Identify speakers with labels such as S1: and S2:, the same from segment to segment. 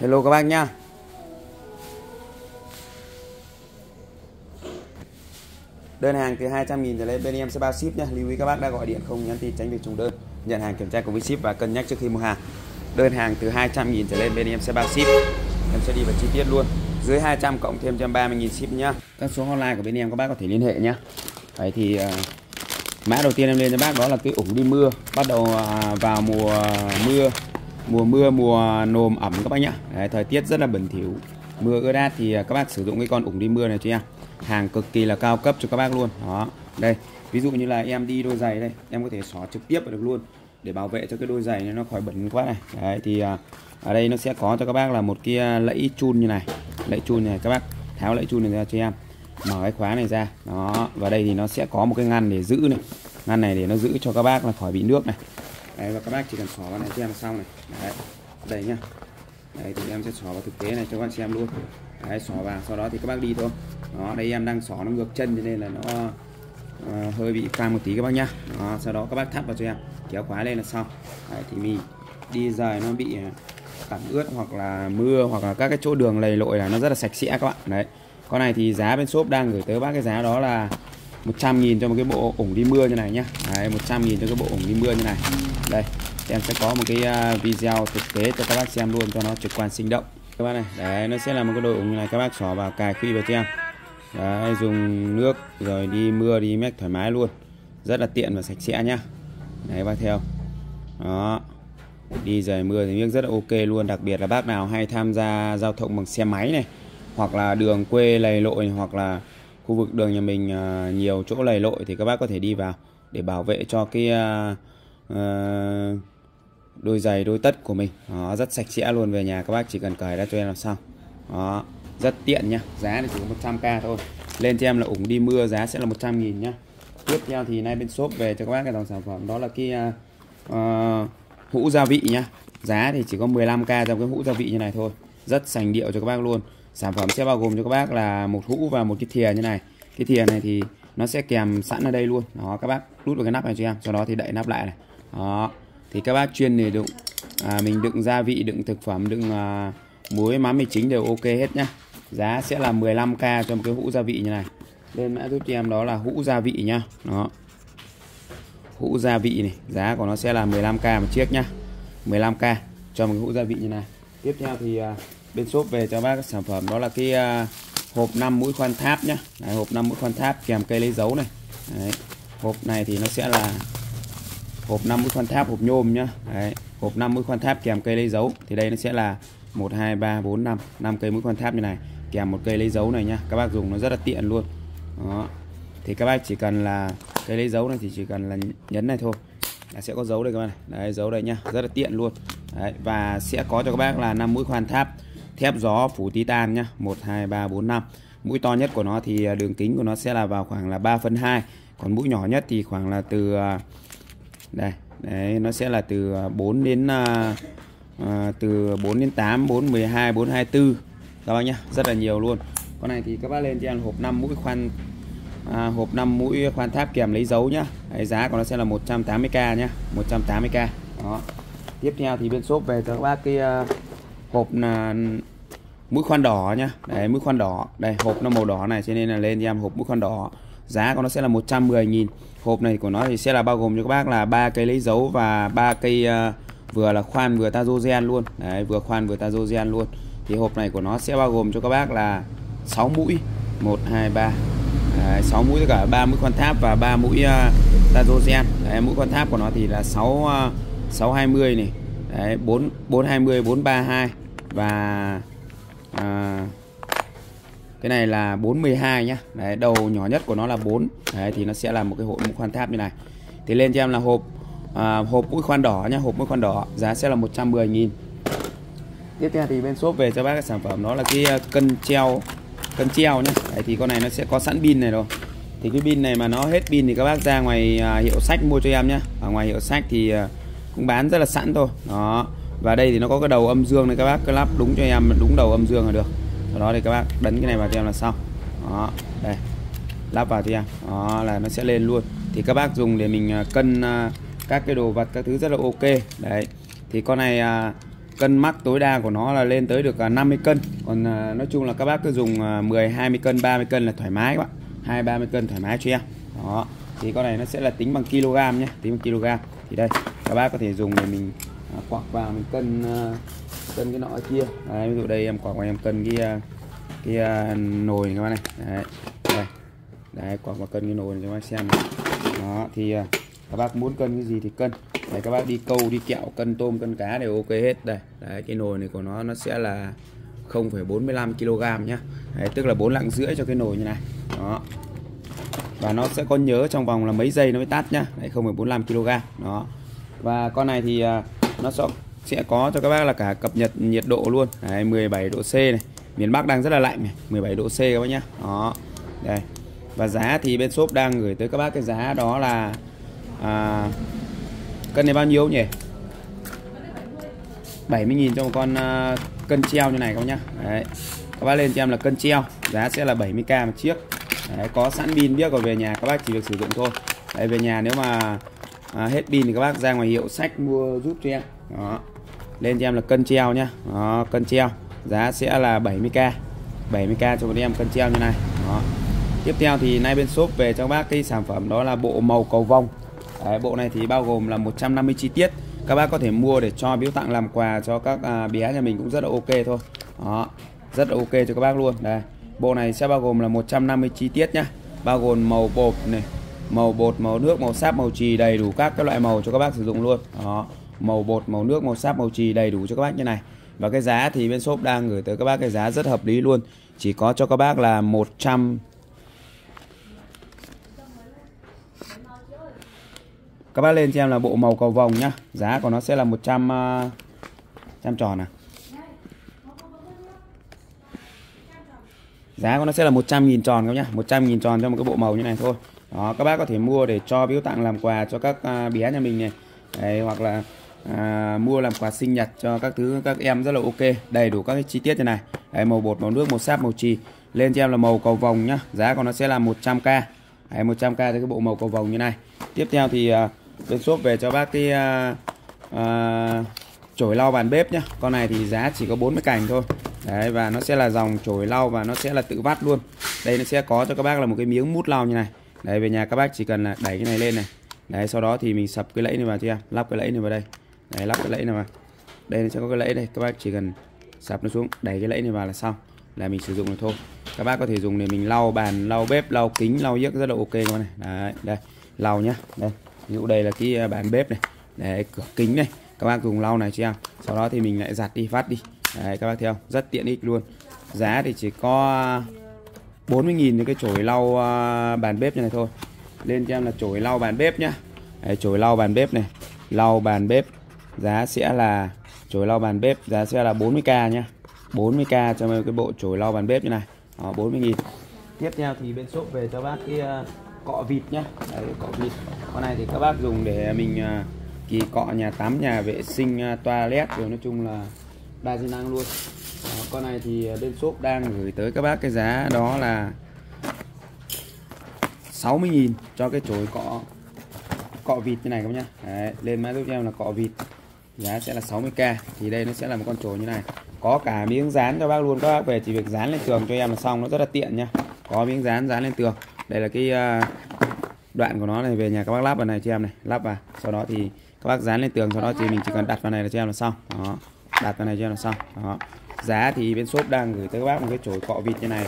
S1: Hello các bác nhá. Đơn hàng từ 200.000 trở lên bên em sẽ bao ship nhé Lưu ý các bác đã gọi điện không nhắn tin tránh việc trùng đơn. Nhận hàng kiểm tra cùng với ship và cân nhắc trước khi mua hàng. Đơn hàng từ 200.000 trở lên bên em sẽ bao ship. Em sẽ đi vào chi tiết luôn. Dưới 200 cộng thêm 130.000 ship nhá. Các số hotline của bên em các bác có thể liên hệ nhé. Đấy thì uh, mã đầu tiên em lên cho bác đó là cái ủng đi mưa. Bắt đầu uh, vào mùa mưa. Mùa mưa, mùa nồm ẩm các bác nhá. Đấy, Thời tiết rất là bẩn thỉu. Mưa ướt át thì à, các bác sử dụng cái con ủng đi mưa này cho em hàng cực kỳ là cao cấp cho các bác luôn. Đó. Đây ví dụ như là em đi đôi giày đây em có thể xỏ trực tiếp vào được luôn để bảo vệ cho cái đôi giày nó khỏi bẩn quá này. Đấy thì à, ở đây nó sẽ có cho các bác là một cái à, lẫy chun như này. Lẫy chun này các bác tháo lẫy chun này ra cho em. Mở cái khóa này ra. Đó và đây thì nó sẽ có một cái ngăn để giữ này. Ngăn này để nó giữ cho các bác là khỏi bị nước này đấy và các bác chỉ cần xỏ vào này cho em xong này. Đấy đây nhá. Đấy thì em sẽ xỏ vào thực tế này cho các bạn xem luôn. Đấy xỏ vào sau đó thì các bác đi thôi. Đó đây em đang xỏ nó ngược chân cho nên là nó uh, hơi bị cam một tí các bác nhá. Đó, sau đó các bác thắt vào cho em kéo khóa lên là xong. Đấy, thì mình đi rời nó bị ờ, cảm ướt hoặc là mưa hoặc là các cái chỗ đường lầy lội là nó rất là sạch sẽ các bạn. Đấy con này thì giá bên shop đang gửi tới bác cái giá đó là 100 nghìn cho một cái bộ ủng đi mưa như này nhá. Đấy, 100 nghìn cho cái bộ ủng đi mưa như này. Đây em sẽ có một cái à, video thực tế cho các bác xem luôn cho nó trực quan sinh động. Các bác này đấy nó sẽ là một cái đồ ủng như này. Các bác xỏ vào cài khuy vào cho em đấy dùng nước rồi đi mưa đi mét thoải mái luôn. Rất là tiện và sạch sẽ nhá. Đấy bác theo. Đó. Đi dời mưa thì miếng rất là ok luôn. Đặc biệt là bác nào hay tham gia giao thông bằng xe máy này hoặc là đường quê lầy lội hoặc là khu vực đường nhà mình à, nhiều chỗ lầy lội thì các bác có thể đi vào để bảo vệ cho cái à, à, đôi giày đôi tất của mình. Đó, rất sạch sẽ luôn về nhà các bác chỉ cần cởi ra cho em là xong đó, rất tiện nhá giá thì chỉ có 100k thôi. Lên cho em là ủng đi mưa giá sẽ là 100 nghìn nhá. Tiếp theo thì nay bên shop về cho các bác cái dòng sản phẩm đó là cái uh, hũ gia vị nhá. Giá thì chỉ có 15k trong cái hũ gia vị như này thôi. Rất sành điệu cho các bác luôn sản phẩm sẽ bao gồm cho các bác là một hũ và một cái thìa như này. Cái thìa này thì nó sẽ kèm sẵn ở đây luôn. Đó các bác nút vào cái nắp này cho em sau đó thì đậy nắp lại này. Đó thì các bác chuyên để đựng à, mình đựng gia vị đựng thực phẩm đựng à, muối mắm mì chính đều ok hết nhá. Giá sẽ là 15k cho một cái hũ gia vị như này. Lên mã giúp cho em đó là hũ gia vị nhá. Đó. Hũ gia vị này giá của nó sẽ là 15k một chiếc nhá. 15k cho một cái hũ gia vị như này. Tiếp theo thì à, bên shop về cho bác các sản phẩm đó là cái à, hộp 5 mũi khoan tháp nhá. Đấy, hộp 5 mũi khoan tháp kèm cây lấy dấu này. Đấy. hộp này thì nó sẽ là hộp 5 mũi khoan tháp hộp nhôm nhá. Đấy. hộp 5 mũi khoan tháp kèm cây lấy dấu. Thì đây nó sẽ là 1 2 3 4 5 5 cây mũi khoan tháp như này kèm một cây lấy dấu này nhá. Các bác dùng nó rất là tiện luôn. Đó. Thì các bác chỉ cần là cây lấy dấu này thì chỉ cần là nhấn này thôi. Là sẽ có dấu đây các bạn này. Đấy dấu đây nhá. Rất là tiện luôn. Đấy, và sẽ có cho các bác là 5 mũi khoan tháp thép gió phủ titan nhá. 1 2 3 4 5 mũi to nhất của nó thì à, đường kính của nó sẽ là vào khoảng là 3 phân 2 còn mũi nhỏ nhất thì khoảng là từ à, đây đấy nó sẽ là từ à, 4 đến à, từ 4 đến 8 4 12 4 24 các bác nhá rất là nhiều luôn. Con này thì các bác lên cho em hộp 5 mũi khoan à, hộp 5 mũi khoan tháp kèm lấy dấu nhá. Đấy, giá của nó sẽ là 180k nhá 180k đó. Tiếp theo thì bên shop về cho các bác cái uh, hộp là mũi khoan đỏ nhá. Đấy mũi khoan đỏ. Đây hộp nó màu đỏ này cho nên là lên em hộp mũi khoan đỏ. Giá của nó sẽ là 110.000 hộp này của nó thì sẽ là bao gồm cho các bác là ba cây lấy dấu và ba cây uh, vừa là khoan vừa tazogen luôn. Đấy vừa khoan vừa tazogen luôn. Thì hộp này của nó sẽ bao gồm cho các bác là 6 mũi. 1 2 3 đấy, 6 mũi cả 3 mũi khoan tháp và 3 mũi ờ, uh, tazogen đấy mũi khoan tháp của nó thì là 6 uh, 620 này đấy 4 420 432 và à, cái này là 412 nhá. Đấy đầu nhỏ nhất của nó là 4 đấy thì nó sẽ là một cái hộp mũi khoan tháp như này. Thì lên cho em là hộp à, hộp mũi khoan đỏ nhá hộp mũi khoan đỏ. Giá sẽ là 110.000 tiếp theo thì bên shop về cho bác cái sản phẩm đó là cái à, cân treo cân treo nhá. Đấy thì con này nó sẽ có sẵn pin này rồi. Thì cái pin này mà nó hết pin thì các bác ra ngoài à, hiệu sách mua cho em nhá. Ở ngoài hiệu sách thì à, cũng bán rất là sẵn thôi. Đó. Và đây thì nó có cái đầu âm dương này các bác. Cứ lắp đúng cho em, đúng đầu âm dương là được. Sau đó thì các bác đánh cái này vào cho em là xong. Đó. Đây. Lắp vào cho em. Đó là nó sẽ lên luôn. Thì các bác dùng để mình à, cân à, các cái đồ vật các thứ rất là ok. Đấy. Thì con này à, cân mắc tối đa của nó là lên tới được 50 cân. Còn nói chung là các bác cứ dùng 10 20 cân 30 cân là thoải mái các bạn. 2 30 cân thoải mái cho em. Đó. Thì con này nó sẽ là tính bằng kg nhé, tính bằng kg thì đây các bác có thể dùng để mình à, quặc vào mình cân à, cân cái nọ kia. Đấy, ví dụ đây em quặc vào em cân cái à, cái nồi này các bác này. Đấy đây. Đấy quặc vào cân cái nồi này cho các bác xem này. đó thì các bác muốn cân cái gì thì cân. Đấy các bác đi câu đi kẹo cân tôm cân cá đều ok hết. Đây đấy cái nồi này của nó nó sẽ là 0,45 kg nhá. Đấy, tức là bốn lạng rưỡi cho cái nồi như này. Đó và nó sẽ có nhớ trong vòng là mấy giây nó mới tắt nhá. Đấy 0,45 kg. Đó. Và con này thì à, nó sẽ sẽ có cho các bác là cả cập nhật nhiệt độ luôn. Đấy, 17 độ C này. Miền Bắc đang rất là lạnh này 17 độ C các bác nhá. Đó. Đây. Và giá thì bên shop đang gửi tới các bác cái giá đó là à, cân này bao nhiêu nhỉ? 70.000 cho một con uh, cân treo như này các bác nhá. Đấy. Các bác lên cho em là cân treo. Giá sẽ là 70k một chiếc đấy, có sẵn pin biết còn về nhà các bác chỉ việc sử dụng thôi. Đấy, về nhà nếu mà à, hết pin thì các bác ra ngoài hiệu sách mua giúp cho em. Đó. Lên cho em là cân treo nhá. Đó, cân treo. Giá sẽ là 70k 70k cho một em cân treo như này. Đó. Tiếp theo thì nay bên shop về cho các bác cái sản phẩm đó là bộ màu cầu vồng. Đấy, bộ này thì bao gồm là 150 chi tiết. Các bác có thể mua để cho biếu tặng làm quà cho các à, bé nhà mình cũng rất là ok thôi. Đó rất là ok cho các bác luôn. Đây bộ này sẽ bao gồm là 150 chi tiết nhá. Bao gồm màu bột này, màu bột, màu nước, màu sáp, màu trì đầy đủ các cái loại màu cho các bác sử dụng luôn. Đó, màu bột, màu nước, màu sáp, màu trì đầy đủ cho các bác như này. Và cái giá thì bên shop đang gửi tới các bác cái giá rất hợp lý luôn. Chỉ có cho các bác là 100 các bác lên cho em là bộ màu cầu vồng nhá. Giá của nó sẽ là 100 à, trăm tròn à? Giá của nó sẽ là 100.000 tròn các nhá 100.000 tròn cho một cái bộ màu như này thôi. Đó các bác có thể mua để cho biếu tặng làm quà cho các à, bé nhà mình này. Đấy, hoặc là à, mua làm quà sinh nhật cho các thứ các em rất là ok đầy đủ các cái chi tiết như này. Đấy, màu bột màu nước màu sáp màu trì lên cho em là màu cầu vồng nhá giá của nó sẽ là 100k Đấy, 100k cho cái bộ màu cầu vồng như này. Tiếp theo thì uh, bên shop về cho bác cái uh, uh, chổi lau bàn bếp nhá. Con này thì giá chỉ có 40 cành thôi đấy, và nó sẽ là dòng chổi lau và nó sẽ là tự vắt luôn. Đây nó sẽ có cho các bác là một cái miếng mút lau như này. Đấy, về nhà các bác chỉ cần là đẩy cái này lên này. Đấy, sau đó thì mình sập cái lẫy này vào cho em lắp cái lẫy này vào đây. Đấy, lắp cái lẫy này vào. Đây nó sẽ có cái lẫy đây. Các bác chỉ cần sập nó xuống, đẩy cái lẫy này vào là xong. Là mình sử dụng được thôi. Các bác có thể dùng để mình lau bàn, lau bếp, lau kính, lau giếc rất là ok các này. Đấy, đây. Lau nhá. Đây. Ví dụ đây là cái à, bàn bếp này. Để cửa kính này. Các bác dùng lau này cho em sau đó thì mình lại giặt đi, vắt đi đấy các bác thấy không? Rất tiện ích luôn. Giá thì chỉ có à, 40.000 cái chổi lau à, bàn bếp như này thôi. Lên cho em là chổi lau bàn bếp nhá. Đấy, chổi lau bàn bếp này. Lau bàn bếp. Giá sẽ là chổi lau bàn bếp giá sẽ là 40k nhá. 40k cho cái bộ chổi lau bàn bếp như này. Đó, 40.000 tiếp theo thì bên shop về cho bác cái à, cọ vịt nhá. Đấy, cọ vịt. Con này thì các bác dùng để mình kỳ cọ nhà tắm nhà vệ sinh toilet rồi nói chung là đa di năng luôn. Đó, con này thì à, bên shop đang gửi tới các bác cái giá đó là 60.000 cho cái chổi cọ cọ vịt như này các nhá. Đấy, lên mã giúp em là cọ vịt. Giá sẽ là 60k thì đây nó sẽ là một con chổi như này. Có cả miếng dán cho bác luôn. Các bác về chỉ việc dán lên tường cho em là xong. Nó rất là tiện nhá. Có miếng dán dán lên tường. Đây là cái à, đoạn của nó này về nhà các bác lắp vào này cho em này. Lắp vào. Sau đó thì các bác dán lên tường. Sau đó thì mình chỉ cần đặt vào này là cho em là xong. Đó đặt vào này cho là xong. Đó. Giá thì bên shop đang gửi tới các bác một cái chổi cọ vịt như này.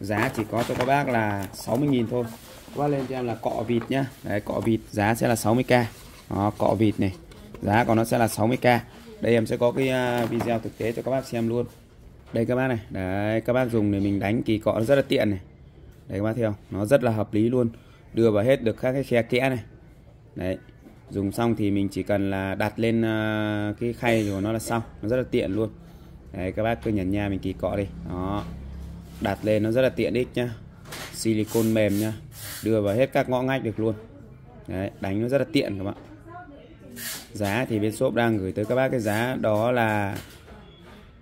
S1: Giá chỉ có cho các bác là 60.000 thôi. Các bác lên cho em là cọ vịt nhá. Đấy cọ vịt giá sẽ là 60k đó, cọ vịt này. Giá của nó sẽ là 60k đây em sẽ có cái à, video thực tế cho các bác xem luôn. Đây các bác này. Đấy các bác dùng để mình đánh kỳ cọ nó rất là tiện này. Đấy các bác thấy không? Nó rất là hợp lý luôn. Đưa vào hết được các cái khe kẽ này. Đấy dùng xong thì mình chỉ cần là đặt lên ờ, cái khay của nó là xong, nó rất là tiện luôn. Đấy, các bác cứ nhấn nha mình kỳ cọ đi. Đó. Đặt lên nó rất là tiện ích nhá. Silicon mềm nhá. Đưa vào hết các ngõ ngách được luôn. Đấy, đánh nó rất là tiện các bạn. Giá thì bên shop đang gửi tới các bác cái giá đó là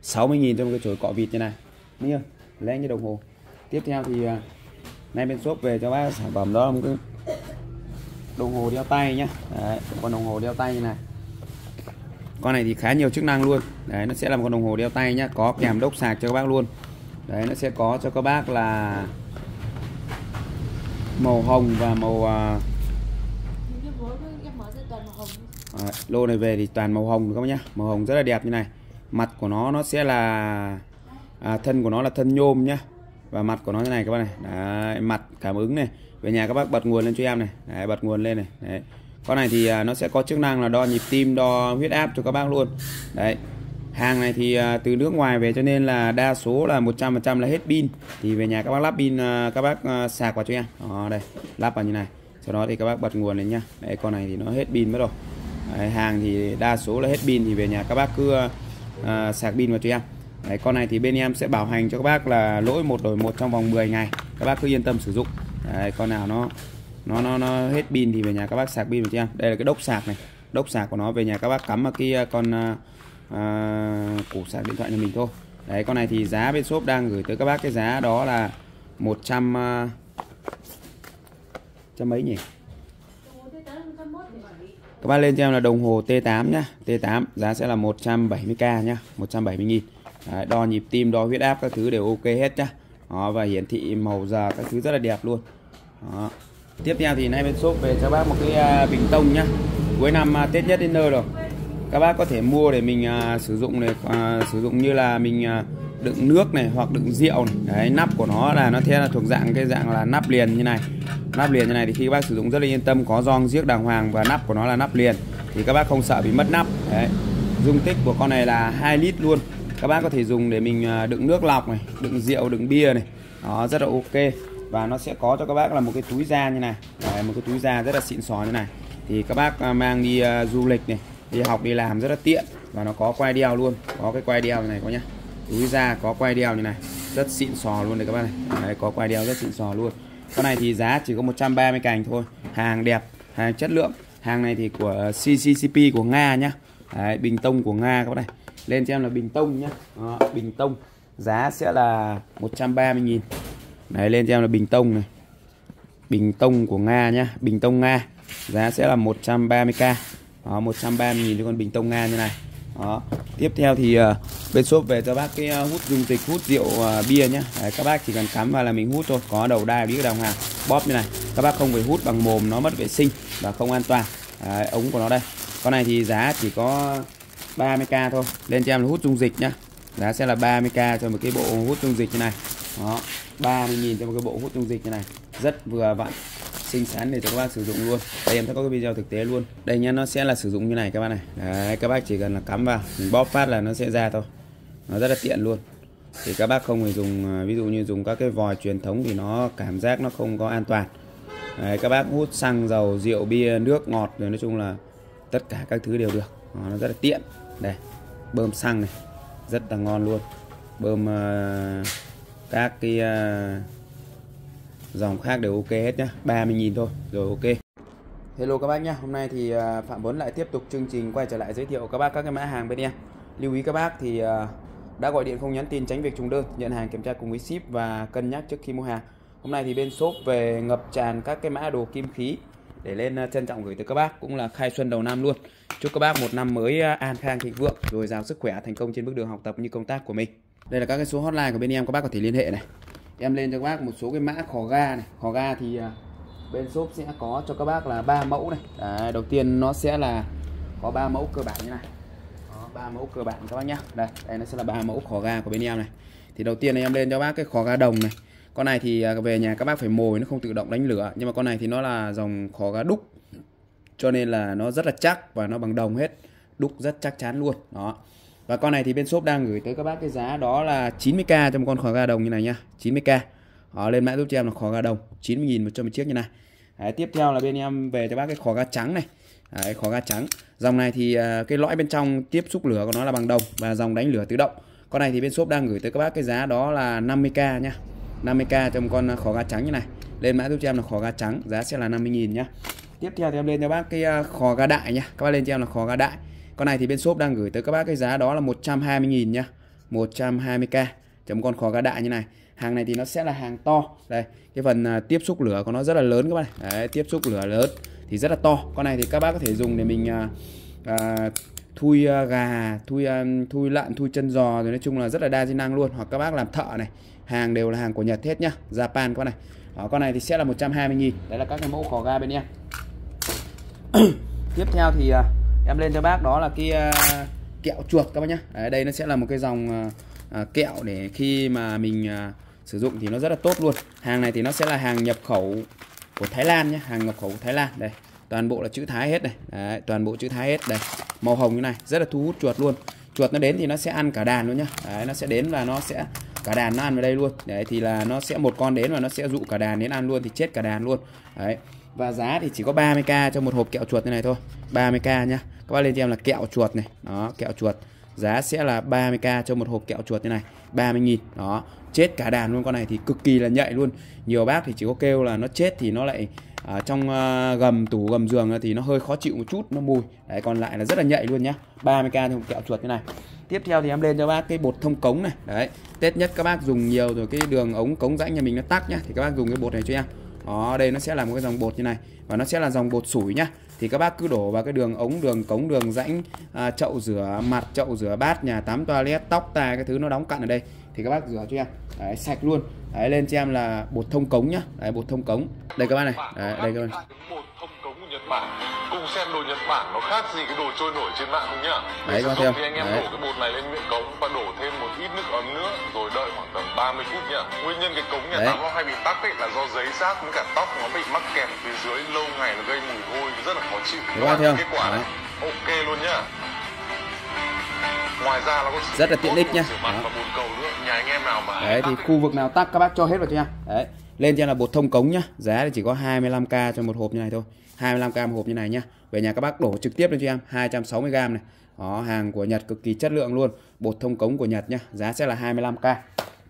S1: 60.000 cho một cái chổi cọ vịt như này. Nhá lấy cái đồng hồ. Tiếp theo thì ờ, nay bên shop về cho bác sản phẩm đó là một cái đồng hồ đeo tay nhá. Đấy, con đồng hồ đeo tay như này. Con này thì khá nhiều chức năng luôn. Đấy nó sẽ là một con đồng hồ đeo tay nhá có kèm đốc sạc cho các bác luôn. Đấy nó sẽ có cho các bác là màu hồng và màu à, lô này về thì toàn màu hồng các bác nhá. Màu hồng rất là đẹp như này. Mặt của nó nó sẽ là à, thân của nó là thân nhôm nhá. Và mặt của nó như này các bác này. Đấy, mặt cảm ứng này về nhà các bác bật nguồn lên cho em này. Đấy, bật nguồn lên này. Đấy. con này thì à, nó sẽ có chức năng là đo nhịp tim đo huyết áp cho các bác luôn. Đấy. Hàng này thì à, từ nước ngoài về cho nên là đa số là 100% là hết pin. Thì về nhà các bác lắp pin à, các bác sạc vào cho em. Đó đây. Lắp vào như này. Sau đó thì các bác bật nguồn lên nhá. Đấy con này thì nó hết pin mất rồi. Đấy, hàng thì đa số là hết pin thì về nhà các bác cứ uh, sạc pin vào cho em. Đấy, con này thì bên em sẽ bảo hành cho các bác là lỗi một đổi một trong vòng 10 ngày. Các bác cứ yên tâm sử dụng đấy, con nào nó nó nó nó hết pin thì về nhà các bác sạc pin vào cho đây là cái đốc sạc này. Đốc sạc của nó về nhà các bác cắm vào cái con à, à, củ sạc điện thoại nhà mình thôi. Đấy con này thì giá bên shop đang gửi tới các bác cái giá đó là 100 uh, à, trăm mấy nhỉ? Các bác lên cho em là đồng hồ T8 nhá. T8 giá sẽ là 170k nhá. 170 nghìn. Đấy, đo nhịp tim đo huyết áp các thứ đều ok hết nhá. Đó, và hiển thị màu giờ các thứ rất là đẹp luôn đó. tiếp theo thì nay bên shop về cho bác một cái à, bình tông nhá. Cuối năm à, Tết nhất đến nơi rồi. Các bác có thể mua để mình à, sử dụng này à, sử dụng như là mình à, đựng nước này hoặc đựng rượu này. Đấy nắp của nó là nó theo là thuộc dạng cái dạng là nắp liền như này. Nắp liền như này thì khi các bác sử dụng rất là yên tâm có gioăng giếc đàng hoàng và nắp của nó là nắp liền. Thì các bác không sợ bị mất nắp. Đấy. Dung tích của con này là 2 lít luôn. Các bác có thể dùng để mình à, đựng nước lọc này đựng rượu đựng bia này. Đó rất là ok và nó sẽ có cho các bác là một cái túi da như này. Đấy, một cái túi da rất là xịn sò như này. Thì các bác à, mang đi uh, du lịch này đi học đi làm rất là tiện. Và nó có quai đeo luôn. Có cái quai đeo này có nhá. Túi da có quai đeo như này. Rất xịn sò luôn đấy các bác này. Đấy, có quai đeo rất xịn sò luôn. Con này thì giá chỉ có 130 cành thôi. Hàng đẹp hàng chất lượng. Hàng này thì của CCCP của Nga nhá. Đấy, bình tông của Nga các bác này. Lên cho em là bình tông nhá. Đó, bình tông. Giá sẽ là 130 nghìn đấy lên cho em là bình tông này. Bình tông của Nga nhá. Bình tông Nga. Giá sẽ là 130k đó, 130 nghìn cho con bình tông Nga như này. Đó. tiếp theo thì uh, bên shop về cho bác cái ờ, hút dung dịch hút rượu uh, bia nhá. Đấy, các bác chỉ cần cắm vào là mình hút thôi. Có đầu đai biết đồng hàng bóp như này. Các bác không phải hút bằng mồm nó mất vệ sinh và không an toàn. Đấy, ống của nó đây. Con này thì giá chỉ có 30k thôi. Lên cho em là hút dung dịch nhá. Giá sẽ là 30k cho một cái bộ hút dung dịch như này đó 30.000 cho một cái bộ hút dung dịch như này. Rất vừa vặn xinh xắn để cho các bác sử dụng luôn. Đây em sẽ có cái video thực tế luôn. Đây nhá nó sẽ là sử dụng như này các bác này. Đấy các bác chỉ cần là cắm vào mình bóp phát là nó sẽ ra thôi. Nó rất là tiện luôn. Thì các bác không phải dùng à, ví dụ như dùng các cái vòi truyền thống thì nó cảm giác nó không có an toàn. Đấy, các bác hút xăng dầu rượu bia nước ngọt rồi nói chung là tất cả các thứ đều được. Nó rất là tiện. Đây bơm xăng này rất là ngon luôn. Bơm uh, các cái uh, dòng khác đều ok hết nhá 30.000 thôi rồi ok. Hello các bác nhé hôm nay thì à, Phạm Vấn lại tiếp tục chương trình quay trở lại giới thiệu các bác các cái mã hàng bên em. Lưu ý các bác thì à, đã gọi điện không nhắn tin tránh việc trùng đơn nhận hàng kiểm tra cùng với ship và cân nhắc trước khi mua hàng. Hôm nay thì bên shop về ngập tràn các cái mã đồ kim khí để lên trân trọng gửi tới các bác cũng là khai xuân đầu năm luôn. Chúc các bác một năm mới an khang thịnh vượng rồi giàu sức khỏe thành công trên bước đường học tập như công tác của mình đây là các cái số hotline của bên em các bác có thể liên hệ này. Em lên cho các bác một số cái mã khò ga này. Khò ga thì à, bên shop sẽ có cho các bác là ba mẫu này. Đấy, đầu tiên nó sẽ là có ba mẫu cơ bản như này. Ba mẫu cơ bản các bác nhá. Đây đây nó sẽ là ba mẫu khò ga của bên em này. Thì đầu tiên này em lên cho bác cái khò ga đồng này. Con này thì à, về nhà các bác phải mồi nó không tự động đánh lửa. Nhưng mà con này thì nó là dòng khò ga đúc. Cho nên là nó rất là chắc và nó bằng đồng hết. Đúc rất chắc chắn luôn. Đó và con này thì bên shop đang gửi tới các bác cái giá đó là 90k cho một con khò gà đồng như này nhá. 90k họ lên mã giúp cho em là khò gà đồng 90.000 một cho một chiếc như này. Đấy, tiếp theo là bên em về cho bác cái khò gà trắng này. Đấy, khò gà trắng. Dòng này thì à, cái lõi bên trong tiếp xúc lửa của nó là bằng đồng và dòng đánh lửa tự động. Con này thì bên shop đang gửi tới các bác cái giá đó là 50k nhá. 50k cho một con khò gà trắng như này. Lên mã giúp cho em là khò gà trắng giá sẽ là 50.000 nhá. Tiếp theo thì em lên cho bác cái uh, gà đại nhá. Các bác lên cho em là khò gà đại con này thì bên shop đang gửi tới các bác cái giá đó là 120.000 nhá. 120k chấm con khó gà đại như này. Hàng này thì nó sẽ là hàng to. Đây cái phần à, tiếp xúc lửa của nó rất là lớn các bạn này. Đấy, tiếp xúc lửa lớn thì rất là to. Con này thì các bác có thể dùng để mình à, à, thui à, gà thui à, thui lợn thui chân giò rồi nói chung là rất là đa di năng luôn. Hoặc các bác làm thợ này hàng đều là hàng của Nhật hết nhá. Japan con này. Đó, con này thì sẽ là 120 nghìn. Đấy là các cái mẫu khó ga bên em. Tiếp theo thì em lên cho bác đó là cái uh, kẹo chuột các bác nhá. Ở đây nó sẽ là một cái dòng uh, uh, kẹo để khi mà mình uh, sử dụng thì nó rất là tốt luôn. Hàng này thì nó sẽ là hàng nhập khẩu của Thái Lan nhé hàng nhập khẩu của Thái Lan. Đây toàn bộ là chữ Thái hết này. Đấy, toàn bộ chữ Thái hết. Đây màu hồng như này rất là thu hút chuột luôn. Chuột nó đến thì nó sẽ ăn cả đàn luôn nhá. Đấy, nó sẽ đến và nó sẽ cả đàn nó ăn vào đây luôn. Đấy thì là nó sẽ một con đến và nó sẽ dụ cả đàn đến ăn luôn thì chết cả đàn luôn. Đấy và giá thì chỉ có 30k cho một hộp kẹo chuột như này thôi. 30k nhá. Các bác lên cho em là kẹo chuột này. Đó kẹo chuột. Giá sẽ là 30k cho một hộp kẹo chuột như này. 30.000 đó chết cả đàn luôn con này thì cực kỳ là nhạy luôn. Nhiều bác thì chỉ có kêu là nó chết thì nó lại ở trong uh, gầm tủ gầm giường thì nó hơi khó chịu một chút nó mùi. Đấy còn lại là rất là nhạy luôn nhá. 30k thì một kẹo chuột như này. Tiếp theo thì em lên cho bác cái bột thông cống này. Đấy tết nhất các bác dùng nhiều rồi cái đường ống cống rãnh nhà mình nó tắc nhá. Thì các bác dùng cái bột này cho em đó đây nó sẽ là một cái dòng bột như này và nó sẽ là dòng bột sủi nhá thì các bác cứ đổ vào cái đường ống đường cống đường rãnh à, chậu rửa mặt chậu rửa bát nhà tắm toilet tóc tai cái thứ nó đóng cặn ở đây thì các bác rửa cho em đấy, sạch luôn đấy lên cho em là bột thông cống nhá đấy bột thông cống đây các bác này đấy, đây các bác
S2: bột xem đồ Nhật Bản nó khác gì cái đồ trôi nổi trên mạng không nhá
S1: đấy
S2: thì anh em
S1: đấy.
S2: đổ cái bột này lên miệng cống và đổ thêm một ít nước ấm nữa rồi đợi khoảng tầm 30 phút nhá nguyên nhân cái cống nhà
S1: Đấy.
S2: tắm nó hay bị tắc ấy là do giấy rác với cả tóc nó bị mắc kẹt phía dưới lâu ngày nó gây mùi hôi rất là khó chịu
S1: Đúng không, Theo?
S2: kết quả này ok luôn nhá ngoài ra nó có
S1: Rất là tiện ích nhá. Đó.
S2: và bồn cầu nữa nhà anh em nào mà
S1: đấy thì khu vực nào tắc các bác cho hết vào cho em đấy lên cho là bột thông cống nhá. Giá thì chỉ có 25k cho một hộp như này thôi. 25k một hộp như này nhá. Về nhà các bác đổ trực tiếp lên cho em. 260g này. Đó, hàng của Nhật cực kỳ chất lượng luôn. Bột thông cống của Nhật nhá. Giá sẽ là 25k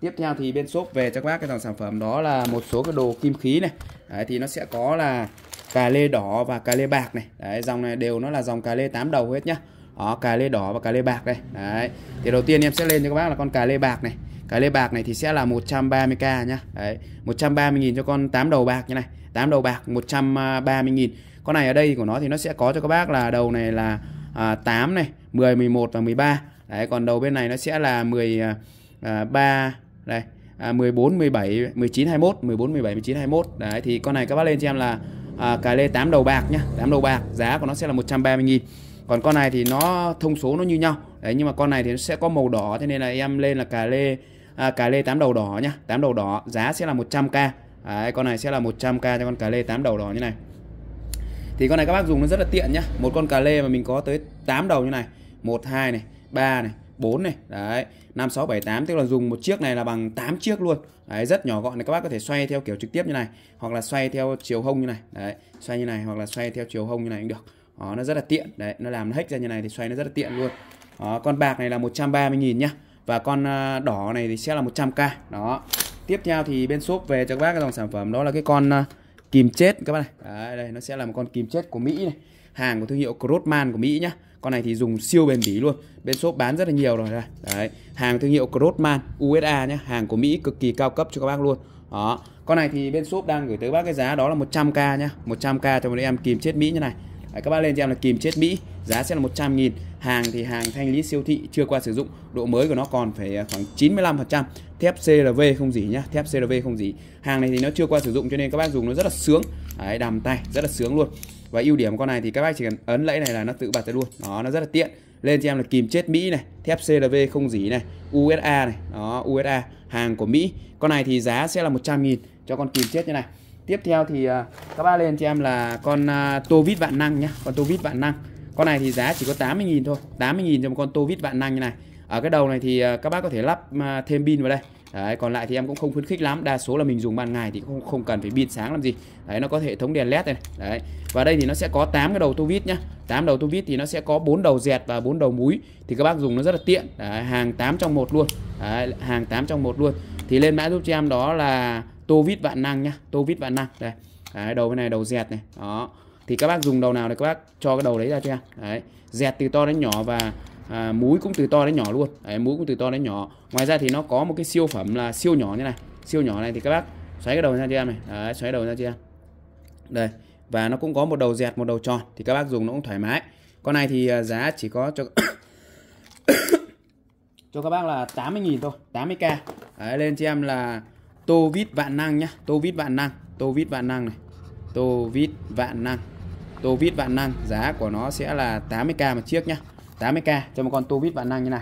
S1: tiếp theo thì bên shop về cho các bác cái dòng sản phẩm. Đó là một số cái đồ kim khí này. Đấy, thì nó sẽ có là cà lê đỏ và cà lê bạc này. Đấy, dòng này đều nó là dòng cà lê tám đầu hết nhá. Đó, cà lê đỏ và cà lê bạc đây. Đấy, thì đầu tiên em sẽ lên cho các bác là con cà lê bạc này cái lê bạc này thì sẽ là 130k nhá. Đấy 130.000 cho con 8 đầu bạc như này. 8 đầu bạc 130.000 con này ở đây của nó thì nó sẽ có cho các bác là đầu này là à, 8 này 10 11 và 13 đấy còn đầu bên này nó sẽ là 13 à, đây à, 14 17 19 21 14 17 19 21 đấy thì con này các bác lên cho em là à, cà lê 8 đầu bạc nhá. 8 đầu bạc giá của nó sẽ là 130.000 còn con này thì nó thông số nó như nhau. Đấy nhưng mà con này thì nó sẽ có màu đỏ cho nên là em lên là cà lê à, cà lê 8 đầu đỏ nhá. 8 đầu đỏ giá sẽ là 100k đấy, con này sẽ là 100k cho con cà lê 8 đầu đỏ như này. Thì con này các bác dùng nó rất là tiện nhá. Một con cà lê mà mình có tới 8 đầu như này. Một hai này ba này 4 này. Đấy 5 6 7 8 tức là dùng một chiếc này là bằng 8 chiếc luôn. Đấy rất nhỏ gọn này. Các bác có thể xoay theo kiểu trực tiếp như này hoặc là xoay theo chiều hông như này. Đấy xoay như này hoặc là xoay theo chiều hông như này cũng được. Đó, nó rất là tiện. Đấy nó làm nó hết ra như này thì xoay nó rất là tiện luôn. Đó, con bạc này là 130.000 nhá và con à, đỏ này thì sẽ là 100k đó. Tiếp theo thì bên shop về cho các bác cái dòng sản phẩm. Đó là cái con à, kìm chết các bác này. Đấy, đây nó sẽ là một con kìm chết của Mỹ này. Hàng của thương hiệu Crossman của Mỹ nhá. Con này thì dùng siêu bền bỉ luôn. Bên shop bán rất là nhiều rồi đây. Đấy hàng thương hiệu Crossman USA nhá. Hàng của Mỹ cực kỳ cao cấp cho các bác luôn. Đó. Con này thì bên shop đang gửi tới bác cái giá đó là 100k nhá. 100k cho một em kìm chết Mỹ như này. Đấy, các bác lên cho em là kìm chết Mỹ giá sẽ là 100 nghìn. Hàng thì hàng thanh lý siêu thị chưa qua sử dụng độ mới của nó còn phải à, khoảng 95% thép CRV không gì nhá thép CRV không gì hàng này thì nó chưa qua sử dụng cho nên các bác dùng nó rất là sướng. Đấy, đầm tay rất là sướng luôn. Và ưu điểm của con này thì các bác chỉ cần ấn lẫy này là nó tự bật ra luôn. Đó nó rất là tiện. Lên cho em là kìm chết Mỹ này thép CRV không gì này USA này. Đó USA hàng của Mỹ. Con này thì giá sẽ là 100 nghìn cho con kìm chết như này tiếp theo thì à, các bác lên cho em là con à, tô vít vạn năng nhá con tô vít vạn năng. Con này thì giá chỉ có 80.000 thôi 80.000 cho một con tô vít vạn năng như này. Ở cái đầu này thì à, các bác có thể lắp thêm pin vào đây. Đấy, còn lại thì em cũng không khuyến khích lắm đa số là mình dùng ban ngày thì không không cần phải pin sáng làm gì. Đấy nó có hệ thống đèn led này. Đấy và đây thì nó sẽ có 8 cái đầu tô vít nhá. 8 đầu tô vít thì nó sẽ có 4 đầu dẹt và 4 đầu múi. Thì các bác dùng nó rất là tiện. Đấy, hàng 8 trong một luôn. Đấy, hàng 8 trong một luôn. Thì lên mã giúp cho em đó là tô vít vạn năng nhá tô vít vạn năng. Đây đấy, đầu bên này đầu dẹt này. Đó. Thì các bác dùng đầu nào thì các bác cho cái đầu đấy ra cho em đấy dẹt từ to đến nhỏ và à, múi cũng từ to đến nhỏ luôn. Đấy, múi cũng từ to đến nhỏ. Ngoài ra thì nó có một cái siêu phẩm là siêu nhỏ như này. Siêu nhỏ này thì các bác xoáy cái đầu ra cho em này? Đấy, xoáy đầu ra cho em đây và nó cũng có một đầu dẹt một đầu tròn. Thì các bác dùng nó cũng thoải mái. Con này thì à, giá chỉ có cho cho các bác là 80.000 thôi 80k Đấy, lên cho em là tô vít vạn năng nhá. Tô vít vạn năng tô vít vạn năng này. Tô vít vạn năng tô vít vạn năng. Giá của nó sẽ là 80k một chiếc nhá. 80k cho một con tô vít vạn năng như này.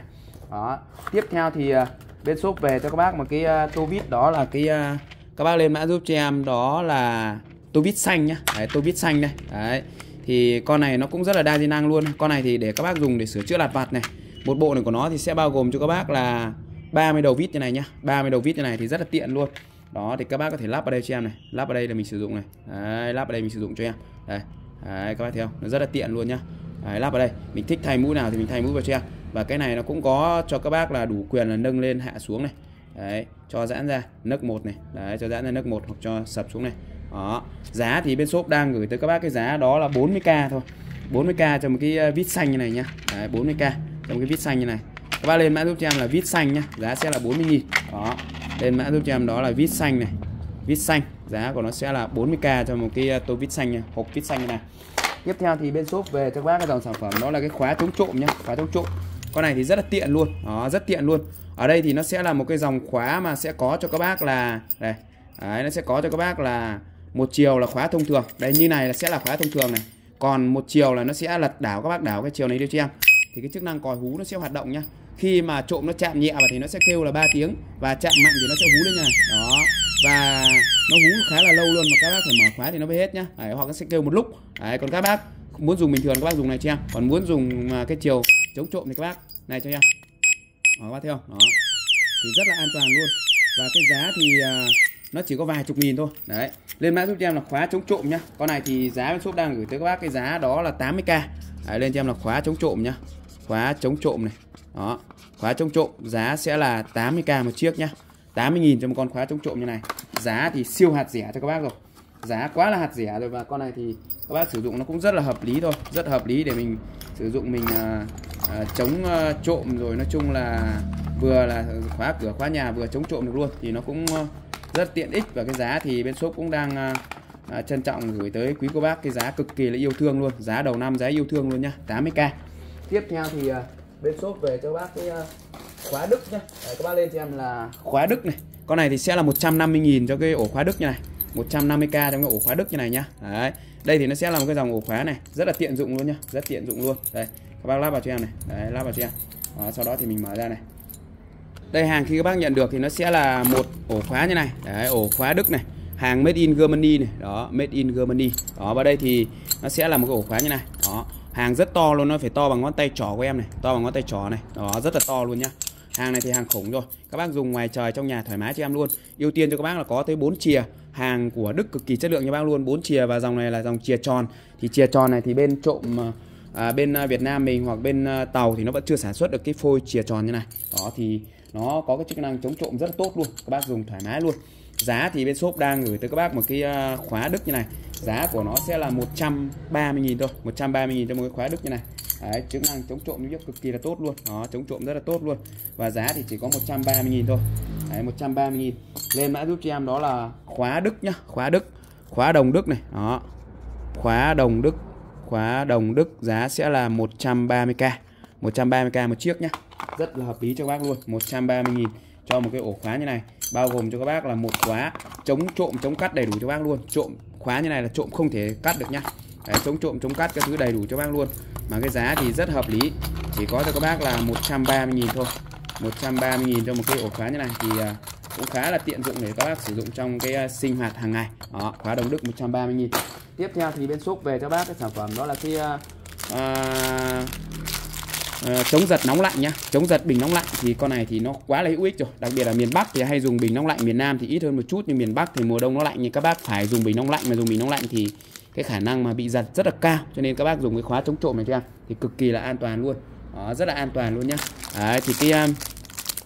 S1: Đó. Tiếp theo thì à, bên shop về cho các bác một cái à, tô vít. Đó là cái à, các bác lên mã giúp cho em. Đó là tô vít xanh nhá. Đấy, tô vít xanh đây. Đấy. Thì con này nó cũng rất là đa di năng luôn. Con này thì để các bác dùng để sửa chữa lặt vặt này. Một bộ này của nó thì sẽ bao gồm cho các bác là 30 đầu vít như này nhá. 30 đầu vít như này thì rất là tiện luôn. Đó thì các bác có thể lắp vào đây cho em này. Lắp vào đây là mình sử dụng này. Đấy, lắp vào đây mình sử dụng cho em. Đây đấy, các bác thấy không? Nó rất là tiện luôn nhá. Đấy, lắp vào đây. Mình thích thay mũi nào thì mình thay mũi vào cho em. Và cái này nó cũng có cho các bác là đủ quyền là nâng lên hạ xuống này. Đấy cho giãn ra nấc một này. Đấy cho giãn ra nấc một hoặc cho sập xuống này. Đó giá thì bên shop đang gửi tới các bác cái giá đó là 40k thôi. 40k ờ, cho một cái vít xanh như này nhá. Đấy, 40k cho một cái vít xanh như này các bác lên mã giúp cho em là vít xanh nhá giá sẽ là 40 nghìn. Đó lên mã giúp cho em đó là vít xanh này vít xanh giá của nó sẽ là 40k cho một cái à, tô vít xanh nha hộp vít xanh như này. Tiếp theo thì bên shop về cho các bác cái dòng sản phẩm đó là cái khóa chống trộm nhá khóa chống trộm. Con này thì rất là tiện luôn đó rất tiện luôn. Ở đây thì nó sẽ là một cái dòng khóa mà sẽ có cho các bác là đây đấy, nó sẽ có cho các bác là một chiều là khóa thông thường. Đây như này là sẽ là khóa thông thường này. Còn một chiều là nó sẽ lật đảo các bác đảo cái chiều này đi cho em thì cái chức năng còi hú nó sẽ hoạt động nhá khi mà trộm nó chạm nhẹ vào thì nó sẽ kêu là 3 tiếng và chạm mạnh thì nó sẽ hú lên nha. Này đó. Và nó hú khá là lâu luôn mà các bác phải mở khóa thì nó mới hết nhá. Đấy, hoặc nó sẽ kêu một lúc. Đấy, còn các bác muốn dùng bình thường các bác dùng này cho em. Còn muốn dùng à, cái chiều chống trộm thì các bác này cho em. Đó, các bác thấy không? Đó. Thì rất là an toàn luôn. Và cái giá thì uh, nó chỉ có vài chục nghìn thôi. Đấy. Lên mã giúp cho em là khóa chống trộm nhá. Con này thì giá bên shop đang gửi tới các bác cái giá đó là 80k đấy, lên cho em là khóa chống trộm nhá khóa chống trộm này. Đó khóa chống trộm giá sẽ là 80k một chiếc nhá. 80.000 cho một con khóa chống trộm như này. Giá thì siêu hạt rẻ cho các bác rồi. Giá quá là hạt rẻ rồi và con này thì các bác sử dụng nó cũng rất là hợp lý thôi. Rất hợp lý để mình sử dụng mình à, à, chống à, trộm rồi nói chung là vừa là khóa cửa khóa nhà vừa chống trộm được luôn. Thì nó cũng à, rất tiện ích và cái giá thì bên shop cũng đang à, à, trân trọng gửi tới quý cô bác. Cái giá cực kỳ là yêu thương luôn. Giá đầu năm giá yêu thương luôn nhá. 80k tiếp theo thì à, bên shop về cho bác cái à, khóa đức nhá. Đấy, các bác lên cho em là khóa đức này. Con này thì sẽ là 150.000 cho cái ổ khóa đức như này. 150k trong cái ổ khóa đức như này nhá. Đấy đây thì nó sẽ là một cái dòng ổ khóa này. Rất là tiện dụng luôn nhá rất tiện dụng luôn. Đây các bác lắp vào cho em này. Đấy lắp vào cho em. Đó, sau đó thì mình mở ra này. Đây hàng khi các bác nhận được thì nó sẽ là một ổ khóa như này. Đấy ổ khóa đức này. Hàng made in Germany này. Đó made in Germany. Đó và đây thì nó sẽ là một cái ổ khóa như này. Đó hàng rất to luôn nó phải to bằng ngón tay trỏ của em này to bằng ngón tay trỏ này. Đó rất là to luôn nhá. Hàng này thì hàng khủng rồi. Các bác dùng ngoài trời trong nhà thoải mái cho em luôn. Ưu tiên cho các bác là có tới 4 chìa. Hàng của Đức cực kỳ chất lượng cho bác luôn 4 chìa và dòng này là dòng chìa tròn. Thì chìa tròn này thì bên trộm ờ, à, bên ờ, Việt Nam mình hoặc bên ờ, tàu thì nó vẫn chưa sản xuất được cái phôi chìa tròn như này. Đó thì nó có cái chức năng chống trộm rất là tốt luôn. Các bác dùng thoải mái luôn. Giá thì bên shop đang gửi tới các bác một cái khóa Đức như này giá của nó sẽ là 130.000 thôi 130.000 cho một cái khóa Đức như này. Đấy, chức năng chống trộm giúp cực kỳ là tốt luôn. Đó chống trộm rất là tốt luôn. Và giá thì chỉ có 130.000 thôi. Đấy, 130.000 lên mã giúp cho em đó là khóa Đức nhá khóa Đức khóa đồng Đức này. Đó khóa đồng Đức khóa đồng Đức giá sẽ là 130k 130k một chiếc nhá. Rất là hợp lý cho các bác luôn 130.000 cho một cái ổ khóa như này. Bao gồm cho các bác là một khóa chống trộm chống cắt đầy đủ cho các bác luôn. Trộm khóa như này là trộm không thể cắt được nhá Đấy, chống trộm chống cắt các thứ đầy đủ cho bác luôn. Mà cái giá thì rất hợp lý. Chỉ có cho các bác là 130.000 thôi. 130.000 cho một cái ổ khóa như này thì à, cũng khá là tiện dụng để các bác sử dụng trong cái à, sinh hoạt hàng ngày. Đó khóa đồng đức 130.000 tiếp theo thì bên shop về cho bác cái sản phẩm đó là cái uh, uh, chống giật nóng lạnh nhá. Chống giật bình nóng lạnh thì con này thì nó quá là hữu ích rồi. Đặc biệt là miền Bắc thì hay dùng bình nóng lạnh. Miền Nam thì ít hơn một chút nhưng miền Bắc thì mùa đông nó lạnh. Nhưng các bác phải dùng bình nóng lạnh mà dùng bình nóng lạnh thì cái khả năng mà bị giật rất là cao. Cho nên các bác dùng cái khóa chống trộm này cho em thì cực kỳ là an toàn luôn. Đó, rất là an toàn luôn nhá. Đấy, thì cái um,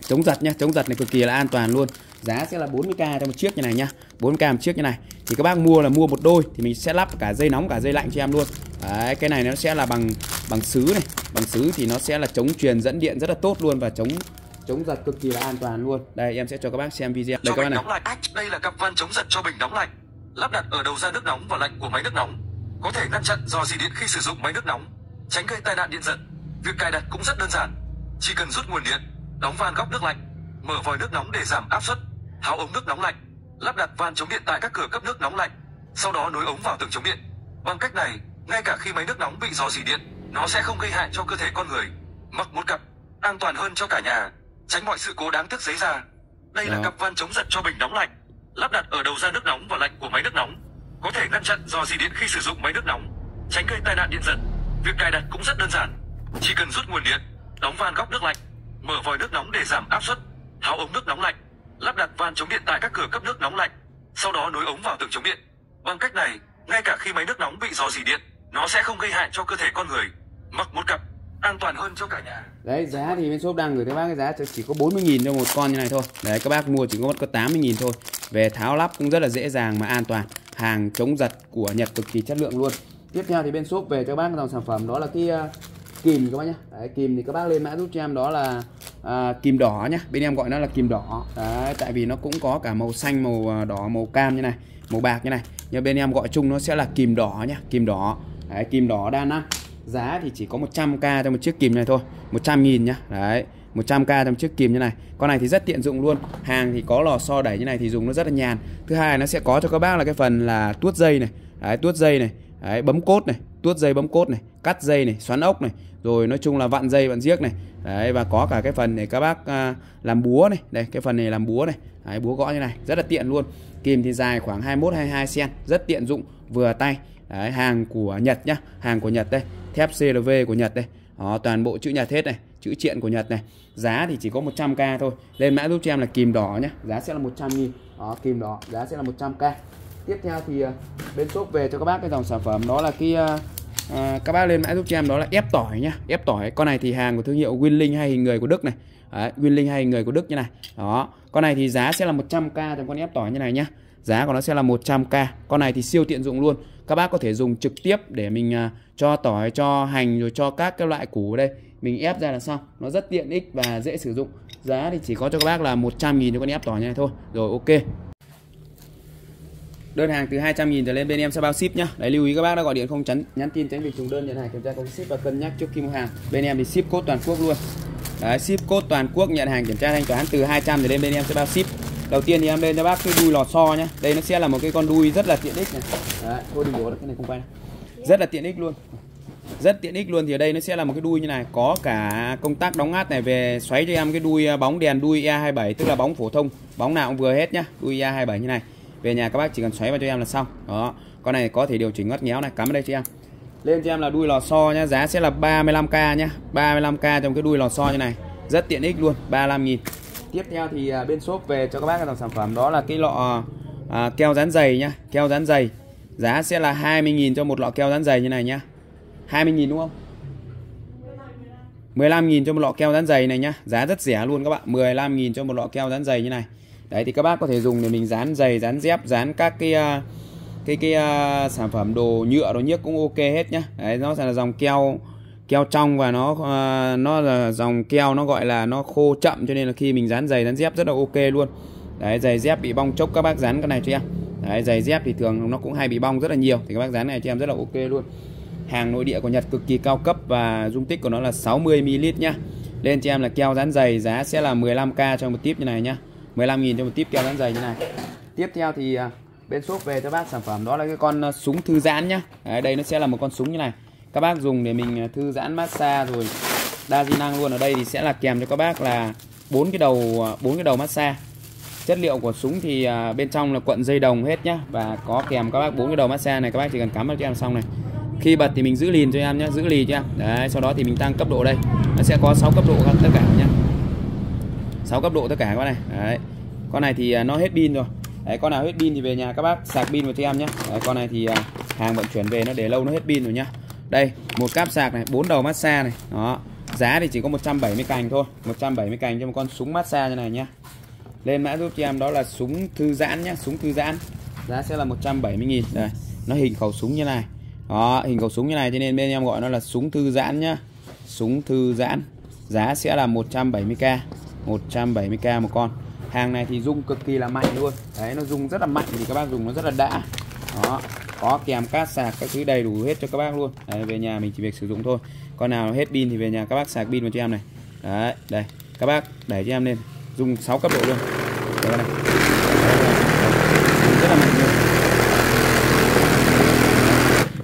S1: chống giật nhá. Chống giật này cực kỳ là an toàn luôn. Giá sẽ là 40k cho một chiếc như này nhá. 4k một chiếc như này. Thì các bác mua là mua một đôi thì mình sẽ lắp cả dây nóng cả dây lạnh cho em luôn. Đấy, cái này nó sẽ là bằng bằng sứ này. Bằng sứ thì nó sẽ là chống truyền dẫn điện rất là tốt luôn và chống chống giật cực kỳ là an toàn luôn. Đây em sẽ cho các bác xem video. Đây
S3: cho
S1: các bác này.
S3: lạnh đây là cặp van chống giật cho bình nóng lạnh lắp đặt ở đầu ra nước nóng và lạnh của máy nước nóng. Có thể ngăn chặn dò dỉ điện khi sử dụng máy nước nóng tránh gây tai nạn điện giật. Việc cài đặt cũng rất đơn giản, chỉ cần rút nguồn điện, đóng van góc nước lạnh, mở vòi nước nóng để giảm áp suất, tháo ống nước nóng lạnh, lắp đặt van chống điện tại các cửa cấp nước nóng lạnh, sau đó nối ống vào tường chống điện. Bằng cách này, ngay cả khi máy nước nóng bị rò rỉ điện, nó sẽ không gây hại cho cơ thể con người. Mặc một cặp, an toàn hơn cho cả nhà, tránh mọi sự cố đáng tiếc xảy ra. Đây là
S1: Đó.
S3: cặp van chống giật cho bình nóng lạnh, lắp đặt ở đầu ra nước nóng và lạnh của máy nước nóng, có thể ngăn chặn rò rỉ điện khi sử dụng máy nước nóng, tránh gây tai nạn điện giật. Việc cài đặt cũng rất đơn giản, chỉ cần rút nguồn điện, đóng van góc nước lạnh, mở vòi nước nóng để giảm áp suất, tháo ống nước nóng lạnh, lắp đặt van chống điện tại các cửa cấp nước nóng lạnh, sau đó nối ống vào tường chống điện. Bằng cách này, ngay cả khi máy nước nóng bị rò rỉ điện, nó sẽ không gây hại cho cơ thể con người. Mặc một cặp, an toàn hơn cho cả nhà.
S1: Đấy giá thì bên shop đang gửi tới bác cái giá chỉ có 40.000 cho một con như này thôi. Đấy các bác mua chỉ có mất có 80.000 thôi. Về tháo lắp cũng rất là dễ dàng mà an toàn. Hàng chống giật của Nhật cực kỳ chất lượng luôn. Tiếp theo thì bên shop về cho bác dòng sản phẩm đó là cái uh, kìm các bác nhé Đấy, Kìm thì các bác lên mã giúp cho em đó là à, kìm đỏ nhá. Bên em gọi nó là kìm đỏ. Đấy, Tại vì nó cũng có cả màu xanh, màu ờ, đỏ, màu cam như này Màu bạc như này. Nhưng bên em gọi chung nó sẽ là kìm đỏ nhá Kìm đỏ. Đấy, Kìm đỏ đa năng Giá thì chỉ có 100k cho một chiếc kìm này thôi. 100 nghìn nhá. Đấy 100k trong chiếc kìm như này. Con này thì rất tiện dụng luôn. Hàng thì có lò xo đẩy như này thì dùng nó rất là nhàn. Thứ hai nó sẽ có cho các bác là cái phần là tuốt dây này. Đấy tuốt dây này. Đấy bấm cốt này. Tuốt dây bấm cốt này. Cắt dây này. Xoắn ốc này. Rồi nói chung là vặn dây vặn giếc này. Đấy và có cả cái phần để các bác à, làm búa này. Đây cái phần này làm búa này. Đấy búa gõ như này. Rất là tiện luôn. Kìm thì dài khoảng 21-22 cm Rất tiện dụng. Vừa tay. Đấy, hàng của Nhật nhá hàng của Nhật đây thép CRV của Nhật đây. Đó, toàn bộ chữ Nhật hết này chữ triện của Nhật này. Giá thì chỉ có 100k thôi. Lên mã giúp cho em là kìm đỏ nhá, giá sẽ là 100 nghìn. Đó kìm đỏ giá sẽ là 100k tiếp theo thì ờ, bên shop về cho các bác cái dòng sản phẩm đó là cái ờ, à, các bác lên mã giúp cho em đó là ép tỏi nhá. Ép tỏi con này thì hàng của thương hiệu Winling hay hình người của Đức này. Đấy, Winling hay hình người của Đức như này. Đó con này thì giá sẽ là 100k cho con ép tỏi như này nhá. Giá của nó sẽ là 100k con này thì siêu tiện dụng luôn các bác có thể dùng trực tiếp để mình à, cho tỏi cho hành rồi cho các cái loại củ ở đây. Mình ép ra là xong. Nó rất tiện ích và dễ sử dụng. Giá thì chỉ có cho các bác là 100.000 cho con ép tỏi như này thôi. Rồi ok. Đơn hàng từ 200.000 trở lên bên em sẽ bao ship nhá. Đấy lưu ý các bác đã gọi điện không chắn nhắn tin tránh việc trùng đơn nhận hàng kiểm tra công ship và cân nhắc trước khi mua hàng. Bên em thì ship code toàn quốc luôn. Đấy ship code toàn quốc nhận hàng kiểm tra thanh toán từ 200 trở lên bên em sẽ bao ship đầu tiên thì em lên cho bác cái đuôi lò xo nhá. Đây nó sẽ là một cái con đuôi rất là tiện ích này. Đấy, thôi đừng đổ được cái này không quay rất là tiện ích luôn. Rất tiện ích luôn thì ở đây nó sẽ là một cái đuôi như này. Có cả công tắc đóng ngắt này về xoáy cho em cái đuôi à, bóng đèn đuôi E27 tức là bóng phổ thông. Bóng nào cũng vừa hết nhá đuôi E27 như này. Về nhà các bác chỉ cần xoáy vào cho em là xong. Đó con này có thể điều chỉnh ngắt nhéo này cắm ở đây cho em. Lên cho em là đuôi lò xo nhá giá sẽ là 35k nhá. 35k trong cái đuôi lò xo như này. Rất tiện ích luôn 35 nghìn tiếp theo thì à, bên shop về cho các bác cái dòng sản phẩm đó là cái lọ à, keo dán dày nhá keo dán dày. Giá sẽ là 20.000 cho một lọ keo dán dày như này nhá. 20.000 đúng không? 15.000 cho một lọ keo dán dày này nhá. Giá rất rẻ luôn các bạn 15.000 cho một lọ keo dán dày như này. Đấy thì các bác có thể dùng để mình dán giày dán dép dán các cái à, cái cái uh, sản phẩm đồ nhựa đồ nhiếc cũng ok hết nhá. Đấy nó sẽ là dòng keo keo trong và nó uh, nó là dòng keo nó gọi là nó khô chậm cho nên là khi mình dán giày dán dép rất là ok luôn. Đấy giày dép bị bong chốc các bác dán cái này cho em. Đấy giày dép thì thường nó cũng hay bị bong rất là nhiều thì các bác dán này cho em rất là ok luôn. Hàng nội địa của Nhật cực kỳ cao cấp và dung tích của nó là 60 ml nhá. Lên cho em là keo dán giày giá sẽ là 15k cho một tiếp như này nhá. 15.000 cho một tiếp keo dán giày như này. Tiếp theo thì à, bên shop về cho bác sản phẩm đó là cái con à, súng thư giãn nhá. Đấy, đây nó sẽ là một con súng như này các bác dùng để mình à, thư giãn massage rồi. Đa di năng luôn ở đây thì sẽ là kèm cho các bác là bốn cái đầu à, bốn cái đầu massage. Chất liệu của súng thì à, bên trong là cuộn dây đồng hết nhá và có kèm các bác bốn cái đầu massage này. Các bác chỉ cần cắm vào cho em xong này. Khi bật thì mình giữ lìn cho em nhé giữ lì cho em. Đấy sau đó thì mình tăng cấp độ đây. Nó sẽ có 6 cấp độ tất cả nhá. 6 cấp độ tất cả các bác này. Đấy. Con này thì nó hết pin rồi. Đấy con nào hết pin thì về nhà các bác sạc pin vào cho em nhé đấy, con này thì hàng vận chuyển về nó để lâu nó hết pin rồi nhá đây, một cáp sạc này, bốn đầu massage này. Đó, giá thì chỉ có 170 cành thôi. 170 cành cho một con súng massage như này nhá. Lên mã giúp cho em đó là súng thư giãn nhá, súng thư giãn. Giá sẽ là 170 000 đây, nó hình khẩu súng như này. Đó, hình khẩu súng như này, cho nên bên em gọi nó là súng thư giãn nhá. Súng thư giãn. Giá sẽ là 170k 170k một con. Hàng này thì rung cực kỳ là mạnh luôn. Đấy, nó rung rất là mạnh thì các bác dùng nó rất là đã đó có kèm cát sạc các thứ đầy đủ hết cho các bác luôn. Đấy, về nhà mình chỉ việc sử dụng thôi. Con nào hết pin thì về nhà các bác sạc pin vào cho em này. Đấy đây các bác để cho em lên. Dùng 6 cấp độ luôn. Đấy, này rất là mạnh luôn.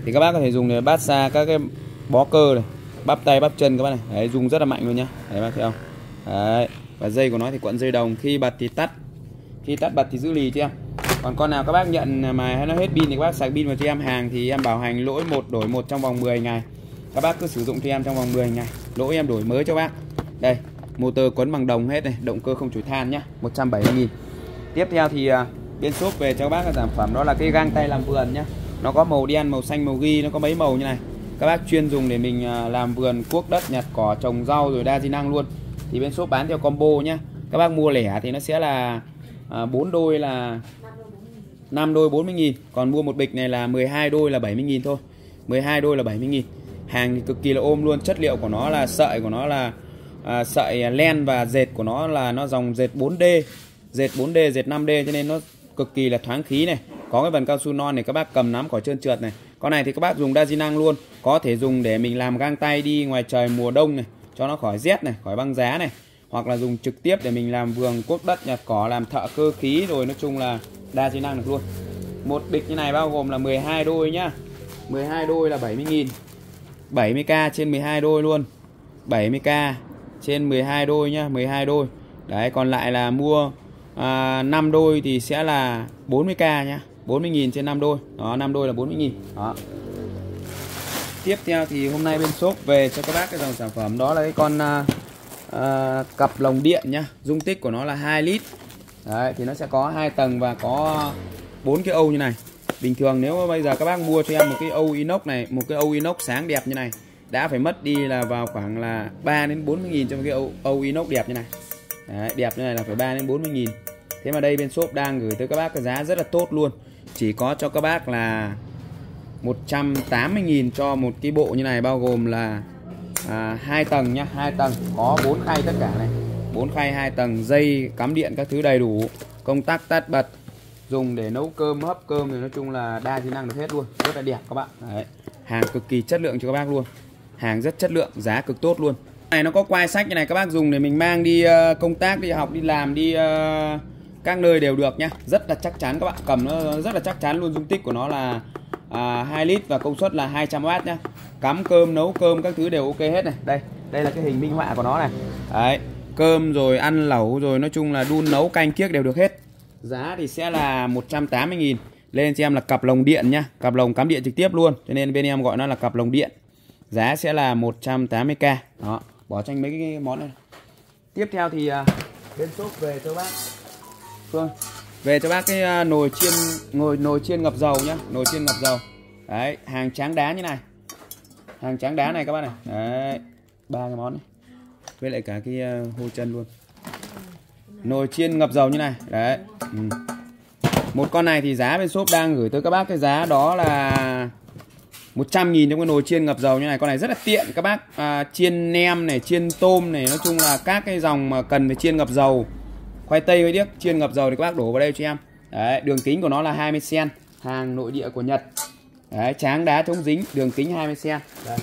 S1: Thì các bác có thể dùng để bát xa các cái bó cơ này bắp tay bắp chân các bác này. Đấy dùng rất là mạnh luôn nhá. Đấy bác thấy không? Đấy và dây của nó thì quận dây đồng. Khi bật thì tắt. Khi tắt bật thì giữ lì cho em còn con nào các bác nhận mà nó hết pin thì các bác sạc pin vào cho em hàng thì em bảo hành lỗi một đổi một trong vòng 10 ngày. Các bác cứ sử dụng cho em trong vòng 10 ngày. Lỗi em đổi mới cho bác. Đây, motor quấn bằng đồng hết này, động cơ không chổi than nhá 170.000 tiếp theo thì à, bên shop về cho các bác sản phẩm đó là cái găng tay làm vườn nhá. Nó có màu đen, màu xanh, màu ghi, nó có mấy màu như này. Các bác chuyên dùng để mình à, làm vườn, cuốc đất, nhặt cỏ, trồng rau rồi đa di năng luôn. Thì bên shop bán theo combo nhá. Các bác mua lẻ thì nó sẽ là à, bốn đôi là 5 đôi 40.000 còn mua một bịch này là 12 đôi là 70.000 thôi. 12 đôi là 70.000 hàng thì cực kỳ là ôm luôn chất liệu của nó là sợi của nó là à, sợi len và dệt của nó là nó dòng dệt 4D dệt 4D dệt 5D cho nên nó cực kỳ là thoáng khí này. Có cái vần cao su non này các bác cầm nắm khỏi trơn trượt này. Con này thì các bác dùng đa di năng luôn có thể dùng để mình làm găng tay đi ngoài trời mùa đông này cho nó khỏi rét này khỏi băng giá này hoặc là dùng trực tiếp để mình làm vườn cốt đất nhặt cỏ làm thợ cơ khí rồi nói chung là đa chức năng được luôn. Một bịch như này bao gồm là 12 đôi nhá. 12 đôi là 70.000 70k trên 12 đôi luôn. 70k trên 12 đôi nhá 12 đôi. Đấy còn lại là mua à, 5 đôi thì sẽ là 40k nhá. 40.000 trên 5 đôi. Đó 5 đôi là 40.000 đó. Tiếp theo thì hôm nay bên shop về cho các bác cái dòng sản phẩm. Đó là cái con uh, à, cặp lồng điện nhá dung tích của nó là 2 lít. Đấy thì nó sẽ có hai tầng và có bốn cái âu như này. Bình thường nếu bây giờ các bác mua cho em một cái âu inox này một cái âu inox sáng đẹp như này đã phải mất đi là vào khoảng là 3 đến 40 nghìn cho một cái âu, âu inox đẹp như này. Đấy, đẹp như này là phải 3 đến 40 nghìn. Thế mà đây bên shop đang gửi tới các bác cái giá rất là tốt luôn. Chỉ có cho các bác là 180 nghìn cho một cái bộ như này bao gồm là à, hai tầng nhá hai tầng. Có bốn khay tất cả này. Bốn khay hai tầng dây cắm điện các thứ đầy đủ. Công tắc tắt bật. Dùng để nấu cơm hấp cơm thì nói chung là đa chức năng được hết luôn. Rất là đẹp các bạn. Đấy. hàng cực kỳ chất lượng cho các bác luôn. Hàng rất chất lượng giá cực tốt luôn. Này nó có quai sách như này các bác dùng để mình mang đi ờ, công tác đi học đi làm đi ờ, các nơi đều được nhá. Rất là chắc chắn các bạn. Cầm nó rất là chắc chắn luôn. Dung tích của nó là à, 2 lít và công suất là 200W nhá. Cắm cơm nấu cơm các thứ đều ok hết này. Đây đây là cái hình minh họa của nó này. Đấy cơm rồi ăn lẩu rồi nói chung là đun nấu canh kiếc đều được hết. Giá thì sẽ là 180.000 lên cho em là cặp lồng điện nhá. Cặp lồng cắm điện trực tiếp luôn cho nên bên em gọi nó là cặp lồng điện. Giá sẽ là 180k đó bỏ tranh mấy cái món này. Tiếp theo thì à, bên shop về cho bác. Phương về cho bác cái à, nồi chiên nồi nồi chiên ngập dầu nhá nồi chiên ngập dầu. Đấy hàng tráng đá như này. Hàng tráng đá này các bác này. Đấy ba cái món này. Với lại cả cái à, hô chân luôn. Nồi chiên ngập dầu như này. Đấy ừ. một con này thì giá bên shop đang gửi tới các bác cái giá đó là 100 nghìn trong cái nồi chiên ngập dầu như này. Con này rất là tiện các bác. À, chiên nem này chiên tôm này. Nói chung là các cái dòng mà cần phải chiên ngập dầu khoai tây với điếc chiên ngập dầu thì các bác đổ vào đây cho em. Đấy, đường kính của nó là 20 cm hàng nội địa của Nhật. Đấy, tráng đá chống dính đường kính 20 cm đấy.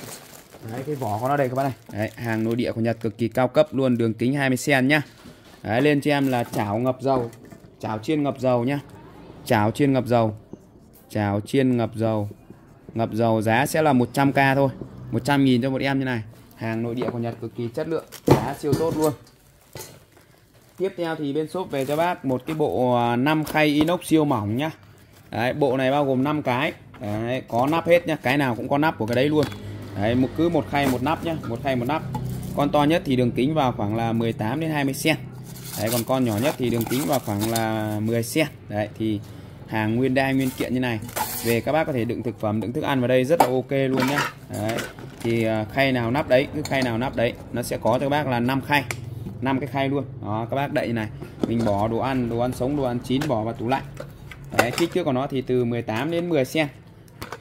S1: đấy cái vỏ của nó đây các bác này. Đấy, hàng nội địa của Nhật cực kỳ cao cấp luôn đường kính 20 cm nhá. Đấy, lên cho em là chảo ngập dầu chảo chiên ngập dầu nhá. Chảo chiên ngập dầu chảo chiên ngập dầu. Ngập dầu giá sẽ là 100k thôi 100 nghìn cho một em như này. Hàng nội địa của Nhật cực kỳ chất lượng giá siêu tốt luôn tiếp theo thì bên shop về cho bác một cái bộ à, 5 khay inox siêu mỏng nhá. Đấy, bộ này bao gồm 5 cái. Đấy, có nắp hết nhá cái nào cũng có nắp của cái đấy luôn. Đấy, một cứ một khay một nắp nhá một khay một nắp. Con to nhất thì đường kính vào khoảng là 18 đến 20 cm đấy, còn con nhỏ nhất thì đường kính vào khoảng là 10 cm đấy thì hàng nguyên đai nguyên kiện như này. Về các bác có thể đựng thực phẩm đựng thức ăn vào đây rất là ok luôn nhá. Đấy. thì à, khay nào nắp đấy cứ khay nào nắp đấy nó sẽ có cho các bác là 5 khay năm cái khay luôn. Đó các bác đậy này mình bỏ đồ ăn đồ ăn sống đồ ăn chín bỏ vào tủ lạnh. Đấy kích thước của nó thì từ 18 đến 10 cm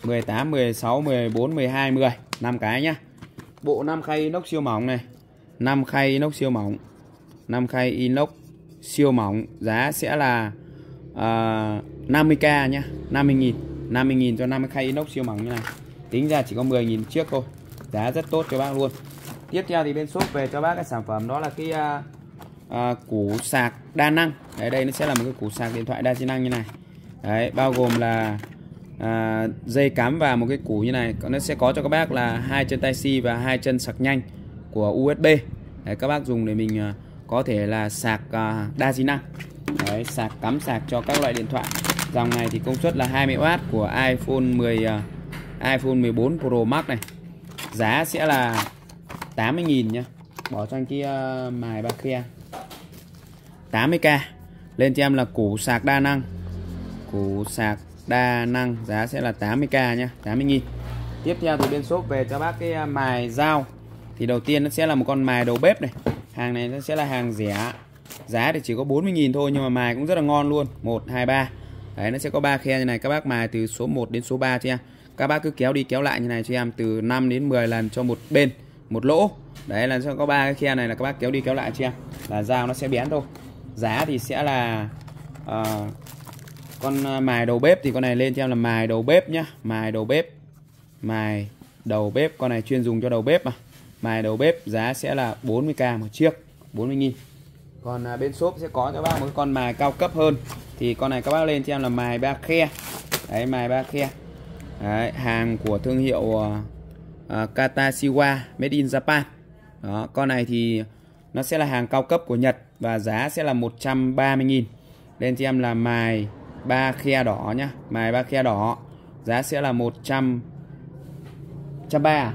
S1: 18 16 14 12 10 5 cái nhá. Bộ 5 khay inox siêu mỏng này. 5 khay inox siêu mỏng. 5 khay inox siêu mỏng. Giá sẽ là à, uh, 50k nhá. 50 nghìn. 50.000 cho 50 khay inox siêu mỏng như này. Tính ra chỉ có 10.000 chiếc thôi. Giá rất tốt cho bác luôn tiếp theo thì bên shop về cho bác cái sản phẩm đó là cái uh, uh, củ sạc đa năng. Đấy đây nó sẽ là một cái củ sạc điện thoại đa chức năng như này. Đấy bao gồm là à, dây cắm và một cái củ như này. Nó sẽ có cho các bác là hai chân tai si và hai chân sạc nhanh của USB đấy, các bác dùng để mình à, có thể là sạc à, đa di năng. Đấy, sạc cắm sạc cho các loại điện thoại. Dòng này thì công suất là 20W của iPhone 10 uh, à, iPhone 14 Pro Max này. Giá sẽ là 80.000 nhá. Bỏ cho anh kia uh, mài ba khe 80k lên cho em là củ sạc đa năng. Củ sạc đa năng giá sẽ là 80k nhá 80 000 tiếp theo thì bên shop về cho bác cái à, mài dao. Thì đầu tiên nó sẽ là một con mài đầu bếp này. Hàng này nó sẽ là hàng rẻ. Giá thì chỉ có 40.000 thôi nhưng mà mài cũng rất là ngon luôn. 1 2 3 đấy nó sẽ có ba khe như này. Các bác mài từ số 1 đến số 3 cho em. Các bác cứ kéo đi kéo lại như này cho em từ 5 đến 10 lần cho một bên một lỗ. Đấy là sẽ có ba cái khe này là các bác kéo đi kéo lại cho em. Là dao nó sẽ bén thôi. Giá thì sẽ là uh, con ờ, mài đầu bếp thì con này lên cho em là mài đầu bếp nhá. Mài đầu bếp. Mài đầu bếp con này chuyên dùng cho đầu bếp mà. Mài đầu bếp giá sẽ là 40k một chiếc 40 nghìn. Còn à, bên shop sẽ có cho bác một con mài cao cấp hơn. Thì con này các bác lên cho em là mài ba khe. Đấy mài ba khe. Đấy, hàng của thương hiệu ờ, Ờ, uh, Katashiwa made in Japan. Đó con này thì nó sẽ là hàng cao cấp của Nhật và giá sẽ là 130.000 lên cho em là mài ba khe đỏ nhá mài ba khe đỏ giá sẽ là 100 130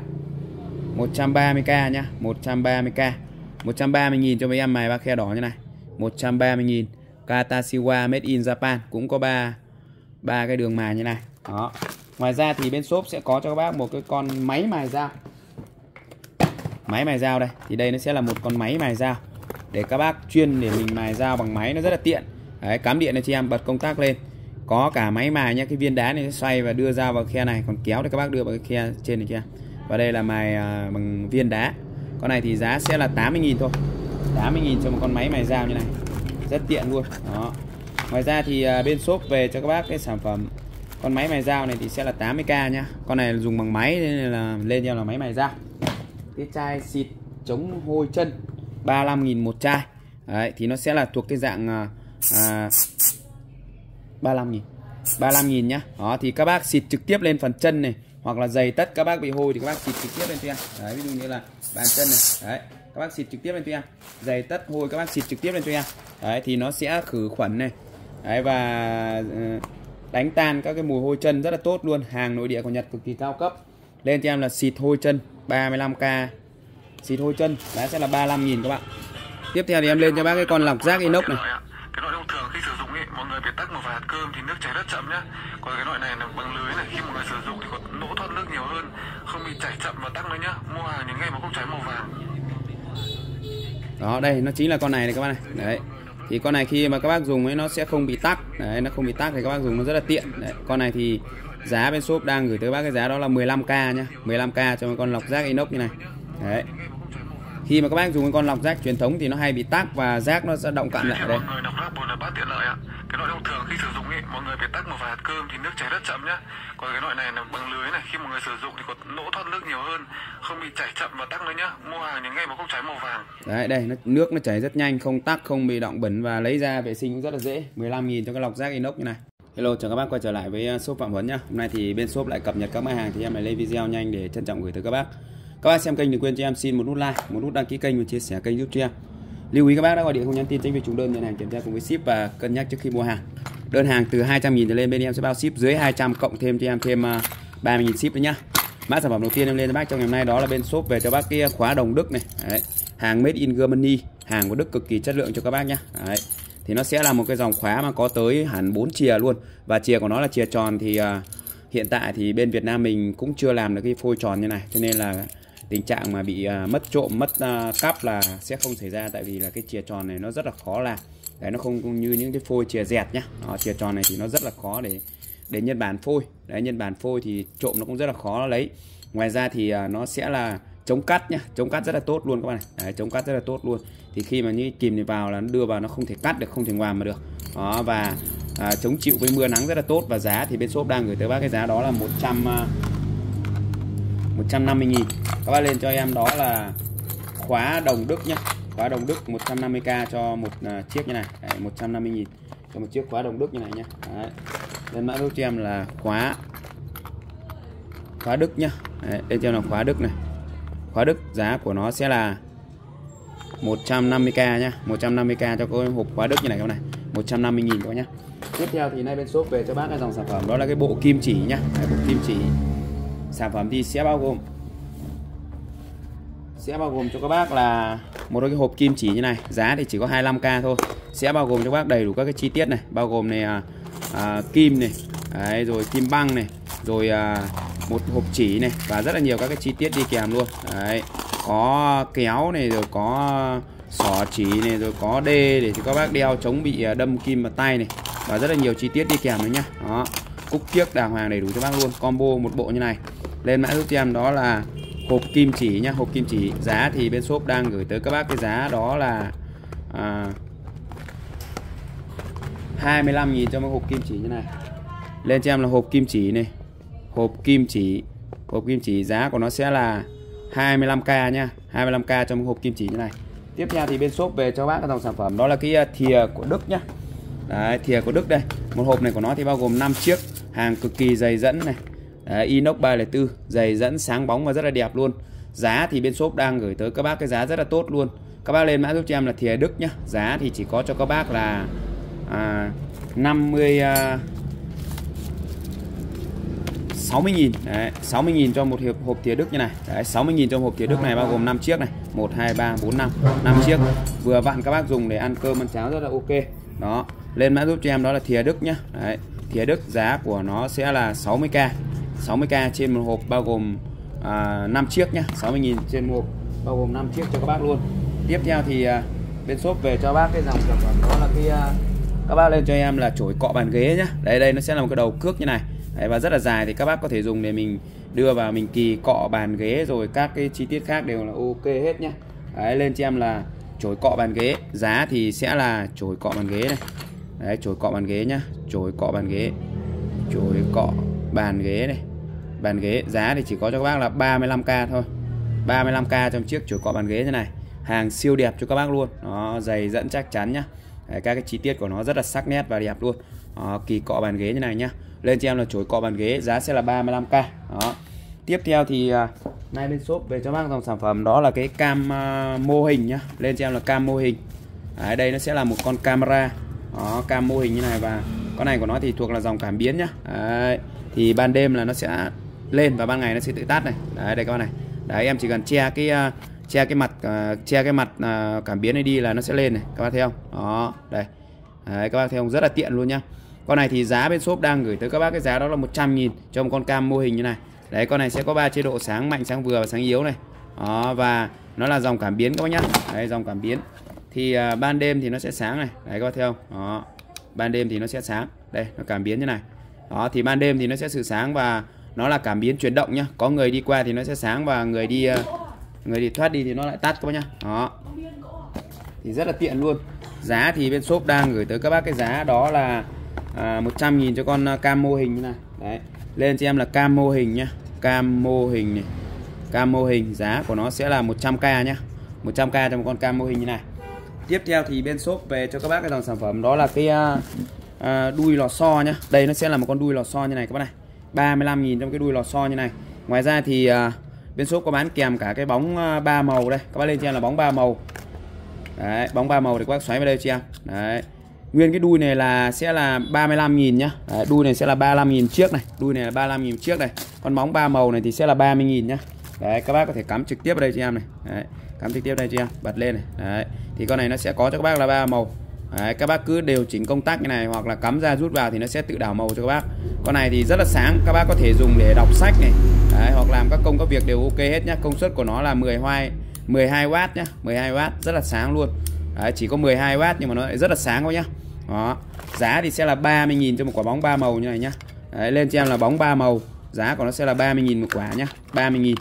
S1: 130k nhá 130k 130.000 cho mấy em mài ba khe đỏ như này. 130.000 Katashiwa made in Japan cũng có ba ba cái đường mài như này. Đó ngoài ra thì bên shop sẽ có cho các bác một cái con máy mài dao. Máy mài dao đây. Thì đây nó sẽ là một con máy mài dao để các bác chuyên để mình mài dao bằng máy nó rất là tiện. Đấy, cắm điện này chị em bật công tắc lên. Có cả máy mài nhé cái viên đá này xoay và đưa dao vào khe này. Còn kéo thì các bác đưa vào cái khe trên này kia và đây là mài à, bằng viên đá. Con này thì giá sẽ là 80.000 thôi. 80.000 cho một con máy mài dao như này. Rất tiện luôn. Đó. Ngoài ra thì à, bên shop về cho các bác cái sản phẩm con máy mài dao này thì sẽ là 80k nhá. Con này dùng bằng máy nên là lên nhau là máy mài dao. Cái chai xịt chống hôi chân 35.000 một chai. Đấy, thì nó sẽ là thuộc cái dạng à, à 35 nghìn. 35 nghìn nhá. Đó thì các bác xịt trực tiếp lên phần chân này hoặc là giày tất các bác bị hôi thì các bác xịt trực tiếp lên cho em đấy ví dụ như là bàn chân này. Đấy các bác xịt trực tiếp lên cho em giày tất hôi các bác xịt trực tiếp lên cho em đấy thì nó sẽ khử khuẩn này. Đấy và ờ, đánh tan các cái mùi hôi chân rất là tốt luôn. Hàng nội địa của Nhật cực kỳ cao cấp. Lên cho em là xịt hôi chân 35k xịt hôi chân giá sẽ là 35 nghìn các bạn. Tiếp theo thì em lên cho bác cái con lọc rác inox này.
S3: Cái loại thông thường khi sử dụng ấy mọi người phải tắt một vài hạt cơm thì nước chảy rất chậm nhá. Còn cái loại này là bằng lưới này khi mọi người sử dụng thì có lỗ thoát nước nhiều hơn không bị chảy chậm và tắc nữa nhá. Mua hàng những ngày mà không cháy màu vàng.
S1: Đó đây nó chính là con này này các bạn này. Đấy thì con này khi mà các bác dùng ấy nó sẽ không bị tắc. Đấy nó không bị tắc thì các bác dùng nó rất là tiện. Đấy, con này thì giá bên shop đang gửi tới bác cái giá đó là 15k nhá. 15k cho một con lọc rác inox như này. Đấy khi mà các bác dùng cái con lọc rác truyền thống thì nó hay bị tắc và rác nó sẽ động cặn lại đây.
S3: mọi người lọc rác bồn là bát tiện lợi ạ. Cái loại thông thường khi sử dụng ấy mọi người phải tắt một vài hạt cơm thì nước chảy rất chậm nhá. Còn cái loại này là bằng lưới này khi mọi người sử dụng thì có lỗ thoát nước nhiều hơn không bị chảy chậm và tắc nữa nhá. Mua hàng những ngày mà không cháy màu vàng.
S1: Đấy đây nó, nước nó chảy rất nhanh không tắc không bị động bẩn và lấy ra vệ sinh cũng rất là dễ. 15.000 cho cái lọc rác inox như này. Hello chào các bác quay trở lại với uh, shop Phạm Huấn nhá. Hôm nay thì bên shop lại cập nhật các mặt hàng thì em lại lên video nhanh để trân trọng gửi tới các bác. Các bác xem kênh đừng quên cho em xin một nút like, một nút đăng ký kênh và chia sẻ kênh giúp cho em. Lưu ý các bác đã gọi điện không nhắn tin tránh việc trùng đơn nhận hàng kiểm tra cùng với ship và cân nhắc trước khi mua hàng. Đơn hàng từ 200.000 trở lên bên em sẽ bao ship dưới 200 cộng thêm cho em thêm à, 30.000 ship nữa nhá. Mã sản phẩm đầu tiên em lên cho bác trong ngày hôm nay đó là bên shop về cho bác kia khóa đồng Đức này. Đấy. Hàng made in Germany, hàng của Đức cực kỳ chất lượng cho các bác nhá. Đấy thì nó sẽ là một cái dòng khóa mà có tới hẳn 4 chìa luôn và chìa của nó là chìa tròn thì uh, hiện tại thì bên Việt Nam mình cũng chưa làm được cái phôi tròn như này cho nên là tình trạng mà bị uh, mất trộm mất uh, cắp là sẽ không xảy ra tại vì là cái chìa tròn này nó rất là khó làm. Đấy nó không như những cái phôi chìa dẹt nhá. Đó, chìa tròn này thì nó rất là khó để để nhân bản phôi. Đấy nhân bản phôi thì trộm nó cũng rất là khó lấy. Ngoài ra thì uh, nó sẽ là chống cắt nhá. Chống cắt rất là tốt luôn các bạn này. Đấy, chống cắt rất là tốt luôn. Thì khi mà như kìm này vào là nó đưa vào nó không thể cắt được không thể ngoàm mà được. Đó và à, chống chịu với mưa nắng rất là tốt. Và giá thì bên shop đang gửi tới bác cái giá đó là 100 150 nghìn. Các bác lên cho em đó là khóa đồng Đức nhé khóa đồng Đức 150k cho một uh, chiếc như này. Đấy, 150 nghìn cho một chiếc khóa đồng Đức như này nhé Đấy. lên mã giúp cho em là khóa khóa Đức nhá. Đấy, lên cho em là khóa Đức này. Khóa Đức giá của nó sẽ là 150k nhá. 150k cho cái hộp khóa Đức như này các này. 150 nghìn các nhá. Tiếp theo thì nay bên shop về cho bác cái dòng sản phẩm đó là cái bộ kim chỉ nhá. Đấy, bộ kim chỉ sản phẩm thì sẽ bao gồm sẽ bao gồm cho các bác là một cái hộp kim chỉ như này giá thì chỉ có 25k thôi. Sẽ bao gồm cho các bác đầy đủ các cái chi tiết này bao gồm này à, à, kim này Đấy, rồi kim băng này rồi à, một hộp chỉ này và rất là nhiều các cái chi tiết đi kèm luôn. Đấy, có kéo này rồi có sỏ chỉ này rồi có đê để cho các bác đeo chống bị à, đâm kim vào tay này và rất là nhiều chi tiết đi kèm nữa nhá. Đó cúc kiếc đàng hoàng đầy đủ cho bác luôn. Combo một bộ như này lên mã giúp cho em đó là hộp kim chỉ nhá hộp kim chỉ giá thì bên shop đang gửi tới các bác. Cái giá đó là à, 25.000 cho một hộp kim chỉ như này. Lên cho em là hộp kim chỉ này. Hộp kim chỉ hộp kim chỉ giá của nó sẽ là 25k nhá 25k cho một hộp kim chỉ như này. Tiếp theo thì bên shop về cho bác cái dòng sản phẩm. Đó là cái à, thìa của Đức nhá Đấy, thìa của Đức đây. Một hộp này của nó thì bao gồm 5 chiếc hàng cực kỳ dày dẫn này. Đấy, inox 304 dày dẫn sáng bóng và rất là đẹp luôn. Giá thì bên shop đang gửi tới các bác cái giá rất là tốt luôn. Các bác lên mã giúp cho em là thìa Đức nhá. Giá thì chỉ có cho các bác là à, 50 à, 60.000 Đấy, 60.000 cho một hiệp hộp thìa Đức như này. Đấy, 60.000 cho một hộp thìa Đức này bao gồm 5 chiếc này. 1, 2, 3, 4, 5 5 chiếc. Vừa vặn các bác dùng để ăn cơm ăn cháo rất là ok. Đó lên mã giúp cho em đó là thìa Đức nhá. Đấy, thìa Đức giá của nó sẽ là 60k 60k trên một hộp bao gồm à, 5 chiếc nhá 60.000 trên một hộp bao gồm 5 chiếc cho các bác luôn. Tiếp theo thì à, bên shop về cho bác cái dòng sản phẩm đó là cái à, các bác lên cho em là chổi cọ bàn ghế nhá. Đây đây nó sẽ là một cái đầu cước như này. Đấy, và rất là dài thì các bác có thể dùng để mình đưa vào mình kỳ cọ bàn ghế rồi các cái chi tiết khác đều là ok hết nhá. Đấy, lên cho em là chổi cọ bàn ghế. Giá thì sẽ là chổi cọ bàn ghế này. Đấy, chổi cọ bàn ghế nhá chổi cọ bàn ghế chổi cọ bàn ghế này. Bàn ghế giá thì chỉ có cho các bác là 35k thôi. 35k trong chiếc chuỗi cọ bàn ghế như này. Hàng siêu đẹp cho các bác luôn. Nó dày dẫn chắc chắn nhá. Đấy, các cái chi tiết của nó rất là sắc nét và đẹp luôn. Đó, kỳ cọ bàn ghế như này nhá. Lên cho em là chuỗi cọ bàn ghế giá sẽ là 35k đó. Tiếp theo thì à, uh, nay bên shop về cho bác dòng sản phẩm đó là cái cam uh, mô hình nhá. Lên cho em là cam mô hình. Đấy, đây nó sẽ là một con camera. Đó, cam mô hình như này và con này của nó thì thuộc là dòng cảm biến nhá. Đấy, thì ban đêm là nó sẽ lên và ban ngày nó sẽ tự tắt này. Đấy đây các bạn này. Đấy em chỉ cần che cái uh, che cái mặt uh, che cái mặt uh, cảm biến này đi là nó sẽ lên này. Các bạn thấy không? Đó đây. Đấy, các bạn thấy không? Rất là tiện luôn nhá. Con này thì giá bên shop đang gửi tới các bác cái giá đó là 100 nghìn cho một con cam mô hình như này. Đấy con này sẽ có ba chế độ sáng mạnh sáng vừa và sáng yếu này. Đó và nó là dòng cảm biến các bác nhá. Đấy dòng cảm biến. Thì uh, ban đêm thì nó sẽ sáng này. Đấy các bác thấy không? Đó ban đêm thì nó sẽ sáng. Đây nó cảm biến như này đó thì ban đêm thì nó sẽ sự sáng và nó là cảm biến chuyển động nhá. Có người đi qua thì nó sẽ sáng và người đi ờ, người đi thoát đi thì nó lại tắt các bác nhá. Đó. Thì rất là tiện luôn. Giá thì bên shop đang gửi tới các bác cái giá đó là à, 100.000 cho con ờ, cam mô hình như này. Đấy. Lên cho em là cam mô hình nhá. Cam mô hình này. Cam mô hình giá của nó sẽ là 100k nhá. 100k cho một con cam mô hình như này. Tiếp theo thì bên shop về cho các bác cái dòng sản phẩm đó là cái ờ, uh, đuôi lò xo nhá. Đây nó sẽ là một con đuôi lò xo như này các bác này. 35.000 trong cái đuôi lò xo như này. Ngoài ra thì uh, bên shop có bán kèm cả cái bóng à, uh, 3 màu đây. Các bác lên cho em là bóng 3 màu. Đấy bóng 3 màu thì các bác xoáy vào đây cho em đấy. Nguyên cái đuôi này là sẽ là 35.000 nhá. Đấy, Đuôi này sẽ là 35.000 chiếc này. Đuôi này là 35.000 chiếc này. Con bóng ba màu này thì sẽ là 30.000 nhá. Đấy các bác có thể cắm trực tiếp vào đây cho em này. Đấy, Cắm trực tiếp đây cho em. Bật lên này. Đấy, Thì con này nó sẽ có cho các bác là ba màu. Đấy, các bác cứ điều chỉnh công tắc như này hoặc là cắm ra rút vào thì nó sẽ tự đảo màu cho các bác. Con này thì rất là sáng các bác có thể dùng để đọc sách này. Đấy, hoặc làm các công các việc đều ok hết nhá. Công suất của nó là 12 12W nhá. 12W rất là sáng luôn. Đấy, chỉ có 12W nhưng mà nó lại rất là sáng thôi nhá. Đó giá thì sẽ là 30.000 cho một quả bóng ba màu như này nhá. Đấy, lên cho em là bóng ba màu. Giá của nó sẽ là 30.000 một quả nhá. 30.000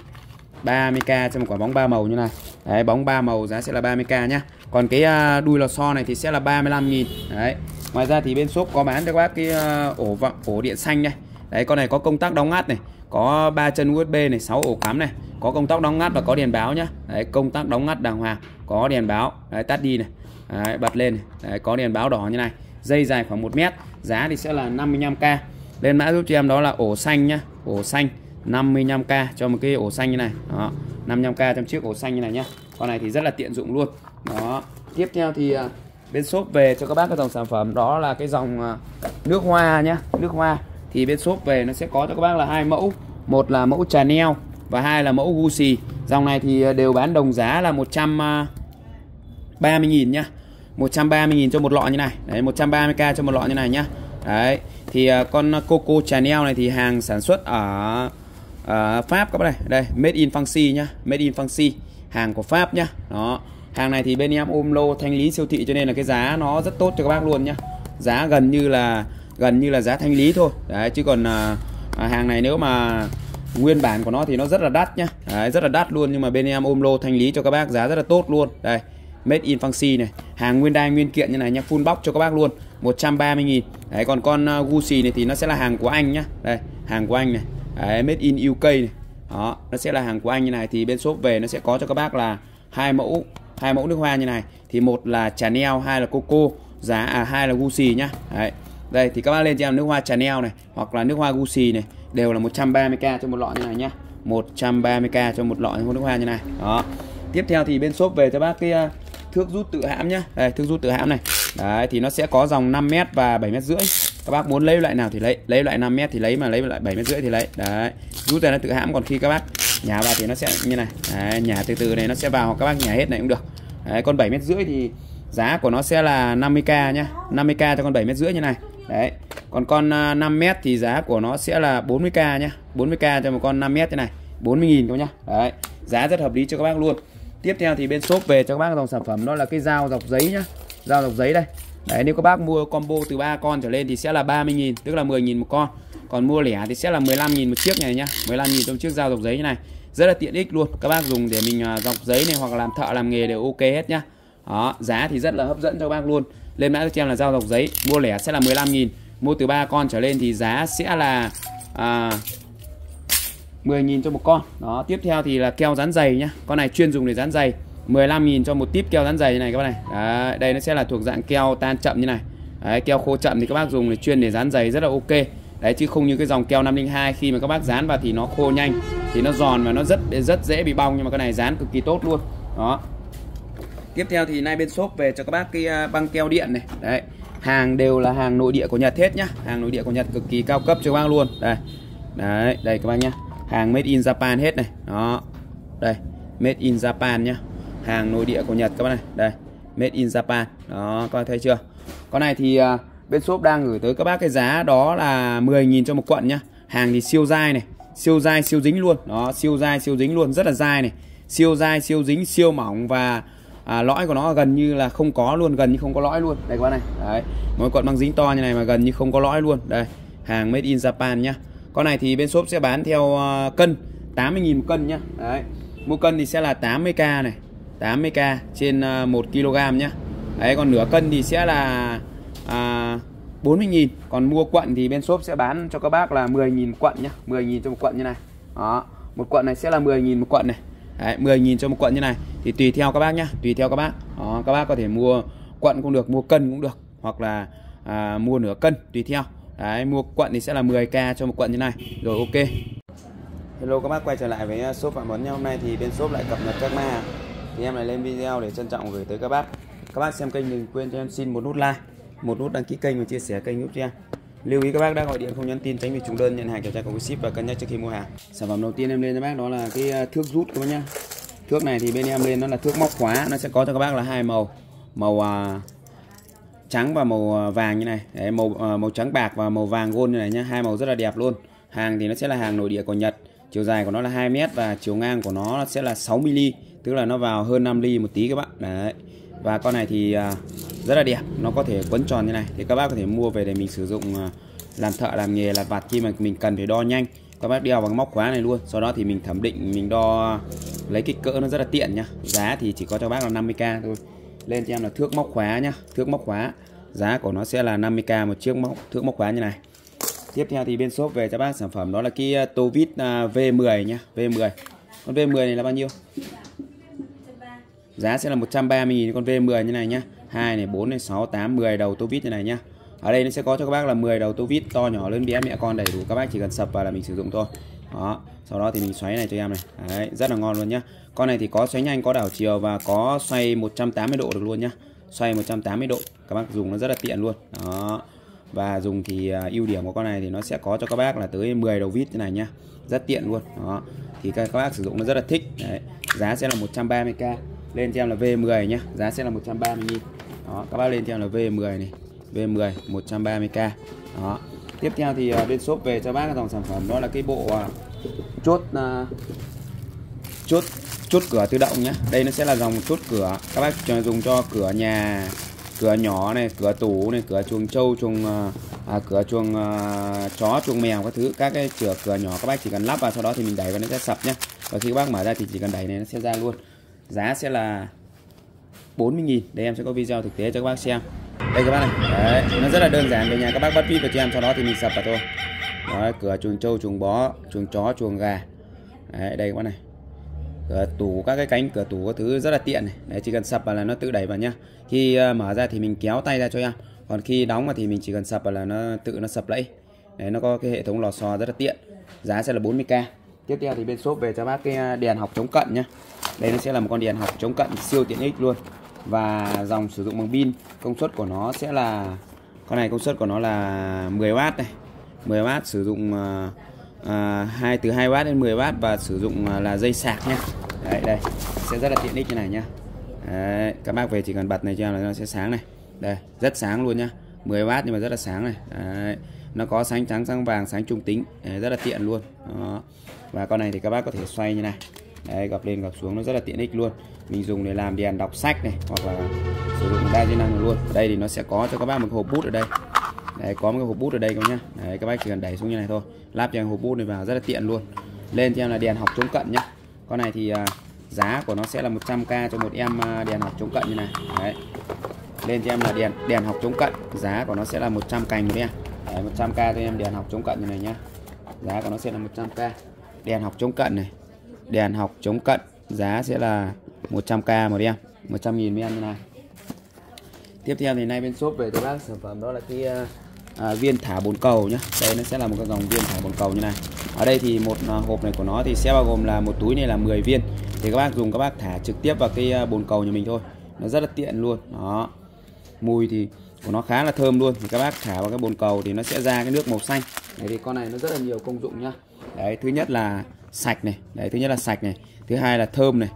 S1: 30k cho một quả bóng ba màu như này. Đấy, bóng ba màu giá sẽ là 30k nhá còn cái à, đuôi lò xo này thì sẽ là 35.000 Đấy. Ngoài ra thì bên shop có bán cho các bác cái à, ổ vọng ổ điện xanh này đấy con này có công tắc đóng ngắt này có ba chân USB này 6 ổ cắm này có công tắc đóng ngắt và có đèn báo nhá. Đấy công tắc đóng ngắt đàng hoàng có đèn báo đấy tắt đi này. Đấy, bật lên này. Đấy, có đèn báo đỏ như này. Dây dài khoảng 1 mét giá thì sẽ là 55k lên mã giúp cho em đó là ổ xanh nhá ổ xanh 55k cho một cái ổ xanh như này. Đó 55k trong chiếc ổ xanh như này nhá. Con này thì rất là tiện dụng luôn đó. Tiếp theo thì à, bên shop về cho các bác cái dòng sản phẩm. Đó là cái dòng à, nước hoa nhá nước hoa. Thì bên shop về nó sẽ có cho các bác là hai mẫu. Một là mẫu Chanel và hai là mẫu Gucci. Dòng này thì à, đều bán đồng giá là 130.000 nhá. 130.000 cho một lọ như này. Đấy 130k cho một lọ như này nhá. Đấy. Thì con Coco Chanel này thì hàng sản xuất ở uh, Pháp các bạn này. Đây made in France nhá. Made in France hàng của Pháp nhá. Đó hàng này thì bên em ôm lô thanh lý siêu thị cho nên là cái giá nó rất tốt cho các bác luôn nhá. Giá gần như là gần như là giá thanh lý thôi. Đấy chứ còn à, à hàng này nếu mà nguyên bản của nó thì nó rất là đắt nhá. Đấy, rất là đắt luôn nhưng mà bên em ôm lô thanh lý cho các bác giá rất là tốt luôn. Đây made in fancy này. Hàng nguyên đai nguyên kiện như này nhá full box cho các bác luôn 130 000 đấy còn con uh, Gucci này thì nó sẽ là hàng của anh nhá. Đây hàng của anh này. Đấy, made in UK này. Đó nó sẽ là hàng của anh như này thì bên shop về nó sẽ có cho các bác là hai mẫu hai mẫu nước hoa như này. Thì một là Chanel hai là Coco, giá à hai là Gucci nhá. Đấy. Đây, thì các bác lên cho em nước hoa Chanel này, hoặc là nước hoa Gucci này, đều là 130k cho một lọ như này nhá. 130k cho một lọ nước hoa như này. Đó. Tiếp theo thì bên shop về cho bác cái à, thước rút tự hãm nhá. Đây, thước rút tự hãm này. Đấy, thì nó sẽ có dòng 5m và 7m rưỡi các bác muốn lấy loại nào thì lấy lấy loại 5m thì lấy mà lấy loại 7 mét rưỡi thì lấy. Đấy rút ra nó tự hãm còn khi các bác nhả vào thì nó sẽ như này. Đấy, nhả từ từ này nó sẽ vào các bác nhả hết này cũng được. Đấy, con 7 mét rưỡi thì giá của nó sẽ là 50k nhá. 50k cho con 7 mét rưỡi như này. Đấy còn con à, 5 mét thì giá của nó sẽ là 40k nhá. 40k cho một con 5 mét thế này 40.000 thôi nhá. Đấy giá rất hợp lý cho các bác luôn. Tiếp theo thì bên shop về cho các bác dòng sản phẩm đó là cái dao dọc giấy nhá. Dao dọc giấy đây đấy nếu các bác mua combo từ 3 con trở lên thì sẽ là 30.000 tức là 10.000 một con. Còn mua lẻ thì sẽ là 15.000 một chiếc này nhá. 15.000 trong chiếc dao dọc giấy như này. Rất là tiện ích luôn. Các bác dùng để mình à, dọc giấy này hoặc là làm thợ làm nghề đều ok hết nhá. Đó giá thì rất là hấp dẫn cho các bác luôn. Lên mã cho em là dao dọc giấy mua lẻ sẽ là 15.000 mua từ 3 con trở lên thì giá sẽ là à, 10.000 cho một con. Đó tiếp theo thì là keo dán dày nhá. Con này chuyên dùng để dán dày 15.000 cho một típ keo dán dày như này các bác này. Đấy, đây nó sẽ là thuộc dạng keo tan chậm như này. Đấy, keo khô chậm thì các bác dùng để chuyên để dán giày rất là ok. Đấy chứ không như cái dòng keo 502 khi mà các bác dán vào thì nó khô nhanh thì nó giòn và nó rất rất dễ bị bong nhưng mà cái này dán cực kỳ tốt luôn. Đó. Tiếp theo thì nay bên shop về cho các bác cái à, băng keo điện này. Đấy hàng đều là hàng nội địa của Nhật hết nhá. Hàng nội địa của Nhật cực kỳ cao cấp cho các bác luôn. Đây. Đấy đây các bác nhá. Hàng made in Japan hết này. Đó. Đây made in Japan nhá hàng nội địa của Nhật các bác này. Đây made in Japan. Đó các bác thấy chưa? Con này thì uh, bên shop đang gửi tới các bác cái giá đó là 10.000 cho một quận nhá. Hàng thì siêu dai này siêu dai siêu dính luôn. Đó siêu dai siêu dính luôn rất là dai này. Siêu dai siêu dính siêu mỏng và à, lõi của nó gần như là không có luôn gần như không có lõi luôn. Đây các bạn này đấy. Mỗi quận băng dính to như này mà gần như không có lõi luôn. Đây hàng made in Japan nhá. Con này thì bên shop sẽ bán theo uh, cân 80.000 một cân nhá. Đấy mua cân thì sẽ là 80k này. 80k trên ờ, 1 kg nhá. Đấy còn nửa cân thì sẽ là à, 40.000 còn mua quận thì bên shop sẽ bán cho các bác là 10.000 quận nhá. 10.000 cho một quận như này. Đó một quận này sẽ là 10.000 một quận này. Đấy, 10.000 cho một quận như này. Thì tùy theo các bác nhá tùy theo các bác. Đó, các bác có thể mua quận cũng được mua cân cũng được hoặc là à, mua nửa cân tùy theo. Đấy, mua quận thì sẽ là 10k cho một quận như này. Rồi ok. Hello các bác quay trở lại với ờ, shop Phạm Vấn nha hôm nay thì bên shop lại cập nhật các ma thì em lại lên video để trân trọng gửi tới các bác. Các bác xem kênh đừng quên cho em xin một nút like một nút đăng ký kênh và chia sẻ kênh giúp cho em. Lưu ý các bác đã gọi điện không nhắn tin tránh việc trùng đơn nhận hàng kiểm tra có ship và cân nhắc trước khi mua hàng. Sản phẩm đầu tiên em lên cho bác đó là cái à, thước rút các bác nhá. Thước này thì bên em lên nó là thước móc khóa nó sẽ có cho các bác là hai màu. Màu à, trắng và màu à, vàng như này. Đấy, màu à, màu trắng bạc và màu vàng gold như này nhá. Hai màu rất là đẹp luôn. Hàng thì nó sẽ là hàng nội địa của Nhật. Chiều dài của nó là 2 mét và chiều ngang của nó sẽ là 6 mm tức là nó vào hơn 5 ly một tí các bạn. Đấy. Và con này thì à, rất là đẹp. Nó có thể quấn tròn như này. Thì các bác có thể mua về để mình sử dụng à, làm thợ, làm nghề lặt vặt khi mà mình cần phải đo nhanh. Các bác đeo bằng móc khóa này luôn. Sau đó thì mình thẩm định, mình đo, lấy kích cỡ nó rất là tiện nhá. Giá thì chỉ có cho bác là 50k thôi. Lên cho em là thước móc khóa nhá. Thước móc khóa. Giá của nó sẽ là 50k một chiếc móc, thước móc khóa như này. Tiếp theo thì bên shop về cho bác sản phẩm đó là cái tô vít V10 nhá. V10 con V10 này là bao nhiêu? Giá sẽ là 130.000 con V10 như này nhá. 2 này 4 này 6 8 10 đầu tô vít như này nhá. Ở đây nó sẽ có cho các bác là 10 đầu tô vít to nhỏ lớn bé mẹ con đầy đủ. Các bác chỉ cần sập vào là mình sử dụng thôi. Đó sau đó thì mình xoáy này cho em này. Đấy, rất là ngon luôn nhá. Con này thì có xoáy nhanh có đảo chiều và có xoay 180 độ được luôn nhá. Xoay 180 độ các bác dùng nó rất là tiện luôn. Đó và dùng thì à, ưu điểm của con này thì nó sẽ có cho các bác là tới 10 đầu vít như này nhá. Rất tiện luôn. Đó thì các, bác sử dụng nó rất là thích. Đấy. giá sẽ là 130k lên cho em là V10 nhá. Giá sẽ là 130 nghìn. Đó các bác lên cho em là V10 này. V10 130k đó. Tiếp theo thì uh, bên shop về cho bác cái dòng sản phẩm đó là cái bộ uh, chốt uh, chốt chốt cửa tự động nhé đây nó sẽ là dòng chốt cửa. Các bác dùng cho cửa nhà cửa nhỏ này cửa tủ này cửa chuồng trâu chuồng à, à cửa chuồng à, chó chuồng mèo các thứ. Các cái cửa cửa nhỏ các bác chỉ cần lắp vào sau đó thì mình đẩy vào nó sẽ sập nhé và khi các bác mở ra thì chỉ cần đẩy này nó sẽ ra luôn. Giá sẽ là 40.000 đây em sẽ có video thực tế cho các bác xem. Đây các bác này. Đấy nó rất là đơn giản. Về nhà các bác bắt vít vào cho em sau đó thì mình sập vào thôi. Đó, cửa chuồng trâu chuồng bó chuồng chó chuồng gà. Đấy, đây các bác này cửa tủ các cái cánh cửa tủ các thứ rất là tiện này. Đấy chỉ cần sập vào là nó tự đẩy vào nhá. Khi uh, mở ra thì mình kéo tay ra cho em. Còn khi đóng mà thì mình chỉ cần sập vào là nó tự nó sập lấy đấy nó có cái hệ thống lò xo rất là tiện. Giá sẽ là 40k tiếp theo thì bên shop về cho bác cái ờ, đèn học chống cận nhá. Đây nó sẽ là một con đèn học chống cận siêu tiện ích luôn. Và dòng sử dụng bằng pin. Công suất của nó sẽ là con này công suất của nó là 10W này. 10W sử dụng uh, Ờ, à, 2 từ 2W đến 10W và sử dụng à, là dây sạc nhé. đấy đây sẽ rất là tiện ích như này nhá. Đấy, các bác về chỉ cần bật này cho là nó sẽ sáng này. Đây rất sáng luôn nhá. 10W nhưng mà rất là sáng này. Đấy, nó có sáng trắng sáng vàng sáng trung tính. Đấy, rất là tiện luôn. Đó. và con này thì các bác có thể xoay như này. Đấy gập lên gập xuống nó rất là tiện ích luôn. Mình dùng để làm đèn đọc sách này hoặc là sử dụng đa chức năng luôn. Ở đây thì nó sẽ có cho các bác một hộp bút ở đây. Đấy, có một cái hộp bút ở đây các nhá Đấy, các bác chỉ cần đẩy xuống như này thôi. Lắp cho em hộp bút này vào rất là tiện luôn. Lên cho em là đèn học chống cận nhá con này thì uh, giá của nó sẽ là 100k cho một em uh, đèn học chống cận như này. Đấy. lên cho em là đèn đèn học chống cận. Giá của nó sẽ là 100 cành một em. Đấy, 100k cho em đèn học chống cận như này nhá giá của nó sẽ là 100k đèn học chống cận này. Đèn học chống cận giá sẽ là 100k một em. 100 nghìn một em như này. Tiếp theo thì nay bên shop về cho bác sản phẩm đó là cái uh, à, viên thả bồn cầu nhé, đây nó sẽ là một cái dòng viên thả bồn cầu như này. Ở đây thì một à, hộp này của nó thì sẽ bao gồm là một túi này là 10 viên. Thì các bác dùng các bác thả trực tiếp vào cái à, bồn cầu nhà mình thôi. Nó rất là tiện luôn. Đó. Mùi thì của nó khá là thơm luôn. Thì các bác thả vào cái bồn cầu thì nó sẽ ra cái nước màu xanh. Đấy thì con này nó rất là nhiều công dụng nhá. Đấy thứ nhất là sạch này. Đấy thứ nhất là sạch này. Thứ hai là thơm này.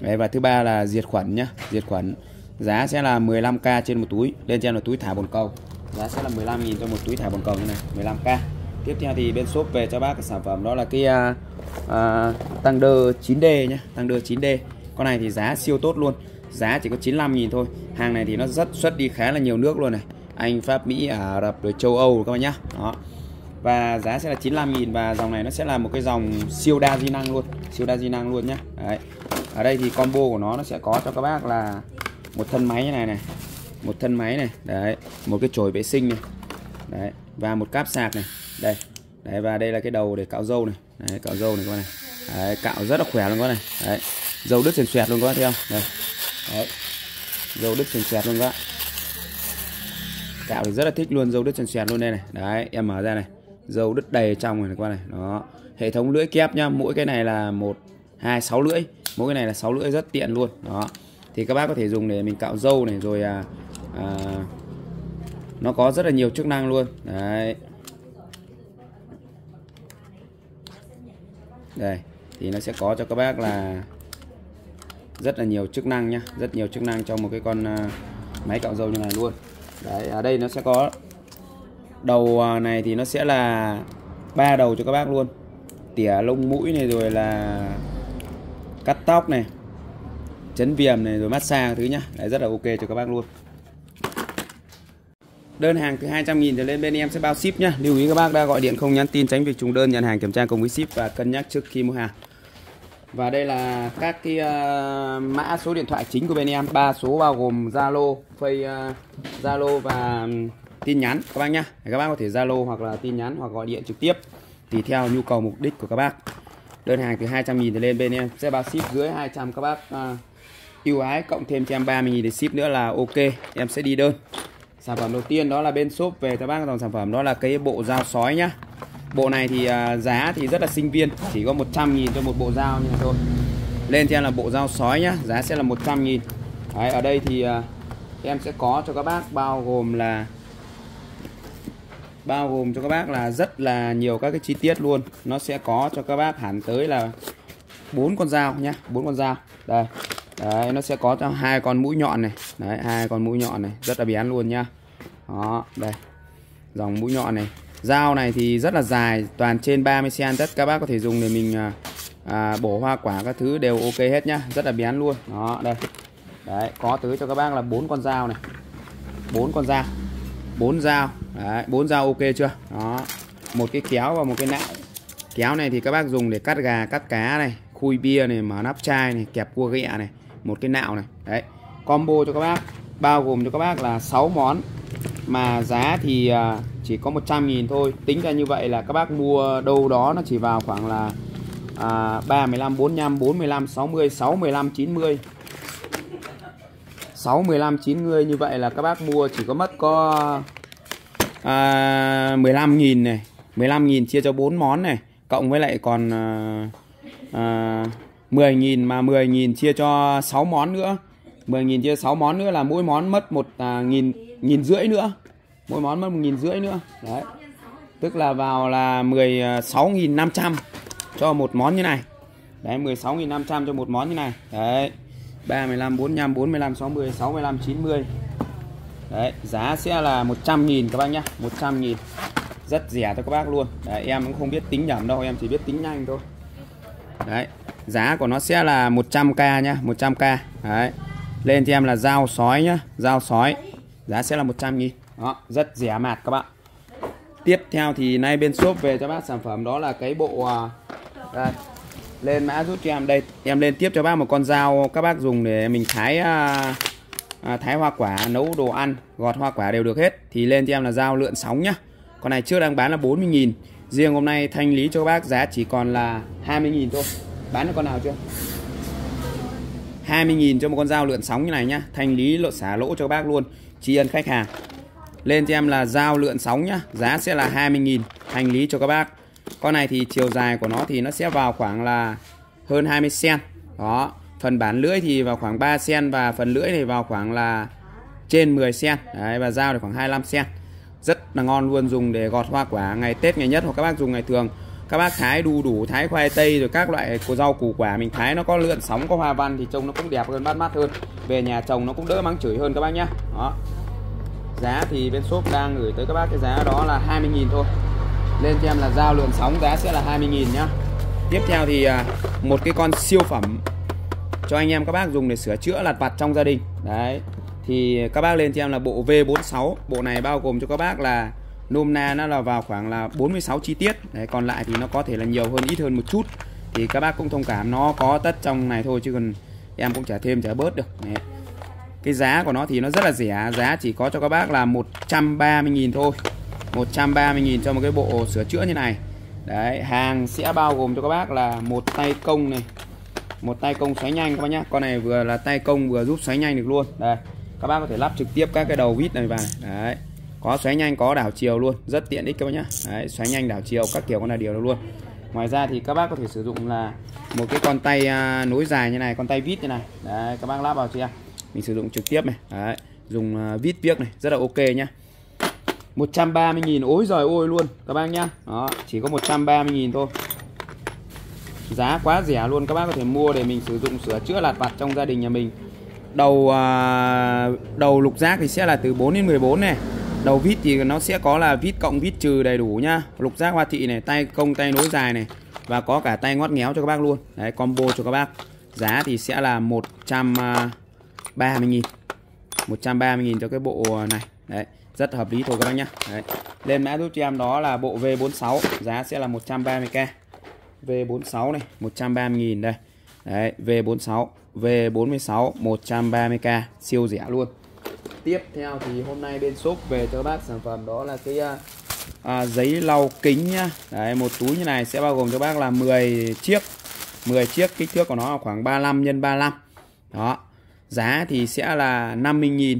S1: Đấy và thứ ba là diệt khuẩn nhá. Diệt khuẩn giá sẽ là 15k trên một túi. Lên trên là túi thả bồn cầu giá sẽ là 15.000 cho một túi thả bồn cầu như này 15k tiếp theo thì bên shop về cho bác cái sản phẩm đó là cái uh, uh, tăng đơ 9D nhé tăng đơ 9D con này thì giá siêu tốt luôn giá chỉ có 95.000 thôi. Hàng này thì nó rất xuất đi khá là nhiều nước luôn này. Anh Pháp Mỹ Ả Rập rồi châu Âu các bạn nhá. Đó. Và giá sẽ là 95.000 và dòng này nó sẽ là một cái dòng siêu đa di năng luôn siêu đa di năng luôn nhá. Đấy. ở đây thì combo của nó nó sẽ có cho các bác là một thân máy như này này một thân máy này đấy một cái chổi vệ sinh này đấy và một cáp sạc này đây đấy và đây là cái đầu để cạo râu này đấy, cạo râu này các bạn này đấy, cạo rất là khỏe luôn các này đấy dầu đứt sền xoẹt luôn các bạn thấy không? Đây đấy dầu đứt sền xoẹt luôn các bạn. Cạo thì rất là thích luôn dầu đứt sền xoẹt luôn đây này đấy em mở ra này dầu đứt đầy trong này các bạn này đó hệ thống lưỡi kép nhá mỗi cái này là một hai sáu lưỡi mỗi cái này là sáu lưỡi rất tiện luôn đó. Thì các bác có thể dùng để mình cạo râu này rồi à, à, nó có rất là nhiều chức năng luôn. Đấy. Đây thì nó sẽ có cho các bác là rất là nhiều chức năng nhá. Rất nhiều chức năng trong một cái con à, máy cạo râu như này luôn. Đấy ở đây nó sẽ có đầu à, này thì nó sẽ là ba đầu cho các bác luôn. Tỉa lông mũi này rồi là cắt tóc này chấn viêm này rồi massage thứ nhá. Đấy rất là ok cho các bác luôn. Đơn hàng từ 200 nghìn trở lên bên em sẽ bao ship nhá. Lưu ý các bác đã gọi điện không nhắn tin tránh việc trùng đơn nhận hàng kiểm tra cùng với ship và cân nhắc trước khi mua hàng. và đây là các cái uh, mã số điện thoại chính của bên em. Ba số bao gồm Zalo, Face uh, Zalo và tin nhắn các bác nhá. Các bác có thể Zalo hoặc là tin nhắn hoặc gọi điện trực tiếp tùy theo nhu cầu mục đích của các bác. Đơn hàng từ 200.000 trở lên bên em sẽ bao ship dưới 200 các bác uh, ưu ái cộng thêm cho em 30.000 để ship nữa là ok. Em sẽ đi đơn sản phẩm đầu tiên đó là bên shop về các bác dòng sản phẩm đó là cái bộ dao sói nhá. Bộ này thì à, giá thì rất là sinh viên chỉ có 100.000 cho một bộ dao như này thôi. Lên cho em là bộ dao sói nhá giá sẽ là 100.000 Đấy, ở đây thì à, em sẽ có cho các bác bao gồm là bao gồm cho các bác là rất là nhiều các cái chi tiết luôn. Nó sẽ có cho các bác hẳn tới là bốn con dao nhá bốn con dao. Đây đấy nó sẽ có cho hai con mũi nhọn này. Đấy hai con mũi nhọn này. Rất là bén luôn nhá. Đó đây. Dòng mũi nhọn này. Dao này thì rất là dài toàn trên 30 cm tất. Các bác có thể dùng để mình à, à, bổ hoa quả các thứ đều ok hết nhá. Rất là bén luôn. Đó đây. Đấy có tới cho các bác là bốn con dao này. Bốn con dao. Bốn dao. Đấy bốn dao ok chưa? Đó. Một cái kéo và một cái nạo kéo này thì các bác dùng để cắt gà cắt cá này khui bia này mở nắp chai này kẹp cua ghẹ này một cái nạo này. Đấy combo cho các bác bao gồm cho các bác là 6 món. Mà giá thì à, chỉ có 100 nghìn thôi. Tính ra như vậy là các bác mua đâu đó nó chỉ vào khoảng là à, 3 15 45 4 15 60 6 15 90 6 15 90 như vậy là các bác mua chỉ có mất có à, 15 nghìn này. 15 nghìn chia cho 4 món này. Cộng với lại còn à, à, 10.000 mà 10.000 chia cho 6 món nữa. 10.000 chia 6 món nữa là mỗi món mất 1 à, nghìn nghìn rưỡi nữa. Mỗi món mất một nghìn rưỡi nữa. Đấy. Tức là vào là 16.500 à, cho một món như này. Đấy 16.500 cho một món như này. Đấy. 3 15 45 45 60 65 90 đấy giá sẽ là 100.000 các bác nhá. 100.000 rất rẻ cho các bác luôn. Đấy, em cũng không biết tính nhẩm đâu em chỉ biết tính nhanh thôi. Đấy giá của nó sẽ là 100k nhá 100k đấy. Lên cho em là dao sói nhá dao sói. Giá sẽ là 100 nghìn. Đó rất rẻ mạt các bạn. Tiếp theo thì nay bên shop về cho bác sản phẩm đó là cái bộ à, đây. Lên mã rút cho em đây. Em lên tiếp cho bác một con dao các bác dùng để mình thái à, à, thái hoa quả nấu đồ ăn gọt hoa quả đều được hết. Thì lên cho em là dao lượn sóng nhá. Con này trước đang bán là 40.000 riêng hôm nay thanh lý cho các bác giá chỉ còn là 20.000 thôi bán được con nào chưa? 20.000 cho một con dao lượn sóng như này nhá. Thanh lý lộ xả lỗ cho bác luôn. Tri ân khách hàng. Lên cho em là dao lượn sóng nhá. Giá sẽ là 20.000 thanh lý cho các bác. Con này thì chiều dài của nó thì nó sẽ vào khoảng là hơn 20 cm đó. Phần bản lưỡi thì vào khoảng 3 cm và phần lưỡi thì vào khoảng là trên 10 cm Đấy, và dao thì khoảng 25 cm rất là ngon luôn dùng để gọt hoa quả ngày Tết ngày nhất hoặc các bác dùng ngày thường các bác thái đu đủ, thái khoai tây, rồi các loại của rau củ quả mình thái nó có lượn sóng, có hoa văn thì trông nó cũng đẹp hơn bắt mắt hơn. Về nhà trồng nó cũng đỡ mắng chửi hơn các bác nhá. Đó. Giá thì bên shop đang gửi tới các bác cái giá đó là 20.000 thôi. Lên cho em là dao lượn sóng giá sẽ là 20.000 nhá. Tiếp theo thì à, một cái con siêu phẩm cho anh em các bác dùng để sửa chữa lặt vặt trong gia đình. Đấy. Thì các bác lên cho em là bộ V46 bộ này bao gồm cho các bác là nôm na nó là vào khoảng là 46 chi tiết. Đấy, còn lại thì nó có thể là nhiều hơn, ít hơn một chút. Thì các bác cũng thông cảm, nó có tất trong này thôi, chứ còn em cũng trả thêm trả bớt được. Đấy. cái giá của nó thì nó rất là rẻ, giá chỉ có cho các bác là 130.000 thôi. 130.000 cho một cái bộ sửa chữa như này. Đấy, hàng sẽ bao gồm cho các bác là một tay công này, một tay công xoáy nhanh các bác nhá. Con này vừa là tay công vừa giúp xoáy nhanh được luôn. Đây, các bác có thể lắp trực tiếp các cái đầu vít này vào. Đấy có xoáy nhanh có đảo chiều luôn. Rất tiện ích các bác nhá. Đấy, xoáy nhanh đảo chiều các kiểu con là điều luôn. Ngoài ra thì các bác có thể sử dụng là một cái con tay à, nối dài như này con tay vít như này. Đấy các bác lắp vào chưa? Mình sử dụng trực tiếp này. Đấy dùng à, vít viếc này rất là ok nhá. 130.000 ối giời ôi luôn các bác nhá. Đó chỉ có 130.000 thôi. Giá quá rẻ luôn các bác có thể mua để mình sử dụng sửa chữa lạt vặt trong gia đình nhà mình. Đầu à, đầu lục giác thì sẽ là từ 4 đến 14 này đầu vít thì nó sẽ có là vít cộng vít trừ đầy đủ nhá. Lục giác hoa thị này, tay công, tay nối dài này và có cả tay ngót nghéo cho các bác luôn. Đấy, combo cho các bác. Giá thì sẽ là 130 nghìn. 130 nghìn cho cái bộ này. Đấy, rất hợp lý thôi các bác nhá. Đấy. lên mã giúp cho em đó là bộ V46 giá sẽ là 130k V46 này 130 nghìn đây. Đấy V46 V46 130k siêu rẻ luôn tiếp theo thì hôm nay bên shop về cho các bác sản phẩm đó là cái à, à, giấy lau kính nhá. Đấy một túi như này sẽ bao gồm cho bác là 10 chiếc. 10 chiếc kích thước của nó là khoảng 35 x 35 đó. Giá thì sẽ là 50.000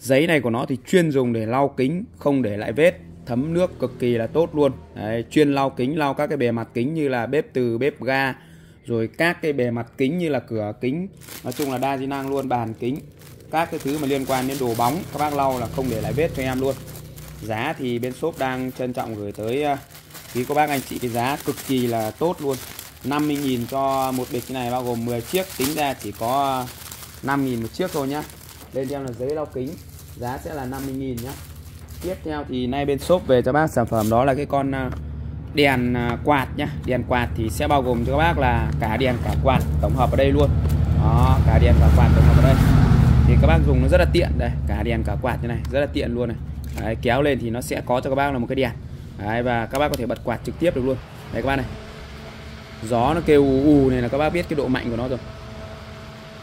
S1: giấy này của nó thì chuyên dùng để lau kính không để lại vết. Thấm nước cực kỳ là tốt luôn. Đấy, chuyên lau kính lau các cái bề mặt kính như là bếp từ bếp ga rồi các cái bề mặt kính như là cửa kính. Nói chung là đa di năng luôn bàn kính các cái thứ mà liên quan đến đồ bóng, các bác lau là không để lại vết cho em luôn. Giá thì bên shop đang trân trọng gửi tới à, quý cô bác anh chị. Cái giá cực kỳ là tốt luôn. 50.000 cho một bịch này, bao gồm 10 chiếc. Tính ra chỉ có à, 5.000 một chiếc thôi nhá. Lên cho em là giấy lau kính. Giá sẽ là 50.000 nhá. Tiếp theo thì nay bên shop về cho bác sản phẩm đó là cái con à, đèn quạt nhá. Đèn quạt thì sẽ bao gồm cho các bác là cả đèn cả quạt tổng hợp ở đây luôn. Đó, cả đèn cả quạt tổng hợp ở đây thì các bác dùng nó rất là tiện. Đây cả đèn cả quạt như này rất là tiện luôn này. Đấy, kéo lên thì nó sẽ có cho các bác là một cái đèn. Đấy, và các bác có thể bật quạt trực tiếp được luôn. Đấy các bác này. Gió nó kêu ù ù này là các bác biết cái độ mạnh của nó rồi.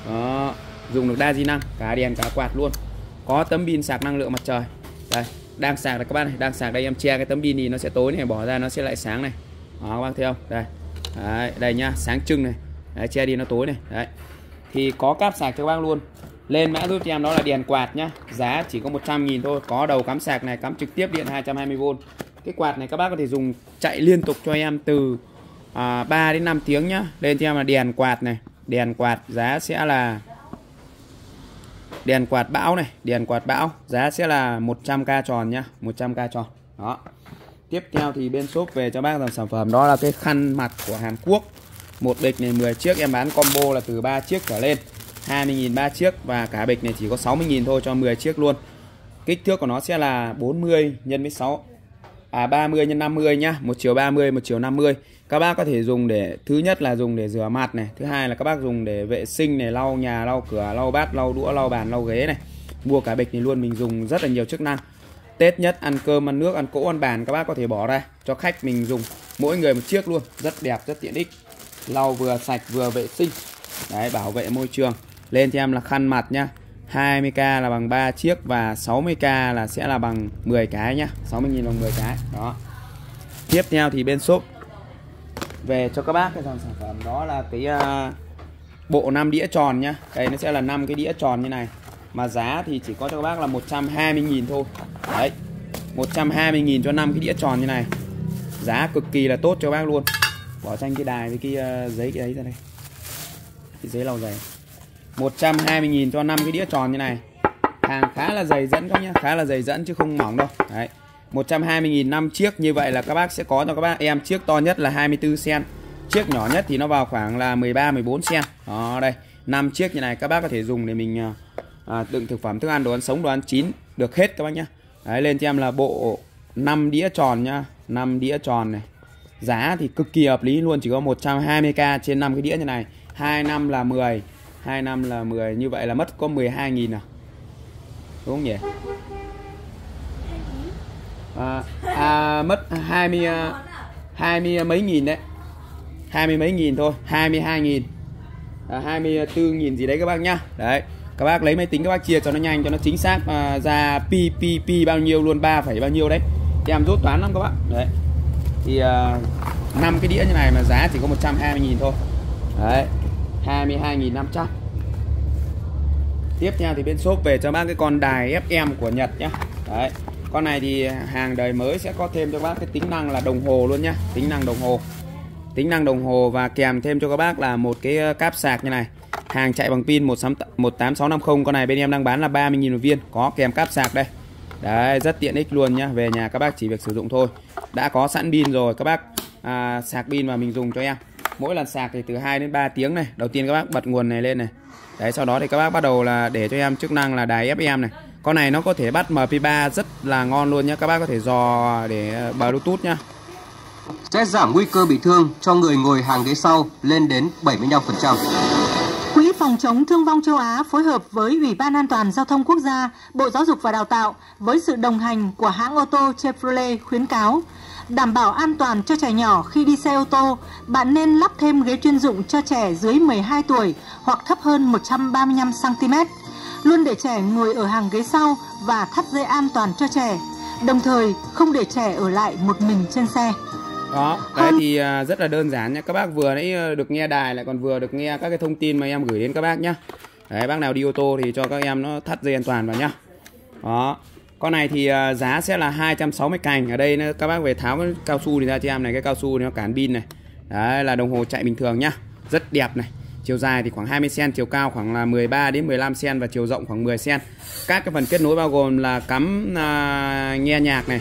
S1: Đó dùng được đa di năng cả đèn cả quạt luôn. Có tấm pin sạc năng lượng mặt trời. Đây đang sạc này các bác này đang sạc đây em che cái tấm pin thì nó sẽ tối này bỏ ra nó sẽ lại sáng này. Đó các bác thấy không? Đây. Đấy, đây nhá sáng trưng này. Đấy, che đi nó tối này. Đấy. Thì có cáp sạc cho các bác luôn lên mã giúp cho em đó là đèn quạt nhá. Giá chỉ có 100 nghìn thôi. Có đầu cắm sạc này cắm trực tiếp điện 220V cái quạt này các bác có thể dùng chạy liên tục cho em từ à, 3 đến 5 tiếng nhá. Lên cho em là đèn quạt này. Đèn quạt giá sẽ là đèn quạt bão này đèn quạt bão. Giá sẽ là 100k tròn nhá 100k tròn. Đó. Tiếp theo thì bên shop về cho bác dòng sản phẩm. Đó là cái khăn mặt của Hàn Quốc. Một bịch này 10 chiếc. Em bán combo là từ 3 chiếc trở lên. 20.000 3 chiếc và cả bịch này chỉ có 60.000 thôi cho 10 chiếc luôn. Kích thước của nó sẽ là 40 nhân 16 à 30 nhân 50 nhá, một chiều 30 một chiều 50 các bác có thể dùng để, thứ nhất là dùng để rửa mặt này, thứ hai là các bác dùng để vệ sinh này, lau nhà, lau cửa, lau bát, lau đũa, lau bàn, lau ghế này. Mua cả bịch này luôn, mình dùng rất là nhiều chức năng. Tết nhất, ăn cơm, ăn nước, ăn cỗ, ăn bàn, các bác có thể bỏ ra cho khách mình dùng mỗi người một chiếc luôn. Rất đẹp, rất tiện ích. Lau vừa sạch, vừa vệ sinh. Đấy, bảo vệ môi trường lên cho em là khăn mặt nhá. 20k là bằng 3 chiếc và 60k là sẽ là bằng 10 cái nhá. 60.000 bằng 10 cái. Đó. Tiếp theo thì bên shop. Về cho các bác cái dòng sản phẩm đó là cái uh, bộ 5 đĩa tròn nhá. Đây nó sẽ là 5 cái đĩa tròn như này. Mà giá thì chỉ có cho các bác là 120.000 thôi. Đấy. 120.000 cho 5 cái đĩa tròn như này. Giá cực kỳ là tốt cho các bác luôn. Bỏ tranh cái đài với cái uh, giấy cái đấy ra đây. Cái giấy lau giày. 120.000 cho 5 cái đĩa tròn như này. Hàng khá là dày dẫn các nhá, khá là dày dẫn chứ không mỏng đâu. Đấy 120.000 năm chiếc như vậy là các bác sẽ có cho các bác. Em chiếc to nhất là 24 cm chiếc nhỏ nhất thì nó vào khoảng là 13 14 cm đó, đây 5 chiếc như này các bác có thể dùng để mình à, à đựng thực phẩm, thức ăn, đồ ăn sống, đồ ăn chín, được hết các bác nhá. Đấy, lên cho em là bộ 5 đĩa tròn nhá 5 đĩa tròn này. Giá thì cực kỳ hợp lý luôn, chỉ có 120k trên 5 cái đĩa như này. 2 năm là 10 2 năm là 10 như vậy là mất có 12.000 à? Đúng không nhỉ? À, à, mất 20 20 à, mấy nghìn đấy. 20 mấy nghìn thôi 22 nghìn. À, 24 nghìn gì đấy các bác nhá. Đấy các bác lấy máy tính các bác chia cho nó nhanh cho nó chính xác à, ra PPP bao nhiêu luôn 3 bao nhiêu đấy. Em rút toán lắm các bác. Đấy. Thì à, 5 cái đĩa như này mà giá chỉ có 120 nghìn thôi. Đấy. 22.500 Tiếp theo thì bên shop về cho bác cái con đài FM của Nhật nhá. Đấy Con này thì hàng đời mới sẽ có thêm cho bác cái tính năng là đồng hồ luôn nhá Tính năng đồng hồ. Tính năng đồng hồ và kèm thêm cho các bác là một cái ờ, cáp sạc như này. Hàng chạy bằng pin 18650 Con này bên em đang bán là 30.000 một viên Có kèm cáp sạc đây. Đấy rất tiện ích luôn nhá Về nhà các bác chỉ việc sử dụng thôi. Đã có sẵn pin rồi các bác à, sạc pin và mình dùng cho em mỗi lần sạc thì từ 2 đến 3 tiếng này. Đầu tiên các bác bật nguồn này lên này. Đấy sau đó thì các bác bắt đầu là để cho em chức năng là đài FM này. Con này nó có thể bắt MP3 rất là ngon luôn nhá. Các bác có thể dò để Bluetooth nhá.
S4: Sẽ giảm nguy cơ bị thương cho người ngồi hàng ghế sau lên đến 75%.
S5: Quý
S4: phòng chống thương vong châu Á phối hợp với Ủy ban An toàn Giao thông Quốc gia, Bộ Giáo dục và Đào tạo với sự đồng hành của hãng ô tô Chevrolet khuyến cáo đảm bảo an toàn cho trẻ nhỏ khi đi xe ô tô, bạn nên lắp thêm ghế chuyên dụng cho trẻ dưới 12 tuổi hoặc thấp hơn 135 cm. Luôn để trẻ ngồi ở hàng ghế sau và thắt dây an toàn cho trẻ. Đồng thời không để trẻ ở lại một mình trên xe.
S1: Đó, đấy thì à, rất là đơn giản nha. Các bác vừa nãy ờ, được nghe đài lại còn vừa được nghe các cái thông tin mà em gửi đến các bác nhá. Đấy, bác nào đi ô tô thì cho các em nó thắt dây an toàn vào nhá. Đó. Con này thì à, giá sẽ là 260 cành. Ở đây các bác về tháo cái cao su thì ra cho em này, cái cao su nó cản pin này. Đấy là đồng hồ chạy bình thường nhá. Rất đẹp này. Chiều dài thì khoảng 20 cm, chiều cao khoảng là 13 đến 15 cm và chiều rộng khoảng 10 cm. Các cái phần kết nối bao gồm là cắm à, nghe nhạc này,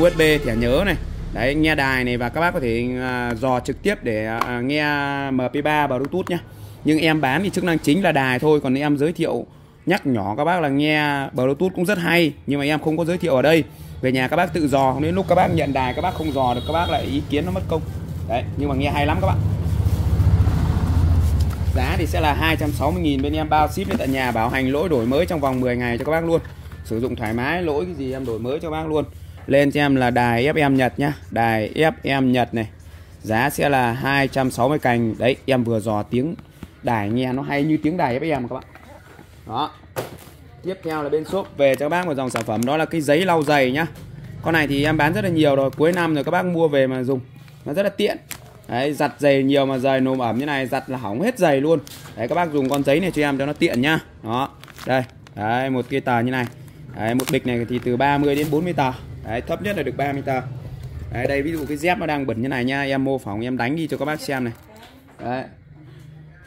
S1: USB thẻ nhớ này, đấy nghe đài này và các bác có thể à, dò trực tiếp để à, nghe MP3 và Bluetooth nhá. Nhưng em bán thì chức năng chính là đài thôi, còn em giới thiệu nhắc nhỏ các bác là nghe Bluetooth cũng rất hay, nhưng mà em không có giới thiệu ở đây. Về nhà các bác tự dò, không đến lúc các bác nhận đài, các bác không dò được, các bác lại ý kiến nó mất công. Đấy, nhưng mà nghe hay lắm các bạn. Giá thì sẽ là 260.000 bên em bao ship đến tận nhà, bảo hành lỗi đổi mới trong vòng 10 ngày cho các bác luôn. Sử dụng thoải mái, lỗi cái gì em đổi mới cho các bác luôn. Lên cho em là đài FM Nhật nhá, đài FM Nhật này. Giá sẽ là 260 cành. Đấy, em vừa dò tiếng đài nghe, nó hay như tiếng đài FM các bạn đó. Tiếp theo là bên shop. Về cho các bác một dòng sản phẩm, đó là cái giấy lau giày nhá. Con này thì em bán rất là nhiều rồi, cuối năm rồi các bác mua về mà dùng. Nó rất là tiện. Đấy, giặt giày nhiều mà giày nồm ẩm như này, giặt là hỏng hết giày luôn. Đấy, các bác dùng con giấy này cho em cho nó tiện nhá. Đó. Đây, đấy, một cái tờ như này. Đấy, một bịch này thì từ 30 đến 40 tờ. Đấy, thấp nhất là được 30 tờ. Đấy, đây ví dụ cái dép nó đang bẩn như này nha em mô phỏng, em đánh đi cho các bác xem này. Đấy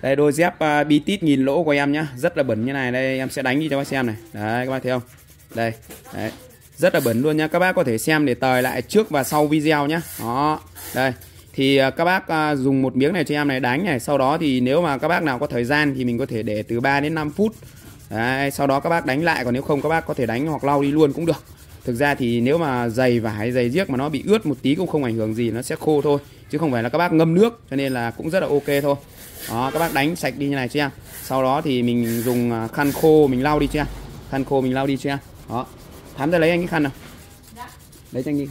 S1: đây đôi dép uh, tít nghìn lỗ của em nhá. Rất là bẩn như này. Đây em sẽ đánh đi cho bác xem này. Đấy các bác thấy không? Đây đấy. Rất là bẩn luôn nhá. Các bác có thể xem để tời lại trước và sau video nhá. Đó đây. Thì à, các bác à, dùng một miếng này cho em này đánh này. Sau đó thì nếu mà các bác nào có thời gian thì mình có thể để từ 3 đến 5 phút. Đấy, sau đó các bác đánh lại. Còn nếu không các bác có thể đánh hoặc lau đi luôn cũng được. Thực ra thì nếu mà giày vải giày giếc mà nó bị ướt một tí cũng không ảnh hưởng gì nó sẽ khô thôi. Chứ không phải là các bác ngâm nước cho nên là cũng rất là ok thôi đó các bác đánh sạch đi như này em sau đó thì mình dùng à, khăn khô mình lau đi em khăn khô mình lau đi em đó. Thám ra lấy anh cái khăn nào. Lấy cho anh đi.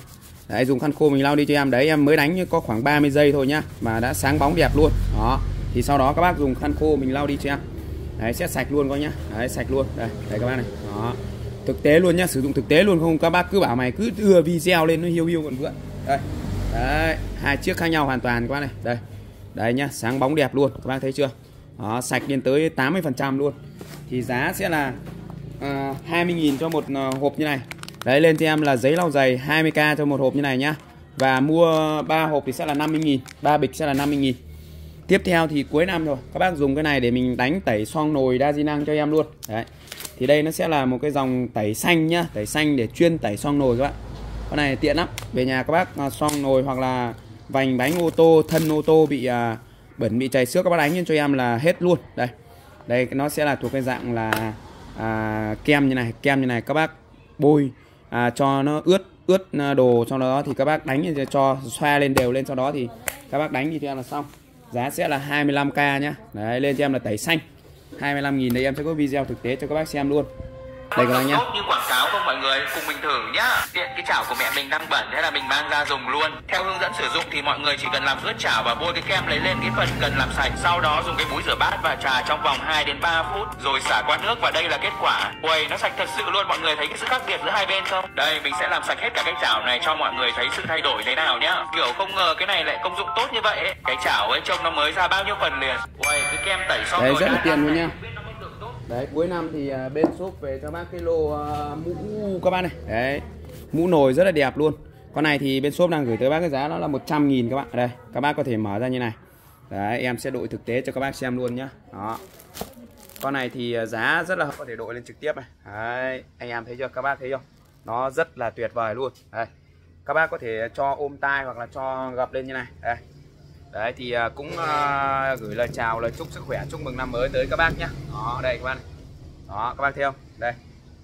S1: Đấy dùng khăn khô mình lau đi cho em? Đấy em mới đánh có khoảng 30 giây thôi nhá mà đã sáng bóng đẹp luôn. Đó. Thì sau đó các bác dùng khăn khô mình lau đi cho em đấy sẽ sạch luôn coi nhá. Đấy sạch luôn. Đây đây các bác này. Đó. Thực tế luôn nhá sử dụng thực tế luôn không? Các bác cứ bảo mày cứ đưa video lên nó hiu hiu còn vượn đây. Đấy hai chiếc khác nhau hoàn toàn các bác này. Đây đây nhá sáng bóng đẹp luôn các bác thấy chưa? Đó, sạch lên tới 80% luôn. Thì giá sẽ là à, uh, 20.000 cho một uh, hộp như này. Đấy lên cho em là giấy lau giày 20k cho một hộp như này nhá. Và mua 3 hộp thì sẽ là 50.000 3 bịch sẽ là 50.000 tiếp theo thì cuối năm rồi các bác dùng cái này để mình đánh tẩy xoong nồi đa di năng cho em luôn. Đấy thì đây nó sẽ là một cái dòng tẩy xanh nhá tẩy xanh để chuyên tẩy xoong nồi các bạn con này tiện lắm về nhà các bác à, xoong nồi hoặc là vành bánh ô tô thân ô tô bị à, bẩn bị chảy xước. Các bác đánh lên cho em là hết luôn. Đây. Đây nó sẽ là thuộc cái dạng là à, kem như này kem như này. Các bác bôi à, cho nó ướt ướt à, đồ trong đó thì các bác đánh cho xoa lên đều lên. Sau đó thì các bác đánh thì cho em là xong. Giá sẽ là 25k nhá. Đấy lên cho em là tẩy xanh. 25.000 đây em sẽ có video thực tế cho các bác xem luôn đây các bác nhé
S5: như quảng cáo không mọi người cùng mình thử nhá. Tiện cái chảo của mẹ mình đang bẩn thế là mình mang ra dùng luôn. Theo hướng dẫn sử dụng thì mọi người chỉ cần làm ướt chảo và bôi cái kem lấy lên cái phần cần làm sạch sau đó dùng cái búi rửa bát và trà trong vòng 2 đến 3 phút rồi xả qua nước và đây là kết quả. Ui nó sạch thật sự luôn. Mọi người thấy cái sự khác biệt giữa hai bên không? Đây mình sẽ làm sạch hết cả cái chảo này cho mọi người thấy sự thay đổi thế nào nhá. Kiểu không ngờ cái này lại công dụng tốt như vậy ấy. cái chảo ấy trông nó mới ra bao nhiêu phần liền. Ui cái kem tẩy xong
S1: đấy rất là tiền luôn nha đấy cuối năm thì à, bên shop về cho bác cái lô uh, mũ các bác này. Đấy mũ nồi rất là đẹp luôn. Con này thì bên shop đang gửi tới bác cái giá nó là 100 nghìn các bạn. Đây các bác có thể mở ra như này. Đấy em sẽ đội thực tế cho các bác xem luôn nhá. Đó. Con này thì à, giá rất là có thể đội lên trực tiếp này. Đấy anh em thấy chưa? Các bác thấy không? Nó rất là tuyệt vời luôn. Đây các bác có thể cho ôm tai hoặc là cho gập lên như này. Đây đấy thì à, cũng uh, gửi lời chào lời chúc sức khỏe chúc mừng năm mới tới các bác nhé đó đây các bác này. Đó các bác thấy không? Đây.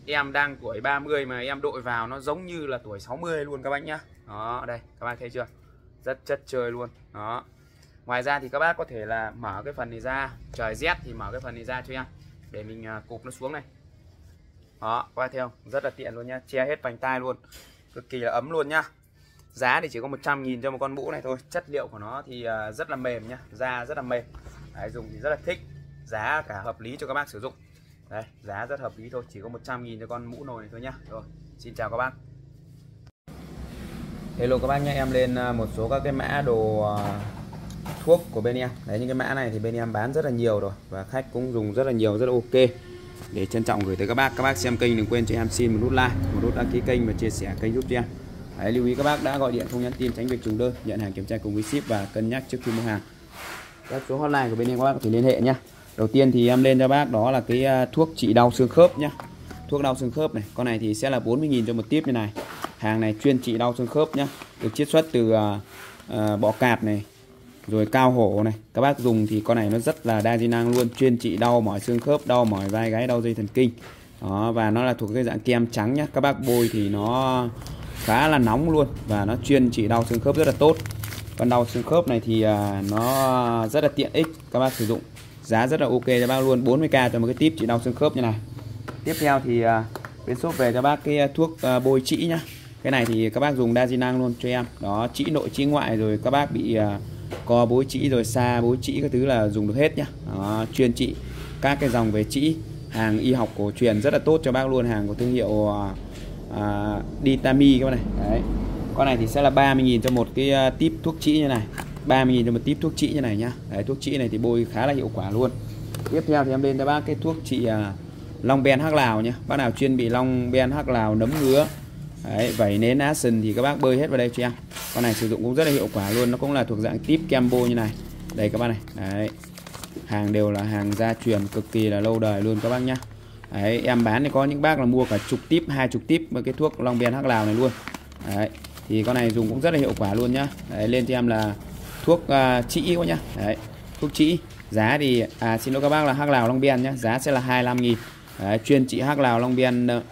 S1: Em đang tuổi 30 mà em đội vào nó giống như là tuổi 60 luôn các bác nhá. Đó đây các bác thấy chưa? Rất chất chơi luôn. Đó. Ngoài ra thì các bác có thể là mở cái phần này ra. Trời rét thì mở cái phần này ra cho em. Để mình à, cụp nó xuống này. Đó các bác thấy không? Rất là tiện luôn nhá. Che hết vành tay luôn. Cực kỳ là ấm luôn nhá giá thì chỉ có 100 nghìn cho một con mũ này thôi. Chất liệu của nó thì à, rất là mềm nhá da rất là mềm. Đấy, dùng thì rất là thích giá cả hợp lý cho các bác sử dụng. Đấy giá rất hợp lý thôi chỉ có 100 nghìn cho con mũ nồi này thôi nhá. Rồi xin chào các bác. Hello các bác nhé em lên à, một số các cái mã đồ à, thuốc của bên em. Đấy những cái mã này thì bên em bán rất là nhiều rồi và khách cũng dùng rất là nhiều rất là ok. Để trân trọng gửi tới các bác. Các bác xem kênh đừng quên cho em xin một nút like một nút đăng ký kênh và chia sẻ kênh giúp cho em. Đấy, lưu ý các bác đã gọi điện không nhắn tin tránh việc trùng đơn nhận hàng kiểm tra cùng với ship và cân nhắc trước khi mua hàng. Các số hotline của bên em các bác có thể liên hệ nhé. Đầu tiên thì em lên cho bác đó là cái à, thuốc trị đau xương khớp nhá thuốc đau xương khớp này con này thì sẽ là 40.000 cho một tiếp như này. Hàng này chuyên trị đau xương khớp nhá được chiết xuất từ uh, uh, bọ cạp này rồi cao hổ này. Các bác dùng thì con này nó rất là đa di năng luôn chuyên trị đau mỏi xương khớp đau mỏi vai gáy đau dây thần kinh. Đó và nó là thuộc cái dạng kem trắng nhá các bác bôi thì nó khá là nóng luôn và nó chuyên trị đau xương khớp rất là tốt. Con đau xương khớp này thì à, nó rất là tiện ích các bác sử dụng. Giá rất là ok cho bác luôn 40k cho một cái tip trị đau xương khớp như này. Tiếp theo thì à, bên shop về cho bác cái à, thuốc bôi trĩ nhá. Cái này thì các bác dùng đa di năng luôn cho em. Đó trĩ nội trĩ ngoại rồi các bác bị co bối trĩ rồi xa bối trĩ các thứ là dùng được hết nhá. Đó, chuyên trị các cái dòng về trĩ. Hàng y học cổ truyền rất là tốt cho bác luôn hàng của thương hiệu à, Ditami các bạn này. Đấy. Con này thì sẽ là 30.000 cho một cái à, uh, tip thuốc trĩ như này. 30.000 cho một tip thuốc trĩ như này nhá. Đấy, thuốc trĩ này thì bôi khá là hiệu quả luôn. Tiếp theo thì em lên cho bác cái thuốc trị uh, long ben hắc lào nhá. Bác nào chuyên bị long ben hắc lào nấm ngứa. Đấy, vẩy nến action thì các bác bơi hết vào đây cho em. Con này sử dụng cũng rất là hiệu quả luôn. Nó cũng là thuộc dạng tip Kembo như này. Đây các bác này. Đấy. Hàng đều là hàng gia truyền cực kỳ là lâu đời luôn các bác nhá. Đấy, em bán thì có những bác là mua cả chục tiếp hai chục tiếp với cái thuốc long biên hắc lào này luôn. Đấy, thì con này dùng cũng rất là hiệu quả luôn nhá. Đấy, lên cho em là thuốc uh, trĩ quá nhá. Đấy, thuốc trĩ giá thì à xin lỗi các bác là hắc lào long biên nhá. Giá sẽ là 25 nghìn. Đấy, chuyên trị hắc lào long biên uh,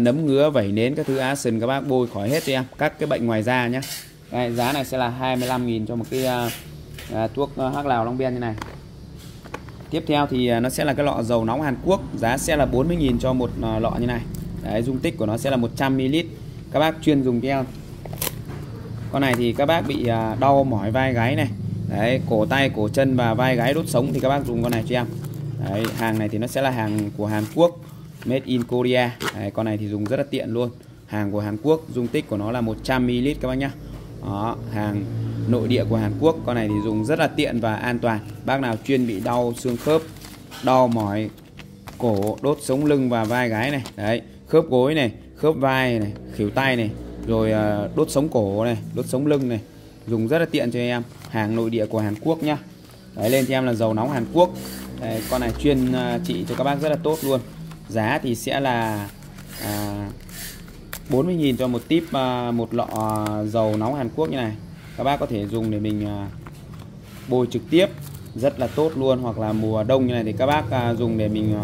S1: nấm ngứa vẩy nến các thứ action các bác bôi khỏi hết cho em. Các cái bệnh ngoài da nhá. Đây, giá này sẽ là 25 nghìn cho một cái uh, uh, thuốc ờ, hắc lào long biên như này tiếp theo thì à, nó sẽ là cái lọ dầu nóng Hàn Quốc giá sẽ là 40.000 cho một à, lọ như này. Đấy, dung tích của nó sẽ là 100ml các bác chuyên dùng keo à, con này thì các bác bị đau mỏi vai gáy này. Đấy, cổ tay cổ chân và vai gáy đốt sống thì các bác dùng con này cho em. Đấy, hàng này thì nó sẽ là hàng của Hàn Quốc made in Korea. Đấy, con này thì dùng rất là tiện luôn. Hàng của Hàn Quốc dung tích của nó là 100ml các bác nhá đó, hàng nội địa của Hàn Quốc. Con này thì dùng rất là tiện và an toàn. Bác nào chuyên bị đau xương khớp đau mỏi cổ đốt sống lưng và vai gái này. Đấy khớp gối này khớp vai này khỉu tay này rồi ờ, đốt sống cổ này đốt sống lưng này. Dùng rất là tiện cho em. Hàng nội địa của Hàn Quốc nhá. Đấy lên cho em là dầu nóng Hàn Quốc. Đấy, con này chuyên ờ, trị cho các bác rất là tốt luôn. Giá thì sẽ là à, 40.000 cho một tip à, một lọ à, dầu nóng Hàn Quốc như này. Các bác có thể dùng để mình à, bôi trực tiếp. Rất là tốt luôn. Hoặc là mùa đông như này thì các bác dùng để mình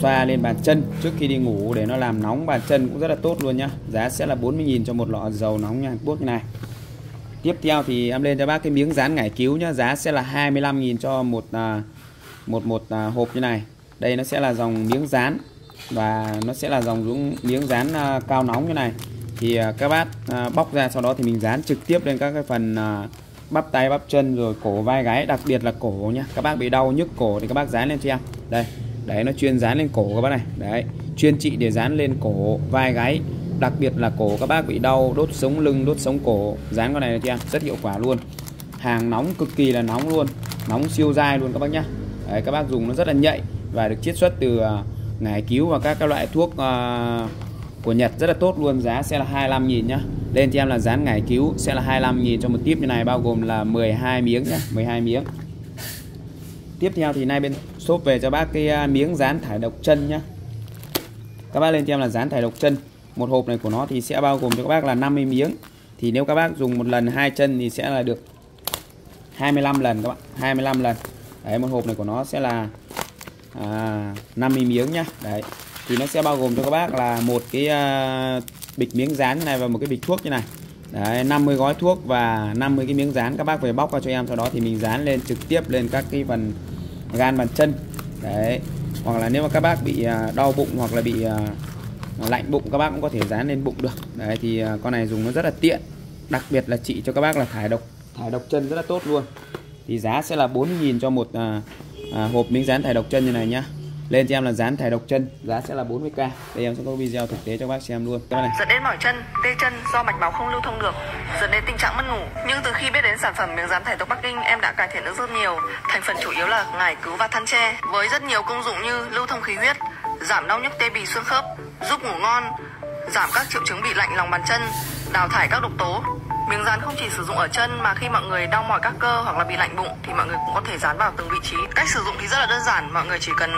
S1: xoa lên bàn chân trước khi đi ngủ để nó làm nóng bàn chân cũng rất là tốt luôn nhá. Giá sẽ là 40.000 cho một lọ dầu nóng Hàn Quốc như này. Tiếp theo thì em lên cho bác cái miếng dán ngải cứu nhá. Giá sẽ là 25.000 cho một một một hộp như này. Đây nó sẽ là dòng miếng dán và nó sẽ là dòng dũng miếng dán à, cao nóng như này. Thì à, các bác à, bóc ra sau đó thì mình dán trực tiếp lên các cái phần bắp tay bắp chân rồi cổ vai gáy đặc biệt là cổ nhá. Các bác bị đau nhức cổ thì các bác dán lên cho em. Đây đấy nó chuyên dán lên cổ các bác này. Đấy chuyên trị để dán lên cổ vai gáy đặc biệt là cổ các bác bị đau đốt sống lưng đốt sống cổ. Dán con này cho em rất hiệu quả luôn. Hàng nóng cực kỳ là nóng luôn. Nóng siêu dai luôn các bác nhá. Đấy, các bác dùng nó rất là nhạy và được chiết xuất từ ngải cứu và các các loại thuốc uh, của Nhật rất là tốt luôn giá sẽ là 25.000 nhá. Lên cho em là dán ngải cứu sẽ là 25.000 cho một tiếp như này bao gồm là 12 miếng nhá 12 miếng. Tiếp theo thì nay bên shop về cho bác cái ờ, miếng dán thải độc chân nhá. Các bác lên cho em là dán thải độc chân. Một hộp này của nó thì sẽ bao gồm cho các bác là 50 miếng. Thì nếu các bác dùng một lần hai chân thì sẽ là được 25 lần các bạn 25 lần. Đấy một hộp này của nó sẽ là à, 50 miếng nhá. Đấy thì nó sẽ bao gồm cho các bác là một cái uh, bịch miếng dán này và một cái bịch thuốc như này. Đấy, 50 gói thuốc và 50 cái miếng dán các bác về bóc qua cho em sau đó thì mình dán lên trực tiếp lên các cái phần gan bàn chân. Đấy hoặc là nếu mà các bác bị à, đau bụng hoặc là bị à, lạnh bụng các bác cũng có thể dán lên bụng được. Đấy thì à, con này dùng nó rất là tiện. Đặc biệt là trị cho các bác là thải độc thải độc chân rất là tốt luôn. Thì giá sẽ là 40.000 cho một à, à, hộp miếng dán thải độc chân như này nhá lên cho em là dán thải độc chân giá sẽ là 40k đây em sẽ có video thực tế cho bác xem luôn các này
S6: dẫn đến mỏi chân, tê chân do mạch máu không lưu thông được, dẫn đến tình trạng mất ngủ. Nhưng từ khi biết đến sản phẩm miếng dán thải độc Bắc Kinh, em đã cải thiện được rất nhiều. Thành phần chủ yếu là ngải cứu và than tre, với rất nhiều công dụng như lưu thông khí huyết, giảm đau nhức tê bì xương khớp, giúp ngủ ngon, giảm các triệu chứng bị lạnh lòng bàn chân, đào thải các độc tố. Miếng dán không chỉ sử dụng ở chân mà khi mọi người đau mỏi các cơ hoặc là bị lạnh bụng thì mọi người cũng có thể dán vào từng vị trí. Cách sử dụng thì rất là đơn giản, mọi người chỉ cần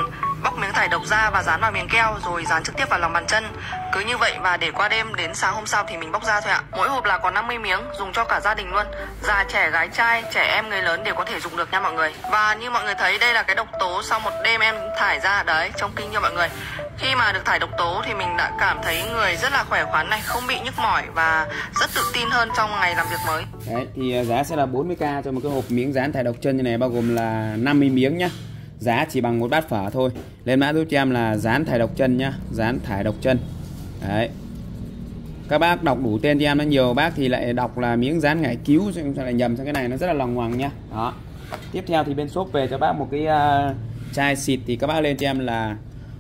S6: bóc miếng thải độc ra và dán vào miếng keo rồi dán trực tiếp vào lòng bàn chân. Cứ như vậy và để qua đêm đến sáng hôm sau thì mình bóc ra thôi ạ. Mỗi hộp là có 50 miếng, dùng cho cả gia đình luôn. Già trẻ gái trai, trẻ em người lớn đều có thể dùng được nha mọi người. Và như mọi người thấy đây là cái độc tố sau một đêm em thải ra đấy, trong kinh cho mọi người. Khi mà được thải độc tố thì mình đã cảm thấy người rất là khỏe khoắn này, không bị nhức mỏi và rất tự tin hơn trong ngày làm việc mới.
S1: Đấy thì giá sẽ là 40k cho một cái hộp miếng dán thải độc chân như này bao gồm là 50 miếng nhá. Giá chỉ bằng một bát phở thôi. Lên mã giúp cho em là dán thải độc chân nhá, dán thải độc chân. Đấy. Các bác đọc đủ tên cho em nó nhiều bác thì lại đọc là miếng dán ngải cứu xong lại nhầm sang cái này nó rất là lòng hoàng nhá. Đó. Tiếp theo thì bên shop về cho bác một cái uh, chai xịt thì các bác lên cho em là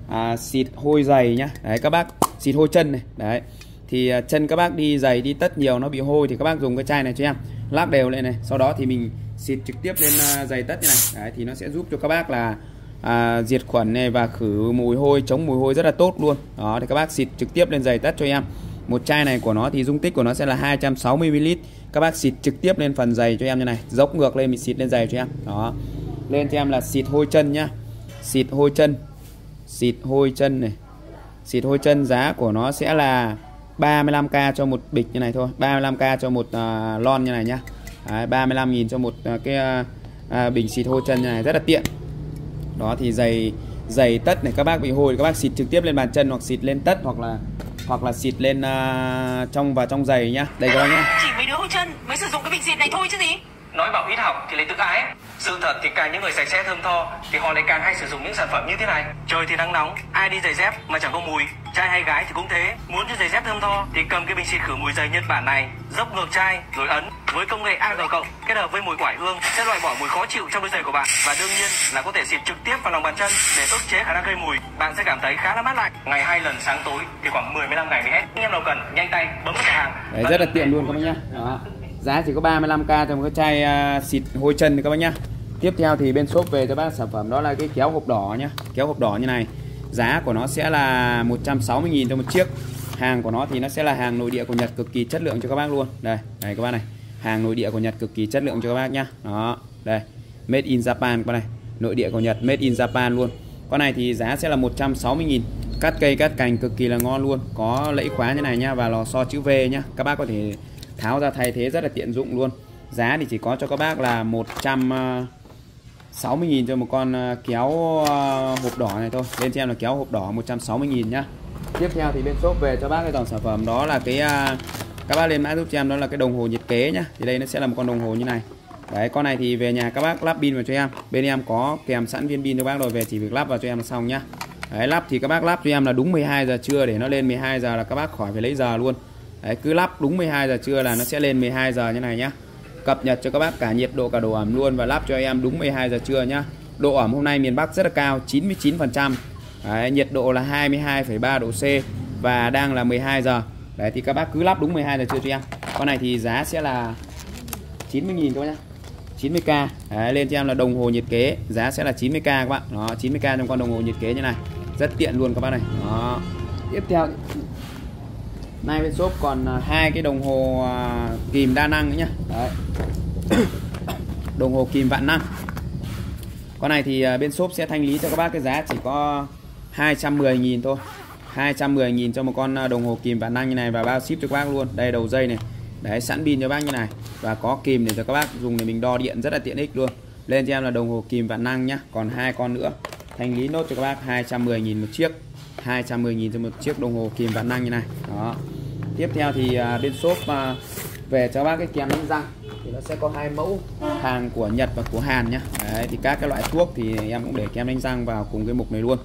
S1: uh, xịt hôi giày nhá. Đấy các bác xịt hôi chân này. Đấy thì uh, chân các bác đi giày đi tất nhiều nó bị hôi thì các bác dùng cái chai này cho em lắc đều lên này sau đó thì mình xịt trực tiếp lên à, giày tất như này. Đấy, thì nó sẽ giúp cho các bác là à, diệt khuẩn này và khử mùi hôi chống mùi hôi rất là tốt luôn. Đó thì các bác xịt trực tiếp lên giày tất cho em. Một chai này của nó thì dung tích của nó sẽ là 260 ml các bác xịt trực tiếp lên phần giày cho em như này. Dốc ngược lên mình xịt lên giày cho em. Đó. Lên cho em là xịt hôi chân nhá. Xịt hôi chân. Xịt hôi chân này. Xịt hôi chân giá của nó sẽ là 35k cho một bịch như này thôi. 35k cho một uh, lon như này nhá. Đấy, 35.000 cho một à, cái à, à, bình xịt hôi chân này rất là tiện. Đó thì giày giày tất này các bác bị hôi các bác xịt trực tiếp lên bàn chân hoặc xịt lên tất hoặc là hoặc là xịt lên uh, trong và trong giày nhá. Đây các bác nhá.
S6: Chỉ mấy đứa hôi chân mới sử dụng cái bình xịt này thôi chứ gì.
S3: Nói bảo ít học thì lấy tự ái. Sự thật thì càng những người sạch sẽ thơm tho thì họ lại càng hay sử dụng những sản phẩm như thế này. Trời thì nắng nóng, ai đi giày dép mà chẳng có mùi. Trai hay gái thì cũng thế. Muốn cho giày dép thơm tho thì cầm cái bình xịt khử mùi giày Nhật Bản này, dốc ngược chai rồi ấn với công nghệ AG cộng kết hợp với mùi quải hương sẽ loại bỏ mùi khó chịu trong đôi giày của bạn và đương nhiên là có thể xịt trực tiếp vào lòng bàn chân để ức chế khả năng gây mùi. Bạn sẽ cảm thấy khá là mát lạnh. Ngày hai lần sáng tối thì khoảng 10 15 ngày mới hết. Anh em nào cần nhanh tay bấm vào hàng.
S1: Đấy, rất là tiện luôn các bác nhá đó giá chỉ có 35k cho một cái chai uh, xịt hôi chân thì các bác nhá. Tiếp theo thì bên shop về cho bác sản phẩm đó là cái kéo hộp đỏ nhá. Kéo hộp đỏ như này. Giá của nó sẽ là 160.000 cho một chiếc. Hàng của nó thì nó sẽ là hàng nội địa của Nhật cực kỳ chất lượng cho các bác luôn. Đây này các bác này. Hàng nội địa của Nhật cực kỳ chất lượng cho các bác nhá. Đó đây. Made in Japan con này. Nội địa của Nhật made in Japan luôn. Con này thì giá sẽ là 160.000 cắt cây cắt cành cực kỳ là ngon luôn. Có lẫy khóa như này nhá và lò xo chữ V nhá. Các bác có thể tháo ra thay thế rất là tiện dụng luôn. Giá thì chỉ có cho các bác là 160.000 cho một con à, kéo à, hộp đỏ này thôi. Lên xem em là kéo hộp đỏ 160.000 nhá. Tiếp theo thì bên shop về cho bác cái dòng sản phẩm đó là cái à, các bác lên mã giúp cho em, đó là cái đồng hồ nhiệt kế nhá. Thì đây nó sẽ là một con đồng hồ như này. Đấy, con này thì về nhà các bác lắp pin vào cho em. Bên em có kèm sẵn viên pin cho bác rồi, về chỉ việc lắp vào cho em là xong nhá. Đấy, lắp thì các bác lắp cho em là đúng 12 giờ trưa để nó lên 12 giờ là các bác khỏi phải lấy giờ luôn đấy cứ lắp đúng 12 giờ trưa là nó sẽ lên 12 giờ như này nhá. Cập nhật cho các bác cả nhiệt độ cả độ ẩm luôn và lắp cho em đúng 12 giờ trưa nhá. Độ ẩm hôm nay miền Bắc rất là cao 99% Đấy, nhiệt độ là 22,3 độ C và đang là 12 giờ. Đấy thì các bác cứ lắp đúng 12 giờ trưa cho em. Con này thì giá sẽ là 90.000 các bác nhá. 90k Đấy, lên cho em là đồng hồ nhiệt kế. Giá sẽ là 90k các bạn. Đó 90k trong con đồng hồ nhiệt kế như này. Rất tiện luôn các bác này. Đó. Tiếp theo nay bên shop còn à, hai cái đồng hồ à, kìm đa năng nữa nhá. Đấy. đồng hồ kìm vạn năng. Con này thì à, bên shop sẽ thanh lý cho các bác cái giá chỉ có 210.000 thôi. 210.000 cho một con đồng hồ kìm vạn năng như này và bao ship cho các bác luôn. Đây, đầu dây này. Đấy, sẵn pin cho bác như này. Và có kìm để cho các bác dùng để mình đo điện rất là tiện ích luôn. Lên cho em là đồng hồ kìm vạn năng nhá. Còn hai con nữa. Thanh lý nốt cho các bác 210.000 một chiếc. 210.000 cho một chiếc đồng hồ kìm vạn năng như này. Đó. Tiếp theo thì à, bên shop à, về cho bác cái kèm đánh răng. Thì nó sẽ có hai mẫu hàng của Nhật và của Hàn nhá. Đấy, thì các cái loại thuốc thì em cũng để kem đánh răng vào cùng cái mục này luôn.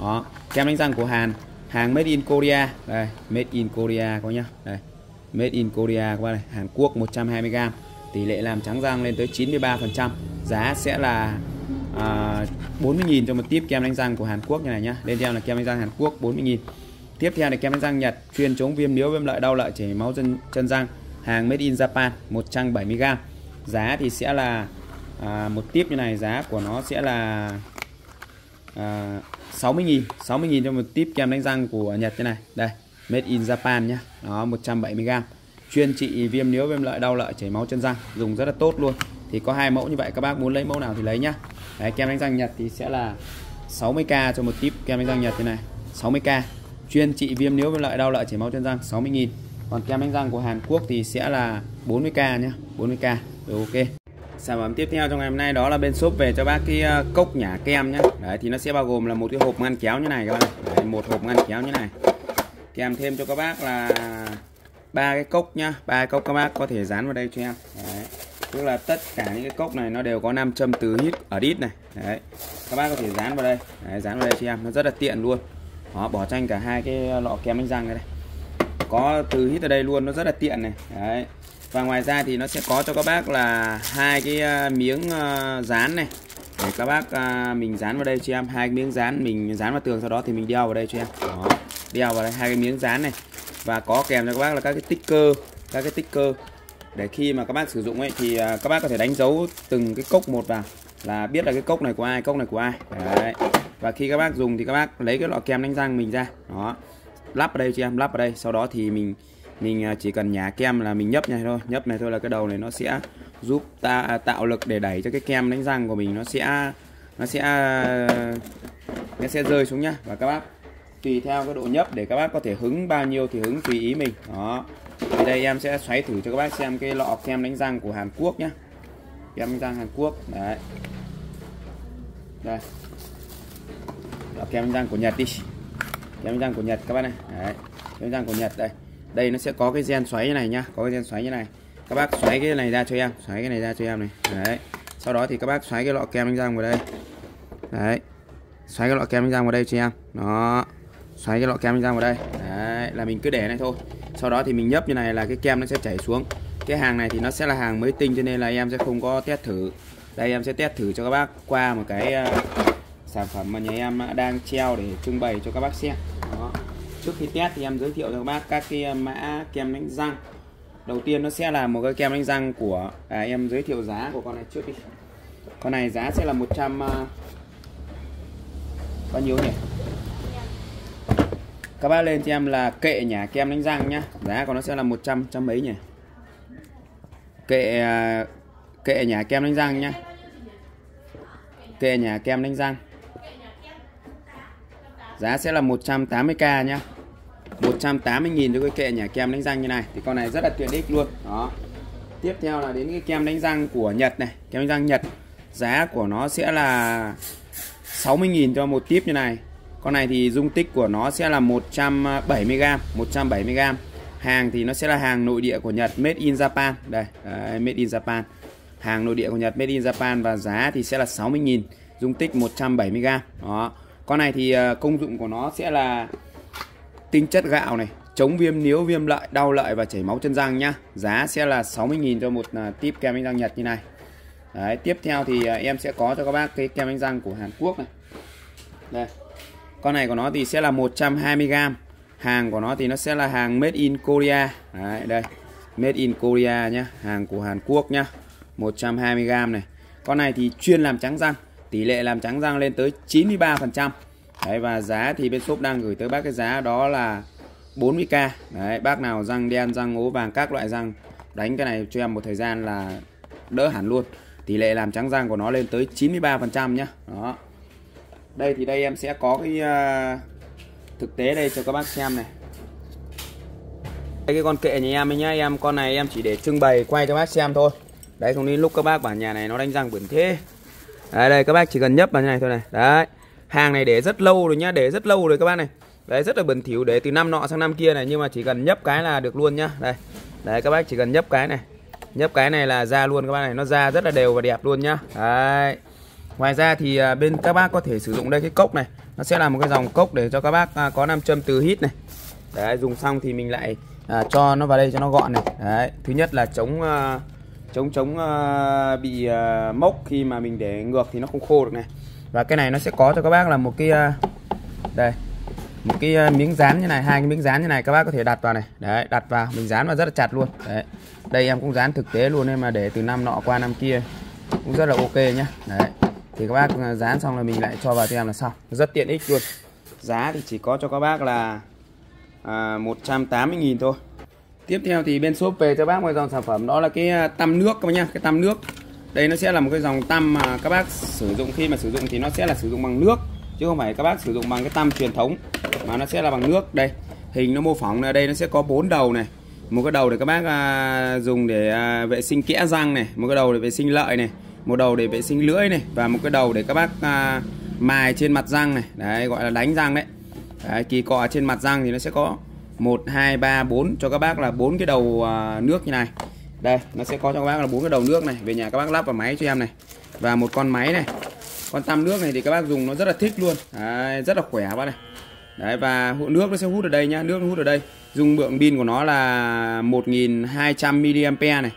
S1: Đó, kem đánh răng của Hàn, hàng made in Korea. Đây, made in Korea có nhá. Đây, made in Korea qua này, Hàn Quốc 120g tỷ lệ làm trắng răng lên tới 93% giá sẽ là à, 40.000 cho một tiếp kem đánh răng của Hàn Quốc như này nhá. Lên theo là kem đánh răng Hàn Quốc 40.000 tiếp theo là kem đánh răng Nhật chuyên chống viêm níu viêm lợi đau lợi chảy máu chân chân răng. Hàng made in Japan 170g giá thì sẽ là à, một tiếp như này giá của nó sẽ là à, 60.000 60.000 cho một tiếp kem đánh răng của Nhật như này. Đây made in Japan nhá. Đó 170g chuyên trị viêm nếu viêm lợi đau lợi chảy máu chân răng. Dùng rất là tốt luôn. Thì có hai mẫu như vậy các bác muốn lấy mẫu nào thì lấy nhá. Đấy, kem đánh răng Nhật thì sẽ là 60k cho một tip kem đánh răng Nhật như này. 60k chuyên trị viêm nếu với lợi đau lợi chảy máu chân răng 60.000 còn kem đánh răng của Hàn Quốc thì sẽ là 40k nhé 40k được ok. Sản phẩm tiếp theo trong ngày hôm nay đó là bên shop về cho bác cái ờ, cốc nhả kem nhé đấy thì nó sẽ bao gồm là một cái hộp ngăn kéo như này các bạn. Đấy, một hộp ngăn kéo như này. Kèm thêm cho các bác là ba cái cốc nhá ba cái cốc các bác có thể dán vào đây cho em. Đấy tức là tất cả những cái cốc này nó đều có nam châm từ hít ở đít này. Đấy. Các bác có thể dán vào đây. Đấy, dán vào đây cho em. Nó rất là tiện luôn. Đó bỏ tranh cả hai cái lọ kem đánh răng này đây. Có từ hít ở đây luôn nó rất là tiện này. Đấy. Và ngoài ra thì nó sẽ có cho các bác là hai cái ờ, miếng ờ, dán này. Để các bác ờ, mình dán vào đây cho em. Hai cái miếng dán mình dán vào tường sau đó thì mình đeo vào đây cho em. Đó đeo vào đây. Hai cái miếng dán này. Và có kèm cho các bác là các cái sticker các cái sticker để khi mà các bác sử dụng ấy, thì à, các bác có thể đánh dấu từng cái cốc một vào, là biết là cái cốc này của ai, cốc này của ai. Đấy. Và khi các bác dùng thì các bác lấy cái lọ kem đánh răng mình ra. Đó. Lắp ở đây cho em, lắp ở đây. Sau đó thì mình mình à, chỉ cần nhả kem là mình nhấp này thôi. Nhấp này thôi là cái đầu này nó sẽ giúp ta à, tạo lực để đẩy cho cái kem đánh răng của mình nó sẽ nó sẽ nó sẽ rơi xuống nhá. Và các bác tùy theo cái độ nhấp để các bác có thể hứng bao nhiêu thì hứng tùy ý mình. Đó thì đây em sẽ xoáy thử cho các bác xem cái lọ kem đánh răng của Hàn Quốc nhá. Kem đánh răng Hàn Quốc đấy. Đây. Lọ kem đánh răng của Nhật đi. Kem đánh răng của Nhật các bác này đấy. Kem đánh răng của Nhật đây. Đây nó sẽ có cái gen xoáy như này nhá có cái gen xoáy như này. Các bác xoáy cái này ra cho em xoáy cái này ra cho em này đấy. Sau đó thì các bác xoáy cái lọ kem đánh răng vào đây. Đấy. Xoáy cái lọ kem đánh răng vào đây cho em. Nó, xoáy cái lọ kem đánh răng vào đây. Đấy là mình cứ để này thôi sau đó thì mình nhấp như này là cái kem nó sẽ chảy xuống. Cái hàng này thì nó sẽ là hàng mới tinh cho nên là em sẽ không có test thử. Đây em sẽ test thử cho các bác qua một cái uh, sản phẩm mà nhà em đang treo để trưng bày cho các bác xem. Đó. Trước khi test thì em giới thiệu cho các bác các cái ờ, mã kem đánh răng. Đầu tiên nó sẽ là một cái kem đánh răng của à, em giới thiệu giá của con này trước đi. Con này giá sẽ là 100 uh, ờ, bao nhiêu nhỉ? Các bác lên cho em là kệ nhà kem đánh răng nhá. Giá của nó sẽ là 100 trăm mấy nhỉ? Kệ à, kệ nhà kem đánh răng nhá. Kệ nhà kem đánh răng. Giá sẽ là 180k nhá. 180.000 cho cái kệ nhà kem đánh răng như này. Thì con này rất là tuyệt ích luôn. Đó. Tiếp theo là đến cái kem đánh răng của Nhật này. Kem đánh răng Nhật. Giá của nó sẽ là 60.000 cho một tiếp như này con này thì dung tích của nó sẽ là 170g 170g hàng thì nó sẽ là hàng nội địa của Nhật made in Japan. Đây đấy, made in Japan. Hàng nội địa của Nhật made in Japan và giá thì sẽ là 60.000 dung tích 170g đó. Con này thì ờ, công dụng của nó sẽ là tinh chất gạo này chống viêm níu viêm lợi đau lợi và chảy máu chân răng nhá. Giá sẽ là 60.000 cho một ờ, tip kem đánh răng Nhật như này. Đấy, tiếp theo thì ờ, em sẽ có cho các bác cái kem đánh răng của Hàn Quốc này. Đây con này của nó thì sẽ là 120g hàng của nó thì nó sẽ là hàng made in Korea. Đấy, đây. Made in Korea nhá. Hàng của Hàn Quốc nhá. 120g này. Con này thì chuyên làm trắng răng. Tỷ lệ làm trắng răng lên tới 93% Đấy, và giá thì bên shop đang gửi tới bác cái giá đó là 40k Đấy, bác nào răng đen răng ố vàng các loại răng đánh cái này cho em một thời gian là đỡ hẳn luôn. Tỷ lệ làm trắng răng của nó lên tới 93% nhá. Đó đây thì đây em sẽ có cái uh, thực tế đây cho các bác xem này. Đây cái con kệ nhà em ấy nhá em con này em chỉ để trưng bày quay cho bác xem thôi. Đấy không đến lúc các bác bảo nhà này nó đánh răng bẩn thế. Đấy đây các bác chỉ cần nhấp vào như này thôi này. Đấy hàng này để rất lâu rồi nhá để rất lâu rồi các bác này. Đấy rất là bẩn thỉu để từ năm nọ sang năm kia này nhưng mà chỉ cần nhấp cái là được luôn nhá. Đây đấy các bác chỉ cần nhấp cái này. Nhấp cái này là ra luôn các bác này. Nó ra rất là đều và đẹp luôn nhá. Đấy ngoài ra thì à, bên các bác có thể sử dụng đây cái cốc này. Nó sẽ là một cái dòng cốc để cho các bác à, có nam châm từ hít này. Đấy dùng xong thì mình lại à, cho nó vào đây cho nó gọn này. Đấy thứ nhất là chống à, chống chống à, bị à, mốc khi mà mình để ngược thì nó không khô được này. Và cái này nó sẽ có cho các bác là một cái à, đây một cái à, miếng dán như này hai cái miếng dán như này các bác có thể đặt vào này. Đấy đặt vào mình dán vào rất là chặt luôn. Đấy đây em cũng dán thực tế luôn nên mà để từ năm nọ qua năm kia cũng rất là ok nhá. Đấy thì các bác à, dán xong là mình lại cho vào tem là xong. Rất tiện ích luôn. Giá thì chỉ có cho các bác là à, 180.000 thôi. Tiếp theo thì bên shop về cho bác một dòng sản phẩm đó là cái à, tăm nước các bác nhá cái tăm nước. Đây nó sẽ là một cái dòng tăm mà các bác sử dụng khi mà sử dụng thì nó sẽ là sử dụng bằng nước chứ không phải các bác sử dụng bằng cái tăm truyền thống mà nó sẽ là bằng nước. Đây hình nó mô phỏng là đây nó sẽ có bốn đầu này. Một cái đầu để các bác à, dùng để à, vệ sinh kẽ răng này một cái đầu để vệ sinh lợi này một đầu để vệ sinh lưỡi này và một cái đầu để các bác à, mài trên mặt răng này. Đấy gọi là đánh răng đấy, đấy kỳ cọ trên mặt răng thì nó sẽ có 1 2 3 4 cho các bác là bốn cái đầu à, nước như này. Đây nó sẽ có cho các bác là bốn cái đầu nước này. Về nhà các bác lắp vào máy cho em này. Và một con máy này. Con tăm nước này thì các bác dùng nó rất là thích luôn. Đấy, rất là khỏe bác này. Đấy và hộ nước nó sẽ hút ở đây nhá. Nước nó hút ở đây. Dung lượng pin của nó là 1200 mAh này.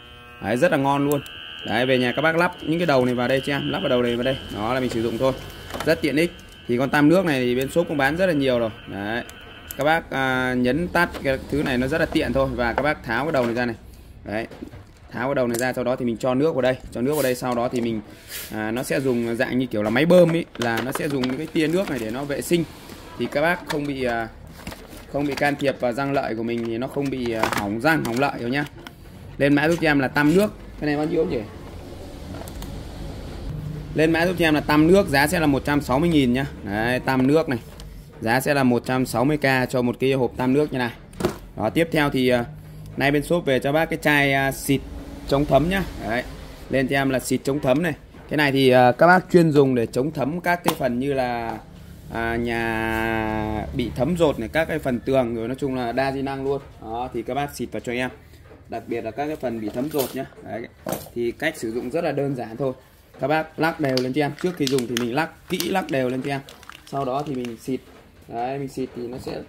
S1: Đấy, rất là ngon luôn đấy về nhà các bác lắp những cái đầu này vào đây cho em lắp vào đầu này vào đây. Đó là mình sử dụng thôi. Rất tiện ích. Thì con tam nước này thì bên shop cũng bán rất là nhiều rồi. Đấy. Các bác à, nhấn tắt cái thứ này nó rất là tiện thôi. Và các bác tháo cái đầu này ra này. Đấy. Tháo cái đầu này ra sau đó thì mình cho nước vào đây. Cho nước vào đây sau đó thì mình à, nó sẽ dùng dạng như kiểu là máy bơm ấy là nó sẽ dùng cái tia nước này để nó vệ sinh. Thì các bác không bị à, không bị can thiệp vào răng lợi của mình thì nó không bị à, hỏng răng hỏng lợi hiểu nhá. Lên mã giúp cho em là tam nước. Cái này bao nhiêu nhỉ lên mã giúp cho em là tăm nước giá sẽ là 160.000 nhá. Đấy tăm nước này. Giá sẽ là 160k cho một cái hộp tam nước như này. Đó tiếp theo thì uh, nay bên shop về cho bác cái chai uh, xịt chống thấm nhá. Đấy lên cho em là xịt chống thấm này. Cái này thì uh, các bác chuyên dùng để chống thấm các cái phần như là à, nhà bị thấm rột này các cái phần tường rồi nói chung là đa di năng luôn. Đó thì các bác xịt vào cho em. Đặc biệt là các cái phần bị thấm rột nhá. Đấy. thì cách sử dụng rất là đơn giản thôi các bác lắc đều lên cho em trước khi dùng thì mình lắc kỹ lắc đều lên cho em sau đó thì mình xịt. Đấy mình xịt thì nó sẽ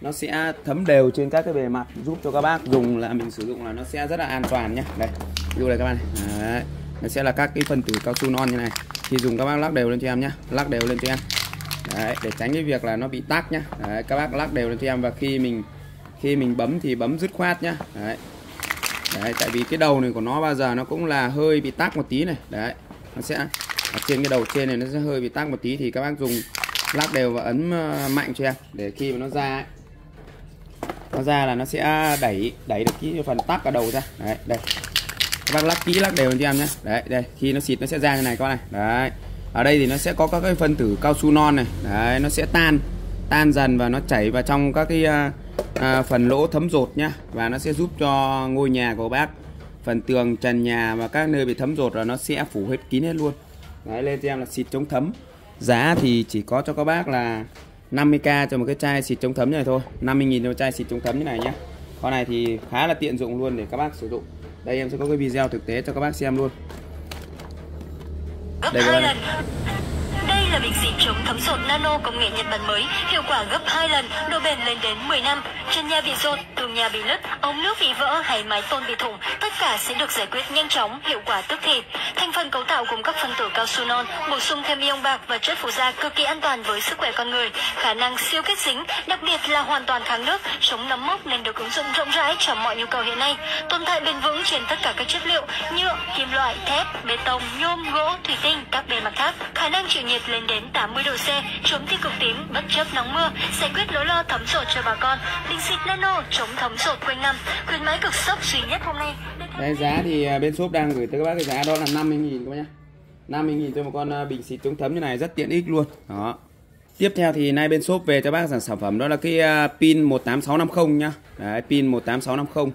S1: nó sẽ thấm đều trên các cái bề mặt giúp cho các bác dùng là mình sử dụng là nó sẽ rất là an toàn nhé đây ví dụ đây các bạn này. Đấy. nó sẽ là các cái phân tử cao su non như này. Khi dùng các bác lắc đều lên cho em nhé lắc đều lên cho em đấy, để tránh cái việc là nó bị tắc nhá. Đấy, các bác lắc đều lên cho em và khi mình khi mình bấm thì bấm dứt khoát nhá. Đấy. đấy tại vì cái đầu này của nó bao giờ nó cũng là hơi bị tắc một tí này. Đấy nó sẽ ở trên cái đầu trên này nó sẽ hơi bị tắc một tí thì các bác dùng lắc đều và ấn ờ, mạnh cho em. Để khi mà nó ra ấy, nó ra là nó sẽ đẩy đẩy được cái phần tắc ở đầu ra. Đấy đây. Các bác lắc kỹ lắc đều cho em nhé. Đấy đây. Khi nó xịt nó sẽ ra như này các này. Đấy. Ở đây thì nó sẽ có các cái phân tử cao su non này. Đấy nó sẽ tan tan dần và nó chảy vào trong các cái à, phần lỗ thấm rột nhá. Và nó sẽ giúp cho ngôi nhà của bác phần tường, trần nhà và các nơi bị thấm rột là nó sẽ phủ hết kín hết luôn. Đấy, lên cho em là xịt chống thấm. Giá thì chỉ có cho các bác là 50k cho một cái chai xịt chống thấm như này thôi. 50.000 cho chai xịt chống thấm như này nhé. Con này thì khá là tiện dụng luôn để các bác sử dụng. Đây, em sẽ có cái video thực tế cho các bác xem luôn. Đây các
S7: bác này là bình xịt chống thấm sột nano công nghệ Nhật Bản mới, hiệu quả gấp 2 lần, độ bền lên đến 10 năm. chân nhà bị rột, tường nhà bị nứt, ống nước bị vỡ hay mái tôn bị thủng, tất cả sẽ được giải quyết nhanh chóng, hiệu quả tức thì. Thành phần cấu tạo gồm các phân tử cao su non, bổ sung thêm ion bạc và chất phụ gia cực kỳ an toàn với sức khỏe con người, khả năng siêu kết dính, đặc biệt là hoàn toàn kháng nước, chống nấm mốc nên được ứng dụng rộng rãi cho mọi nhu cầu hiện nay. Tồn tại bền vững trên tất cả các chất liệu nhựa, kim loại, thép, bê tông, nhôm, gỗ, thủy tinh, các bề mặt khác. Khả năng chịu nhiệt lên đến 80 độ C, chống tiêu cực tím, bất chấp nắng mưa, giải quyết nỗi lo thấm sột cho bà con. Bình xịt nano chống thấm sột quanh năm, khuyến mãi cực sốc duy nhất hôm nay.
S1: Đây giá thì à, bên shop đang gửi tới các bác cái giá đó là 50.000 các bác nhá. 50.000 cho một con à, bình xịt chống thấm như này rất tiện ích luôn. Đó. Tiếp theo thì nay bên shop về cho bác sản sản phẩm đó là cái à, pin 18650 nhá. Đấy, pin 18650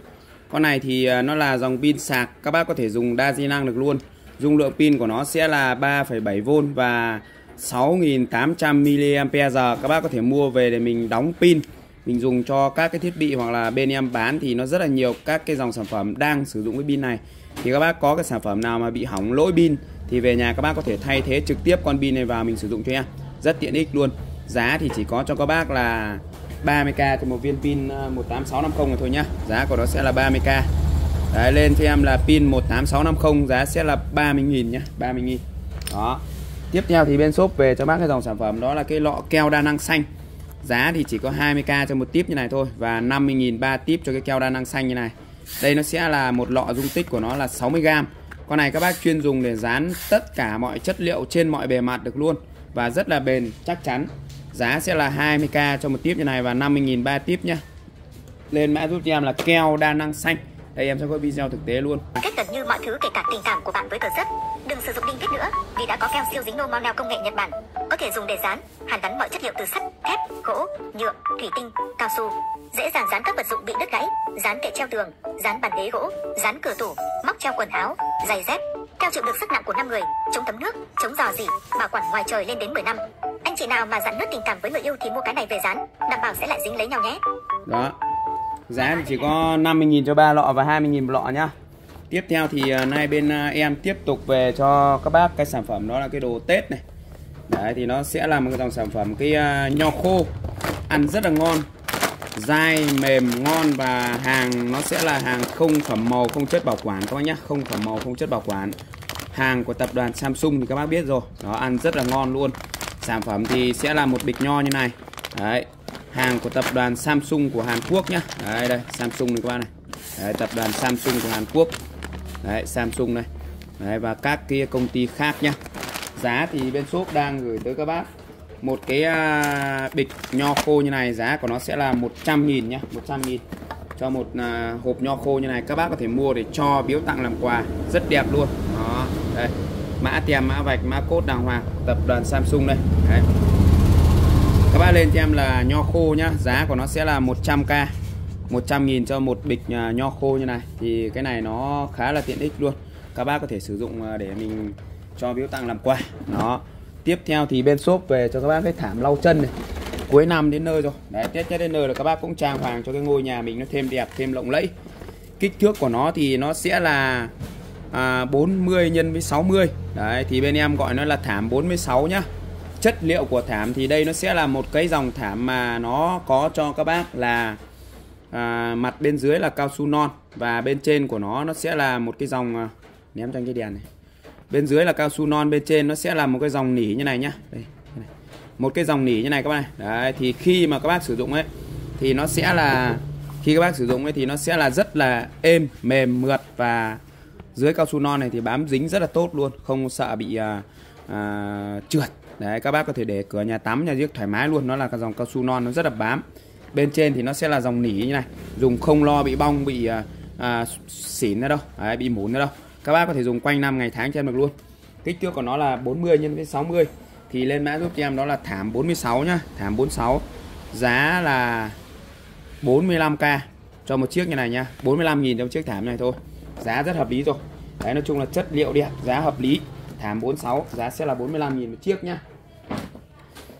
S1: Con này thì nó là dòng pin sạc các bác có thể dùng đa di năng được luôn. Dung lượng pin của nó sẽ là 3,7V và 6.800 mAh. Các bác có thể mua về để mình đóng pin mình dùng cho các cái thiết bị hoặc là bên em bán thì nó rất là nhiều các cái dòng sản phẩm đang sử dụng cái pin này. Thì các bác có cái sản phẩm nào mà bị hỏng lỗi pin thì về nhà các bác có thể thay thế trực tiếp con pin này vào mình sử dụng cho em. Rất tiện ích luôn. Giá thì chỉ có cho các bác là 30k cho một viên pin ờ, 18650 rồi thôi nhá. Giá của nó sẽ là 30k Đấy, lên cho em là pin 18650 giá sẽ là 30.000 nhá 30.000 đó tiếp theo thì bên shop về cho bác cái dòng sản phẩm, đó là cái lọ keo đa năng xanh. Giá thì chỉ có 20k cho một tiếp như này thôi và 50.000 ba tiếp cho cái keo đa năng xanh như này. Đây nó sẽ là một lọ dung tích của nó là 60g con này các bác chuyên dùng để dán tất cả mọi chất liệu trên mọi bề mặt được luôn và rất là bền, chắc chắn. Giá sẽ là 20k cho một tiếp như này và 50.000 ba tiếp nhá. Lên mã giúp cho em là keo đa năng xanh. Đây em sẽ có video thực tế luôn.
S8: Kết gần như mọi thứ, kể cả tình cảm của bạn với tờ giấc. Đừng sử dụng đinh vít nữa, vì đã có keo siêu dính no monel công nghệ Nhật Bản. Có thể dùng để dán, hàn gắn mọi chất liệu từ sắt, thép, gỗ, nhựa, thủy tinh, cao su. Dễ dàng dán các vật dụng bị đứt gãy, dán kệ treo tường, dán bàn ghế gỗ, dán cửa tủ, móc treo quần áo, giày dép. Keo chịu được sức nặng của 5 người, chống thấm nước, chống rò rỉ, bảo quản ngoài trời lên đến 10 năm. Anh chị nào mà dặn nứt tình cảm với người yêu thì mua cái này về dán, đảm bảo sẽ lại dính lấy nhau nhé.
S1: đó giá thì chỉ có 50.000 cho ba lọ và 20.000 một lọ nhá tiếp theo thì à, nay bên à, em tiếp tục về cho các bác cái sản phẩm đó là cái đồ Tết này. Đấy thì nó sẽ là một cái dòng sản phẩm cái à, nho khô. Ăn rất là ngon. Dai mềm ngon và hàng nó sẽ là hàng không phẩm màu không chất bảo quản các bác nhé không phẩm màu không chất bảo quản. Hàng của tập đoàn Samsung thì các bác biết rồi. Nó ăn rất là ngon luôn. Sản phẩm thì sẽ là một bịch nho như này. Đấy hàng của tập đoàn Samsung của Hàn Quốc nhá. Đấy đây Samsung này các bác này. Đấy, tập đoàn Samsung của Hàn Quốc đấy Samsung này đấy và các kia công ty khác nhá. Giá thì bên shop đang gửi tới các bác một cái à, bịch nho khô như này. Giá của nó sẽ là 100.000 nhá 100.000 cho một à, hộp nho khô như này. Các bác có thể mua để cho biếu tặng làm quà. Rất đẹp luôn. Đó đây. Mã tem mã vạch mã cốt đàng hoàng tập đoàn Samsung đây. Đấy. Các bác lên cho em là nho khô nhá. Giá của nó sẽ là 100k 100.000 cho một bịch à, nho khô như này. Thì cái này nó khá là tiện ích luôn. Các bác có thể sử dụng à, để mình cho biếu tặng làm quà. Đó. Tiếp theo thì bên shop về cho các bác cái thảm lau chân này. Cuối năm đến nơi rồi. Đấy tết nhất đến nơi là các bác cũng trang hoàng cho cái ngôi nhà mình nó thêm đẹp thêm lộng lẫy. Kích thước của nó thì nó sẽ là à, 40 nhân với 60 đấy thì bên em gọi nó là thảm 46 nhá. Chất liệu của thảm thì đây nó sẽ là một cái dòng thảm mà nó có cho các bác là à, mặt bên dưới là cao su non và bên trên của nó nó sẽ là một cái dòng à, ném cho anh cái đèn này. Bên dưới là cao su non bên trên nó sẽ là một cái dòng nỉ như này nhá. Đây, này. một cái dòng nỉ như này các bạn này. Đấy thì khi mà các bác sử dụng ấy thì nó sẽ là khi các bác sử dụng ấy thì nó sẽ là rất là êm mềm mượt và dưới cao su non này thì bám dính rất là tốt luôn không sợ bị à, à, trượt. Đấy các bác có thể để cửa nhà tắm nhà giếc thoải mái luôn nó là cái dòng cao su non nó rất là bám bên trên thì nó sẽ là dòng nỉ như này. Dùng không lo bị bong bị à, à, xỉn nữa đâu. Đấy, bị mủn nữa đâu. Các bác có thể dùng quanh năm ngày tháng cho em được luôn. Kích thước của nó là 40 nhân với 60 thì lên mã giúp cho em đó là thảm 46 nhá. Thảm 46 giá là 45k cho một chiếc như này nha 45.000 cho một chiếc thảm này thôi. Giá rất hợp lý rồi. Đấy nói chung là chất liệu đẹp giá hợp lý. Thảm 46 giá sẽ là 45.000 một chiếc nhá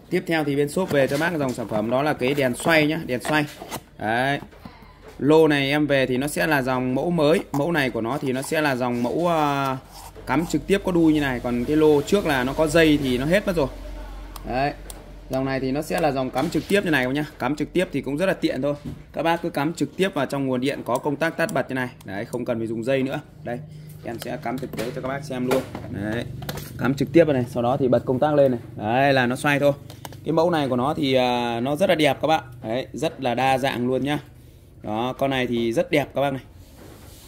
S1: tiếp theo thì bên shop về cho bác dòng sản phẩm đó là cái đèn xoay nhá đèn xoay. Đấy. Lô này em về thì nó sẽ là dòng mẫu mới mẫu này của nó thì nó sẽ là dòng mẫu uh, cắm trực tiếp có đuôi như này còn cái lô trước là nó có dây thì nó hết mất rồi. Đấy. Dòng này thì nó sẽ là dòng cắm trực tiếp như này nhá. Cắm trực tiếp thì cũng rất là tiện thôi. Các bác cứ cắm trực tiếp vào trong nguồn điện có công tắc tắt bật như này. Đấy không cần phải dùng dây nữa. Đây em sẽ cắm thực tế cho các bác xem luôn. Đấy. Cắm trực tiếp vào này sau đó thì bật công tắc lên này. Đấy là nó xoay thôi cái mẫu này của nó thì uh, nó rất là đẹp các bạn. Đấy rất là đa dạng luôn nhá. Đó con này thì rất đẹp các bác này.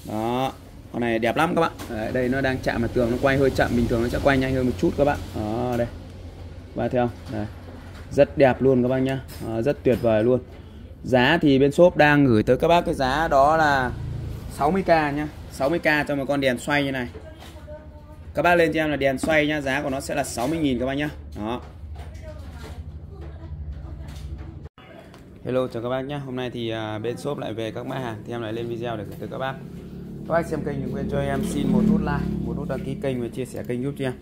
S1: Đó con này đẹp lắm các bạn. Đấy, đây nó đang chạm vào tường nó quay hơi chậm bình thường nó sẽ quay nhanh hơn một chút các bạn. Đó đây. Và theo đây. Rất đẹp luôn các bác nhá. Đó, rất tuyệt vời luôn. Giá thì bên shop đang gửi tới các bác cái giá đó là 60k nhá. 60k cho một con đèn xoay như này. Các bác lên cho em là đèn xoay nhá giá của nó sẽ là 60.000 các bác nhá. Đó. Hello chào các bác nhé. Hôm nay thì uh, bên shop lại về các mã hàng thì em lại lên video để gửi tới các bác. Các bác xem kênh đừng quên cho em xin một nút like một nút đăng ký kênh và chia sẻ kênh giúp cho em.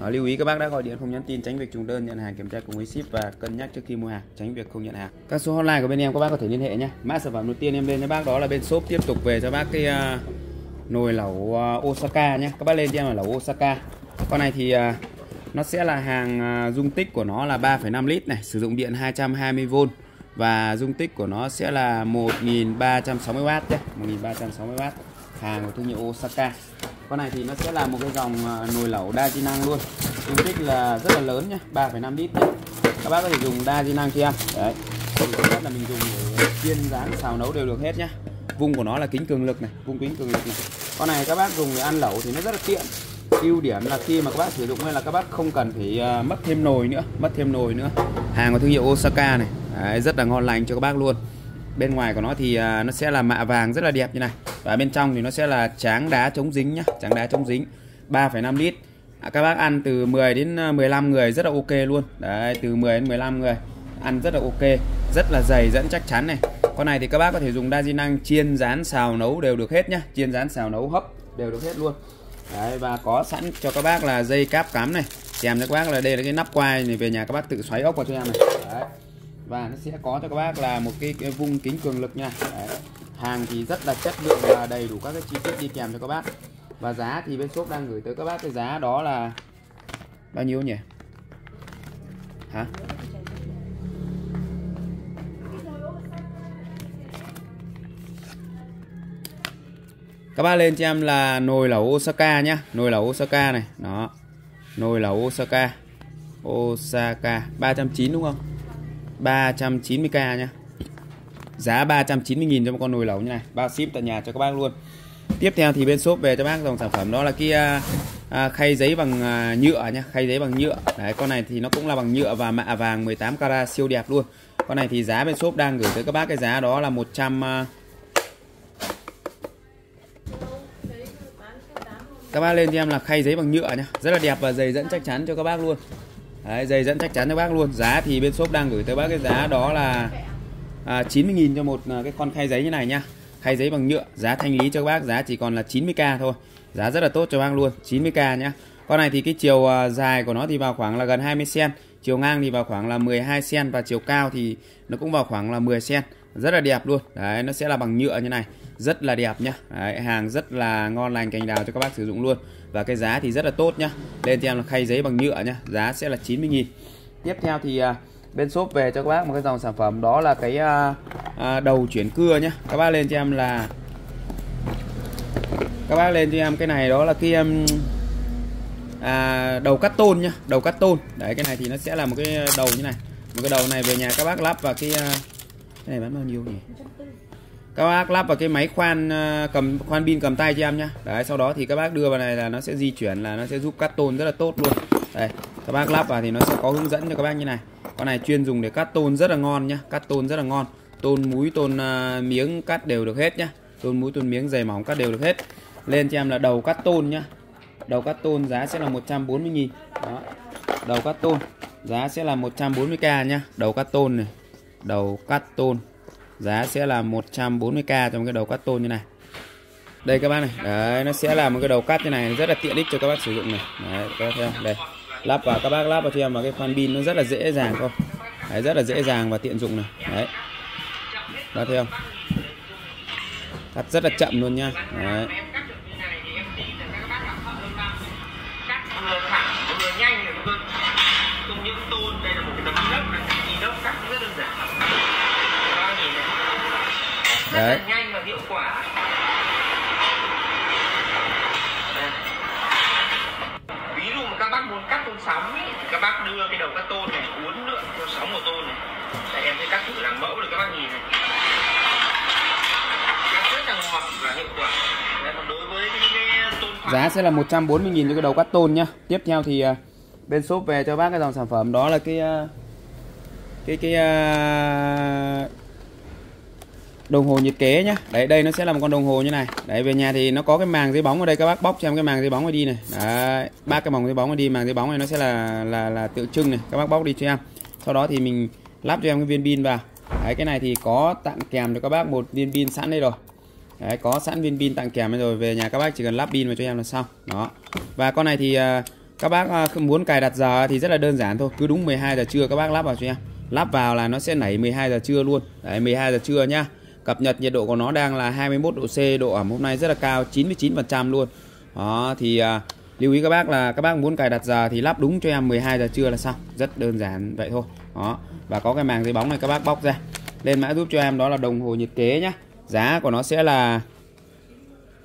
S1: Đó, lưu ý các bác đã gọi điện không nhắn tin tránh việc trùng đơn nhận hàng kiểm tra cùng với ship và cân nhắc trước khi mua hàng tránh việc không nhận hàng. Các số hotline của bên em các bác có thể liên hệ nhé. Mã sản phẩm đầu tiên em lên cho bác đó là bên shop tiếp tục về cho bác cái uh, nồi lẩu uh, Osaka nhé. Các bác lên cho em là lẩu Osaka. Con này thì uh, nó sẽ là hàng uh, dung tích của nó là 3,5 lít này sử dụng điện 220V và dung tích của nó sẽ là 1360W nhé. 1360W hàng của thương hiệu Osaka. Con này thì nó sẽ là một cái dòng à, nồi lẩu đa di năng luôn. Dung tích là rất là lớn nhé 3,5 lít nhé. Các bác có thể dùng đa di năng khi ăn đấy rất là mình dùng để chiên rán xào nấu đều được hết nhá. Vung của nó là kính cường lực này vung kính cường lực này. con này các bác dùng để ăn lẩu thì nó rất là tiện. Ưu điểm là khi mà các bác sử dụng hay là các bác không cần phải à, mất thêm nồi nữa mất thêm nồi nữa. Hàng của thương hiệu Osaka này. Đấy, rất là ngon lành cho các bác luôn. Bên ngoài của nó thì à, nó sẽ là mạ vàng rất là đẹp như này. Và bên trong thì nó sẽ là tráng đá chống dính nhá tráng đá chống dính 3,5 lít. À, các bác ăn từ 10 đến à, 15 người rất là ok luôn. Đấy từ 10 đến 15 người ăn rất là ok rất là dày dẫn chắc chắn này. Con này thì các bác có thể dùng đa di năng chiên rán xào nấu đều được hết nhá. Chiên rán xào nấu hấp đều được hết luôn. Đấy, và có sẵn cho các bác là dây cáp cắm này. Kèm cho các bác là đây là cái nắp quai này về nhà các bác tự xoáy ốc vào cho em này. Đấy và nó sẽ có cho các bác là một cái, cái vung kính cường lực nha. Đấy. hàng thì rất là chất lượng và đầy đủ các cái chi tiết đi kèm cho các bác. Và giá thì bên shop đang gửi tới các bác cái giá đó là bao nhiêu nhỉ? Hả? Các bác lên cho em là nồi lẩu Osaka nhá. Nồi lẩu Osaka này. Đó. Nồi lẩu Osaka. Osaka. 390 đúng không? 390k nhá giá 390.000 cho một con nồi lẩu như này. Bao ship tại nhà cho các bác luôn. Tiếp theo thì bên shop về cho bác dòng sản phẩm đó là cái à, à khay giấy bằng à, nhựa nhá khay giấy bằng nhựa. Đấy con này thì nó cũng là bằng nhựa và mạ vàng 18 carat siêu đẹp luôn. Con này thì giá bên shop đang gửi tới các bác cái giá đó là 100 à, các bác lên cho em là khay giấy bằng nhựa nhá rất là đẹp và dày dẫn chắc chắn cho các bác luôn. Đấy, dây dẫn chắc chắn cho bác luôn. Giá thì bên shop đang gửi tới bác cái giá đó là à, 90.000 cho một à, cái con khay giấy như này nhá. Khay giấy bằng nhựa giá thanh lý cho bác giá chỉ còn là 90k thôi. Giá rất là tốt cho bác luôn 90k nhá. Con này thì cái chiều à, dài của nó thì vào khoảng là gần 20 cm chiều ngang thì vào khoảng là 12 cm và chiều cao thì nó cũng vào khoảng là 10 cm rất là đẹp luôn. Đấy nó sẽ là bằng nhựa như này rất là đẹp nhá. Đấy, hàng rất là ngon lành cành đào cho các bác sử dụng luôn. Và cái giá thì rất là tốt nhá. Lên cho em là khay giấy bằng nhựa nhá. Giá sẽ là 90.000 tiếp theo thì à, bên shop về cho các bác một cái dòng sản phẩm đó là cái à, à, đầu chuyển cưa nhá. Các bác lên cho em là các bác lên cho em cái này đó là cái um, à, đầu cắt tôn nhá. Đầu cắt tôn. Đấy cái này thì nó sẽ là một cái đầu như này. Một cái đầu này về nhà các bác lắp và cái, à, cái này bán bao nhiêu nhỉ? Các bác lắp vào cái máy khoan ờ, cầm khoan pin cầm tay cho em nhá. Đấy sau đó thì các bác đưa vào này là nó sẽ di chuyển là nó sẽ giúp cắt tôn rất là tốt luôn. Đây các bác lắp vào thì nó sẽ có hướng dẫn cho các bác như này. Con này chuyên dùng để cắt tôn rất là ngon nhá cắt tôn rất là ngon. Tôn múi tôn uh, ờ, miếng cắt đều được hết nhá. Tôn múi tôn miếng dày mỏng cắt đều được hết. Lên cho em là đầu cắt tôn nhá. Đầu cắt tôn giá sẽ là 140 000 đó đầu cắt tôn giá sẽ là 140k nhá. Đầu cắt tôn này đầu cắt tôn giá sẽ là 140k trong cái đầu cắt tôn như này. Đây các bác này đấy nó sẽ là một cái đầu cắt như này rất là tiện ích cho các bác sử dụng này. Đấy các bác thấy không đây lắp vào các bác lắp vào cho em vào cái khoan pin nó rất là dễ dàng không đấy, rất là dễ dàng và tiện dụng này. Đấy. Bác thấy không? Cắt rất là chậm luôn nha. Đấy.
S5: Rất
S1: Đấy.
S5: là nhanh và hiệu quả. Ví dụ mà các bác muốn cắt tôn sóng ý, thì các bác đưa cái đầu cắt tôn này uốn lượn theo sóng của tôn này. Đây, em sẽ cắt thử làm mẫu để các bác nhìn này. Cắt rất là ngọt và hiệu quả. Đây, còn đối với cái, cái tôn phẳng
S1: giá sẽ là 140.000 cho cái đầu cắt tôn nhá. Tiếp theo thì à, bên shop về cho bác cái dòng sản phẩm. Đó là cái à, cái cái à, đồng hồ nhiệt kế nhá. Đấy đây nó sẽ là một con đồng hồ như này. Đấy về nhà thì nó có cái màng dây bóng ở đây các bác bóc cho em cái màng dây bóng này đi này. Đấy ba cái màng dây bóng này đi màng dây bóng này nó sẽ là là là tượng trưng này. Các bác bóc đi cho em. Sau đó thì mình lắp cho em cái viên pin vào. Đấy cái này thì có tặng kèm cho các bác một viên pin sẵn đây rồi. Đấy, có sẵn viên pin tặng kèm rồi. Về nhà các bác chỉ cần lắp pin vào cho em là xong. Đó. Và con này thì à, các bác à, không muốn cài đặt giờ thì rất là đơn giản thôi. Cứ đúng 12 giờ trưa các bác lắp vào cho em. Lắp vào là nó sẽ nảy 12 giờ trưa luôn. Đấy 12 giờ trưa nhá cập nhật nhiệt độ của nó đang là 21 độ C độ ẩm hôm nay rất là cao 99% luôn. Đó thì à, lưu ý các bác là các bác muốn cài đặt giờ thì lắp đúng cho em 12 giờ trưa là xong. Rất đơn giản vậy thôi. Đó và có cái màng dây bóng này các bác bóc ra. Lên mã giúp cho em đó là đồng hồ nhiệt kế nhá. Giá của nó sẽ là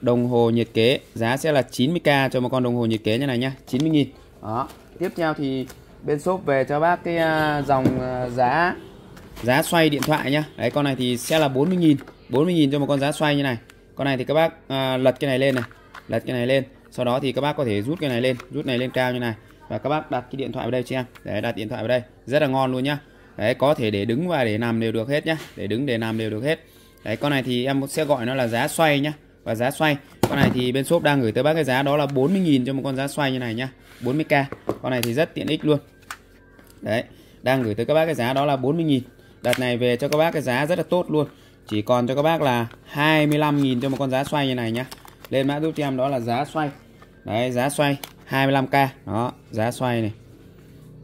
S1: đồng hồ nhiệt kế giá sẽ là 90k cho một con đồng hồ nhiệt kế như này nhá 90.000 đó tiếp theo thì bên shop về cho bác cái à, dòng à, giá giá xoay điện thoại nhá. Đấy con này thì sẽ là 40.000 40.000 cho một con giá xoay như này. Con này thì các bác à, lật cái này lên này. Lật cái này lên. Sau đó thì các bác có thể rút cái này lên rút này lên cao như này. Và các bác đặt cái điện thoại vào đây cho em để đặt điện thoại vào đây. Rất là ngon luôn nhá. Đấy có thể để đứng và để nằm đều được hết nhá. Để đứng để nằm đều được hết. Đấy con này thì em sẽ gọi nó là giá xoay nhá. Và giá xoay. Con này thì bên shop đang gửi tới bác cái giá đó là 40.000 cho một con giá xoay như này nhá. 40k con này thì rất tiện ích luôn. Đấy đang gửi tới các bác cái giá đó là 40.000 đợt này về cho các bác cái giá rất là tốt luôn. Chỉ còn cho các bác là 25.000 cho một con giá xoay như này nhá. Lên mã giúp cho em đó là giá xoay. Đấy, giá xoay 25k đó, giá xoay này.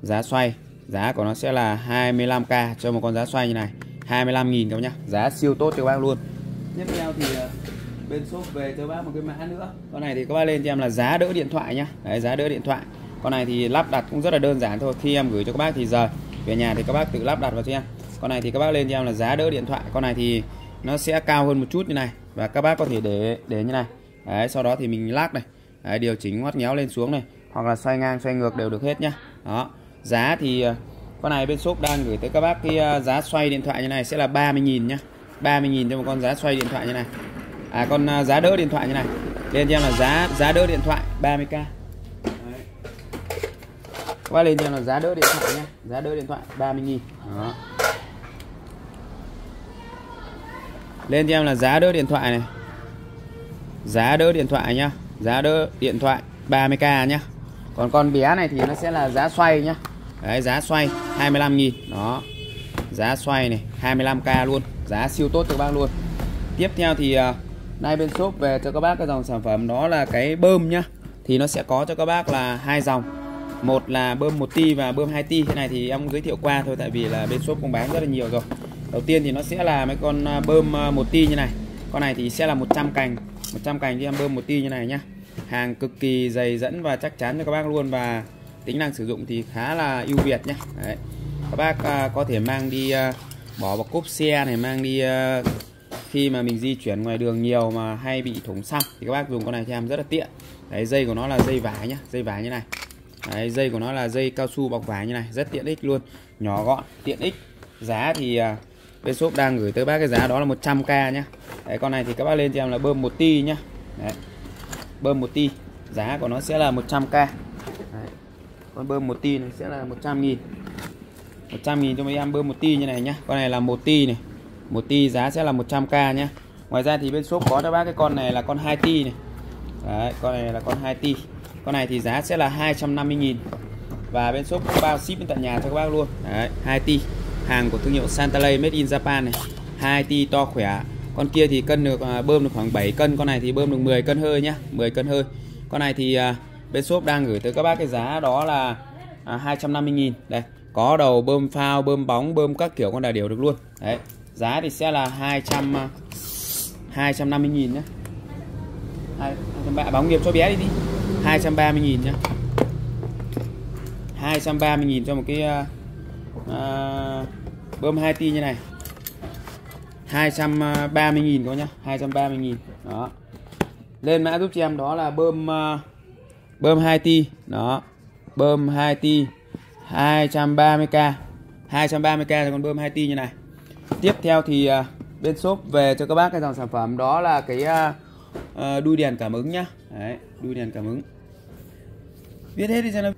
S1: Giá xoay, giá của nó sẽ là 25k cho một con giá xoay như này. 25.000 các bác nhá. Giá siêu tốt cho các bác luôn. Tiếp theo thì ờ, bên shop về cho bác một cái mã nữa. Con này thì các bác lên cho em là giá đỡ điện thoại nhá. Đấy, giá đỡ điện thoại. Con này thì lắp đặt cũng rất là đơn giản thôi. Khi em gửi cho các bác thì giờ về nhà thì các bác tự lắp đặt vào cho em con này thì các bác lên cho em là giá đỡ điện thoại. Con này thì nó sẽ cao hơn một chút như này. Và các bác có thể để để như này. Đấy sau đó thì mình lắc này. Đấy, điều chỉnh ngoắt nhéo lên xuống này. Hoặc là xoay ngang xoay ngược đều được hết nhá. Đó. Giá thì à, con này bên shop đang gửi tới các bác cái à, giá xoay điện thoại như này sẽ là 30.000 nhá. 30.000 cho một con giá xoay điện thoại như này. À con à, giá đỡ điện thoại như này. Lên cho em là giá giá đỡ điện thoại 30k Đấy. qua lên cho em là giá đỡ điện thoại nhá. Giá đỡ điện thoại 30.000 đó lên cho em là giá đỡ điện thoại này. Giá đỡ điện thoại nhá. Giá đỡ điện thoại 30k nhá. Còn con bé này thì nó sẽ là giá xoay nhá. Đấy giá xoay 25.000 đó. Giá xoay này 25k luôn. Giá siêu tốt cho các bác luôn. Tiếp theo thì à, uh, nay bên shop về cho các bác cái dòng sản phẩm. Đó là cái bơm nhá. Thì nó sẽ có cho các bác là hai dòng. Một là bơm 1 ti và bơm 2 ti. Cái này thì em giới thiệu qua thôi tại vì là bên shop cũng bán rất là nhiều rồi đầu tiên thì nó sẽ là mấy con à, bơm à, một ti như này. Con này thì sẽ là 100 cành. 100 cành cho em bơm một ti như này nhá. Hàng cực kỳ dày dẫn và chắc chắn cho các bác luôn và tính năng sử dụng thì khá là ưu việt nhé Đấy. các bác à, có thể mang đi à, bỏ vào cốp xe này mang đi à, khi mà mình di chuyển ngoài đường nhiều mà hay bị thủng xăng thì các bác dùng con này cho em rất là tiện. Đấy dây của nó là dây vải nhá dây vải như này. Đấy, dây của nó là dây cao su bọc vải như này rất tiện ích luôn. Nhỏ gọn tiện ích. Giá thì à, bên shop đang gửi tới bác cái giá đó là 100k nhá. Đấy, con này thì các bác lên cho em là bơm một ti nhá. Đấy. bơm một ti giá của nó sẽ là 100k đấy. con bơm một ti này sẽ là 100 nghìn. 100 nghìn cho mấy em bơm một ti như này nhá. Con này là một ti này. Một ti giá sẽ là 100k nhá. Ngoài ra thì bên shop có cho bác cái con này là con 2 ti này. Đấy, con này là con 2 ti. Con này thì giá sẽ là 250 nghìn. Và bên shop có bao ship đến tận nhà cho các bác luôn. Đấy, 2 ti hàng của thương hiệu Santalay Made in Japan này. 2 ti to khỏe. Con kia thì cân được à, bơm được khoảng 7 cân, con này thì bơm được 10 cân hơi nhá 10 cân hơi. Con này thì à, bên shop đang gửi tới các bác cái giá đó là à, 250.000 đây, có đầu bơm phao, bơm bóng, bơm các kiểu con đà đều được luôn. Đấy, giá thì sẽ là 200 250.000 nhá. Hai bạn bóng nghiệp cho bé đi đi. 230.000 nhá. 230.000 cho một cái uh, bơm 2 ti như này. 230.000 có nhá 230.000 đó. Lên mã giúp cho em đó là bơm uh, bơm 2 ti. Đó. Bơm 2 ti 230k 230k là con bơm 2 ti như này. Tiếp theo thì uh, bên shop về cho các bác cái dòng sản phẩm đó là cái uh, uh, đuôi đèn cảm ứng nhá. Đấy, đuôi đèn cảm ứng. Viết hết đi cho nó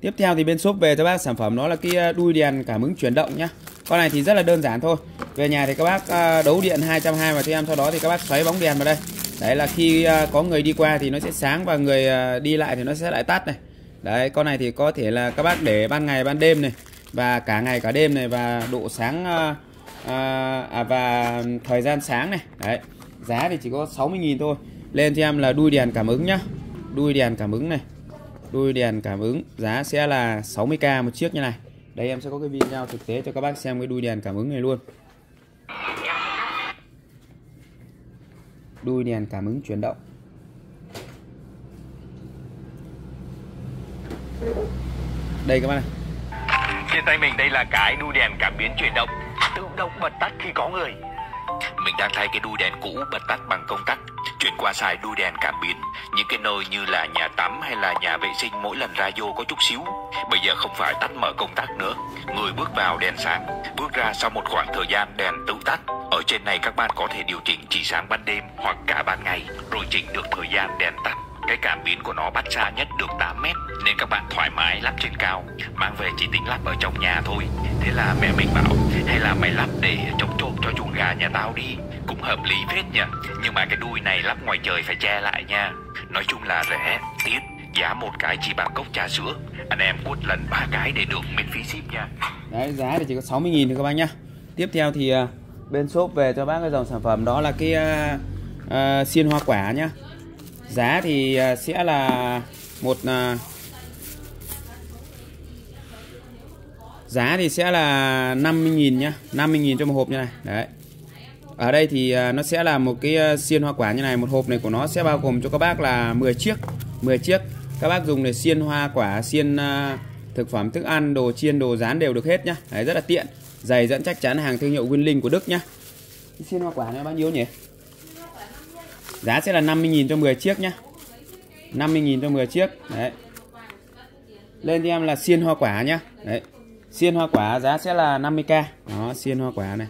S1: tiếp theo thì bên shop về cho bác sản phẩm đó là cái à, đuôi đèn cảm ứng chuyển động nhá. Con này thì rất là đơn giản thôi. Về nhà thì các bác à, đấu điện 220 vào cho em sau đó thì các bác xoáy bóng đèn vào đây. Đấy là khi à, có người đi qua thì nó sẽ sáng và người đi lại thì nó sẽ lại tắt này. Đấy con này thì có thể là các bác để ban ngày ban đêm này và cả ngày cả đêm này và độ sáng à, à, và thời gian sáng này. Đấy giá thì chỉ có 60.000 thôi. Lên cho em là đuôi đèn cảm ứng nhá. Đuôi đèn cảm ứng này đuôi đèn cảm ứng, giá sẽ là 60k một chiếc như này. Đây, em sẽ có cái video thực tế cho các bác xem cái đuôi đèn cảm ứng này luôn. Đuôi đèn cảm ứng chuyển động. Đây, các bác này.
S5: Trên tay mình, đây là cái đuôi đèn cảm biến chuyển động. Tự động bật tắt khi có người. Mình đang thay cái đuôi đèn cũ bật tắt bằng công tắc. Chuyển qua xài đuôi đèn cảm biến. Những cái nơi như là nhà tắm hay là nhà vệ sinh, mỗi lần ra vô có chút xíu. Bây giờ không phải tắt mở công tắc nữa. Người bước vào đèn sáng, Bước ra sau một khoảng thời gian đèn tự tắt. Ở trên này các bạn có thể điều chỉnh chỉ sáng ban đêm hoặc cả ban ngày, Rồi chỉnh được thời gian đèn tắt cái cảm biến của nó bắt xa nhất được 8 mét Nên các bạn thoải mái lắp trên cao Mang về chỉ tính lắp ở trong nhà thôi. Thế là mẹ mình bảo Hay là mày lắp để chống trộm cho chuồng gà nhà tao đi. Cũng hợp lý phết nhỉ. Nhưng mà cái đuôi này lắp ngoài trời phải che lại nha. Nói chung là rẻ, tiết Giá một cái chỉ bằng cốc trà sữa. Anh em quất lần ba cái để được miễn phí ship nha.
S1: Đấy giá thì chỉ có 60.000 thôi các bác nhá. Tiếp theo thì à, bên shop về cho bác cái dòng sản phẩm đó là cái uh, uh, xiên hoa quả nhá. À, à, giá thì sẽ là một giá thì sẽ là 50.000 nhá 50.000 cho một hộp như này, đấy. Ở đây thì à, nó sẽ là một cái xiên hoa quả như này, một hộp này của nó sẽ bao gồm cho các bác là 10 chiếc 10 chiếc. Các bác dùng để xiên hoa quả, xiên thực phẩm, thức ăn, đồ chiên, đồ rán đều được hết nhá. Đấy, rất là tiện giày dẫn chắc chắn hàng thương hiệu Winling của Đức nhá. Xiên hoa quả này bao nhiêu nhỉ? Giá sẽ là 50.000 cho 10 chiếc nhá. 50.000 cho 10 chiếc. Đấy. Lên cho em là xiên hoa quả nhá. Đấy. Xiên hoa quả giá sẽ là 50k đó xiên hoa quả này.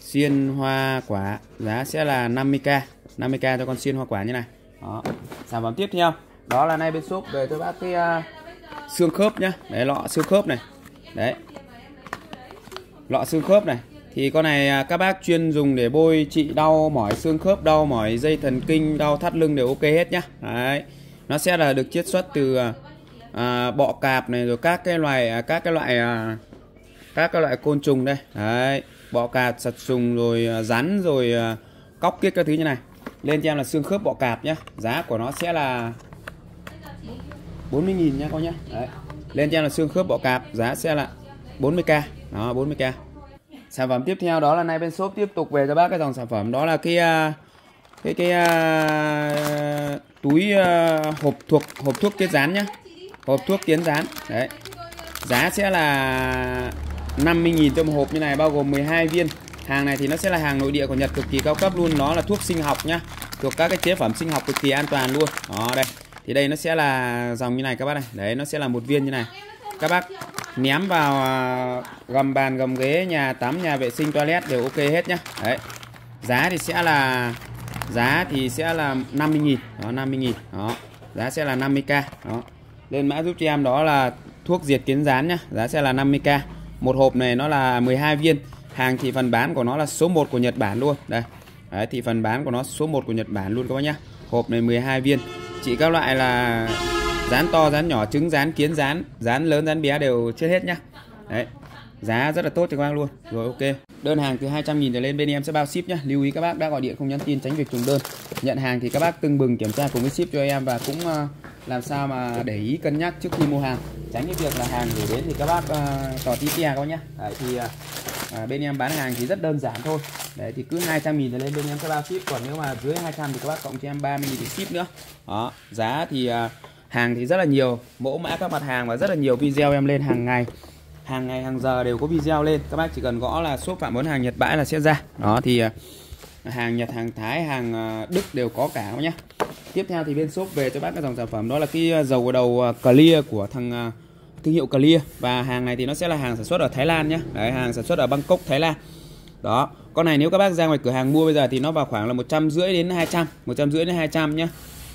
S1: Xiên hoa quả giá sẽ là 50k 50k cho con xiên hoa quả như này. Đó. Sản phẩm tiếp theo. Đó là nay bên shop về cho bác cái uh, xương khớp nhá. Đấy lọ xương khớp này. Đấy. Lọ xương khớp này thì con này à, các bác chuyên dùng để bôi trị đau mỏi xương khớp đau mỏi dây thần kinh đau thắt lưng đều ok hết nhá. Đấy. Nó sẽ là được chiết xuất từ à, à bọ cạp này rồi các cái loài à, các cái loại à, các cái loại côn trùng đây. Đấy. Bọ cạp sật trùng rồi rắn rồi à, cóc kiết các thứ như này. Lên cho em là xương khớp bọ cạp nhá. Giá của nó sẽ là 40.000 nha con nhá. Đấy. Lên cho em là xương khớp bọ cạp giá sẽ là 40k đó 40k sản phẩm tiếp theo đó là nay bên shop tiếp tục về cho bác cái dòng sản phẩm. Đó là cái à, cái cái uh, túi uh, hộp thuộc hộp thuốc kiến rán nhá. Hộp thuốc kiến rán. Đấy. Giá sẽ là 50.000 cho một hộp như này bao gồm 12 viên. Hàng này thì nó sẽ là hàng nội địa của Nhật cực kỳ cao cấp luôn. Nó là thuốc sinh học nhá. Thuộc các cái chế phẩm sinh học cực kỳ an toàn luôn. Đó đây. Thì đây nó sẽ là dòng như này các bác này. Đấy nó sẽ là một viên như này các bác ném vào à, gầm bàn gầm ghế nhà tắm nhà vệ sinh toilet đều ok hết nhá. Đấy. Giá thì sẽ là giá thì sẽ là 50.000 đó 50.000 đó. Giá sẽ là 50k đó. Lên mã giúp cho em đó là thuốc diệt kiến rán nhá. Giá sẽ là 50k một hộp này nó là 12 viên. Hàng thị phần bán của nó là số 1 của Nhật Bản luôn. Đây. Đấy, thị phần bán của nó số 1 của Nhật Bản luôn các bác nhá. Hộp này 12 viên. Chỉ các loại là dán to dán nhỏ trứng dán kiến dán. Dán lớn dán bé đều chết hết nhá. Đấy. Giá rất là tốt cho các bác luôn. Rồi ok. Đơn hàng từ 200 nghìn trở lên bên em sẽ bao ship nhá. Lưu ý các bác đã gọi điện không nhắn tin tránh việc trùng đơn. Nhận hàng thì các bác tưng bừng kiểm tra cùng với ship cho em và cũng ờ, làm sao mà để ý cân nhắc trước khi mua hàng. Tránh cái việc là hàng gửi đến thì các bác uh, tỏ tí tia các bác nhá. Đấy, thì uh, bên em bán hàng thì rất đơn giản thôi. Đấy thì cứ 200 nghìn trở lên bên em sẽ bao ship. Còn nếu mà dưới 200 thì các bác cộng cho em 30 nghìn để ship nữa. Đó giá thì uh, hàng thì rất là nhiều, mẫu mã các mặt hàng và rất là nhiều video em lên hàng ngày. Hàng ngày, hàng giờ đều có video lên. Các bác chỉ cần gõ là shop phạm món hàng Nhật bãi là sẽ ra. Đó, thì à, hàng Nhật, hàng Thái, hàng à, Đức đều có cả nhé tiếp theo thì bên shop về cho bác cái dòng sản phẩm. Đó là cái à, dầu đầu Clear của thằng thương hiệu Clear. Và hàng này thì nó sẽ là hàng sản xuất ở Thái Lan nhé đấy, hàng sản xuất ở Bangkok, Thái Lan. Đó, con này nếu các bác ra ngoài cửa hàng mua bây giờ thì nó vào khoảng là một trăm rưỡi đến 200 một trăm rưỡi đến 200 nhá.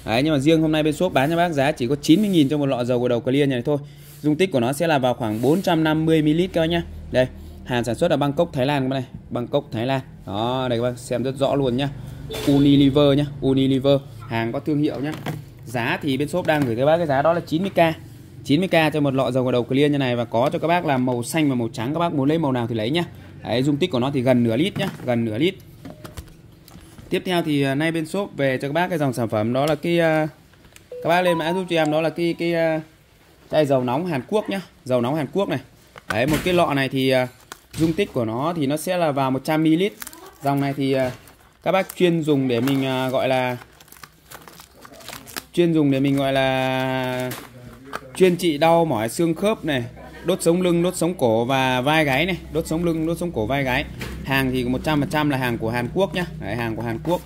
S1: Đấy, nhưng mà riêng hôm nay bên shop bán cho bác giá chỉ có 90.000 cho một lọ dầu của đầu Clear này thôi. Dung tích của nó sẽ là vào khoảng 450ml các bác nhá. Đây hàng sản xuất ở Bangkok Thái Lan các bác này. Bangkok Thái Lan. Đó đây các bác xem rất rõ luôn nhá. Unilever nhá Unilever. Hàng có thương hiệu nhá. Giá thì bên shop đang gửi cho bác cái giá đó là 90k 90k cho một lọ dầu gội đầu Clear như này và có cho các bác là màu xanh và màu trắng. Các bác muốn lấy màu nào thì lấy nhá. Đấy, dung tích của nó thì gần nửa lít nhá gần nửa lít tiếp theo thì à, nay bên shop về cho các bác cái dòng sản phẩm. Đó là cái à, các bác lên mã giúp cho em, đó là cái cái à, chai dầu nóng Hàn Quốc nhá. Dầu nóng Hàn Quốc này. Đấy, một cái lọ này thì dung tích của nó thì nó sẽ là vào 100 ml dòng này thì các bác chuyên dùng để mình gọi là, chuyên dùng để mình gọi là chuyên trị đau mỏi xương khớp này đốt sống lưng đốt sống cổ và vai gáy này. Đốt sống lưng đốt sống cổ vai gáy. Hàng thì 100% là hàng của Hàn Quốc nhá. Đấy, hàng của Hàn Quốc.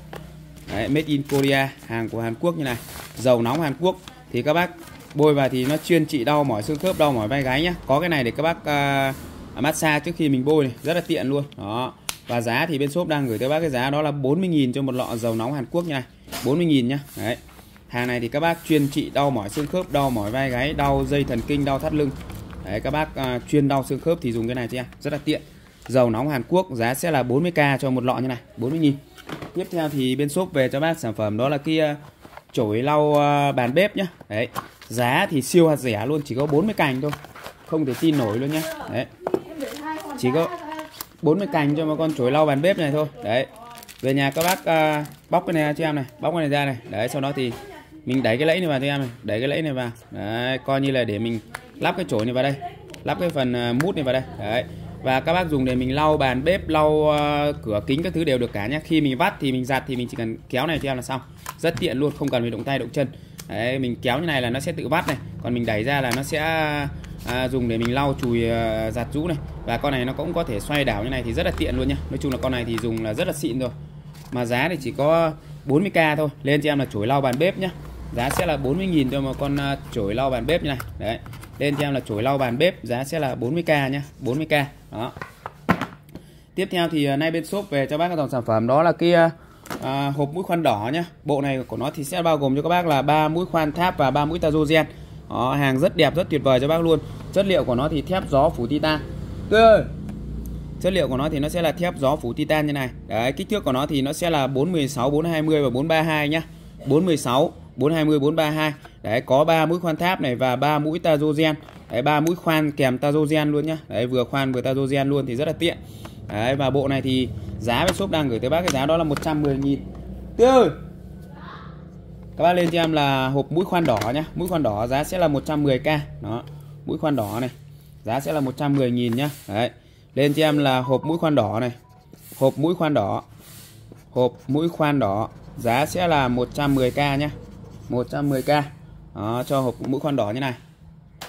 S1: Đấy, made in Korea hàng của Hàn Quốc như này. Dầu nóng Hàn Quốc. Thì các bác bôi vào thì nó chuyên trị đau mỏi xương khớp đau mỏi vai gáy nhá. Có cái này để các bác uh, massage trước khi mình bôi này. Rất là tiện luôn. Đó. Và giá thì bên shop đang gửi tới bác cái giá đó là 40.000 cho một lọ dầu nóng Hàn Quốc như này. 40.000 nhá. Đấy. Hàng này thì các bác chuyên trị đau mỏi xương khớp đau mỏi vai gáy đau dây thần kinh đau thắt lưng đấy các bác uh, chuyên đau xương khớp thì dùng cái này cho em. Rất là tiện. Dầu nóng Hàn Quốc giá sẽ là 40k cho một lọ như này 40.000 tiếp theo thì bên shop về cho bác sản phẩm đó là kia chổi lau uh, bàn bếp nhá. Đấy giá thì siêu hạt rẻ luôn chỉ có 40 cành thôi. Không thể tin nổi luôn nhá. Đấy chỉ có 40 cành cho một con chổi lau bàn bếp này thôi. Đấy về nhà các bác uh, bóc cái này cho em này bóc cái này ra này. Đấy sau đó thì mình đẩy cái lẫy này vào cho em này đẩy cái lẫy này vào. Đấy coi như là để mình lắp cái chổi này vào đây. Lắp cái phần à, mút này vào đây. Đấy. Và các bác dùng để mình lau bàn bếp lau uh, cửa kính các thứ đều được cả nhé khi mình vắt thì mình giặt thì mình chỉ cần kéo này cho em là xong. Rất tiện luôn không cần phải động tay động chân. Đấy mình kéo như này là nó sẽ tự vắt này. Còn mình đẩy ra là nó sẽ à, dùng để mình lau chùi à, giặt rũ này. Và con này nó cũng có thể xoay đảo như này thì rất là tiện luôn nhá. Nói chung là con này thì dùng là rất là xịn rồi. Mà giá thì chỉ có 40k thôi. Lên cho em là chổi lau bàn bếp nhá. Giá sẽ là 40.000 cho một con à, chổi lau bàn bếp như này. Đấy lên cho em là chổi lau bàn bếp giá sẽ là 40k nhá 40k đó. Tiếp theo thì à, nay bên shop về cho bác cái dòng sản phẩm đó là kia à, à, hộp mũi khoan đỏ nhá. Bộ này của nó thì sẽ bao gồm cho các bác là ba mũi khoan tháp và ba mũi tazogen. Đó, hàng rất đẹp rất tuyệt vời cho bác luôn. Chất liệu của nó thì thép gió phủ titan. Tươi ơi chất liệu của nó thì nó sẽ là thép gió phủ titan như này. Đấy kích thước của nó thì nó sẽ là 416 420 và 432 nhá. 416 420 432 đấy, có ba mũi khoan tháp này và ba mũi tazogen đấy, ba mũi khoan kèm tazogen luôn nhá. Đấy, vừa khoan vừa tazogen luôn thì rất là tiện. Đấy, và bộ này thì giá bên shop đang gửi tới bác cái giá đó là 110 000 Tươi ơi các bác lên cho em là hộp mũi khoan đỏ nhá. Mũi khoan đỏ giá sẽ là 110k đó, mũi khoan đỏ này, giá sẽ là 110 000 nhá. Đấy, lên cho em là hộp mũi khoan đỏ này. Hộp mũi khoan đỏ. Hộp mũi khoan đỏ giá sẽ là 110k nhá. 110k đó, cho hộp mũi khoan đỏ như này.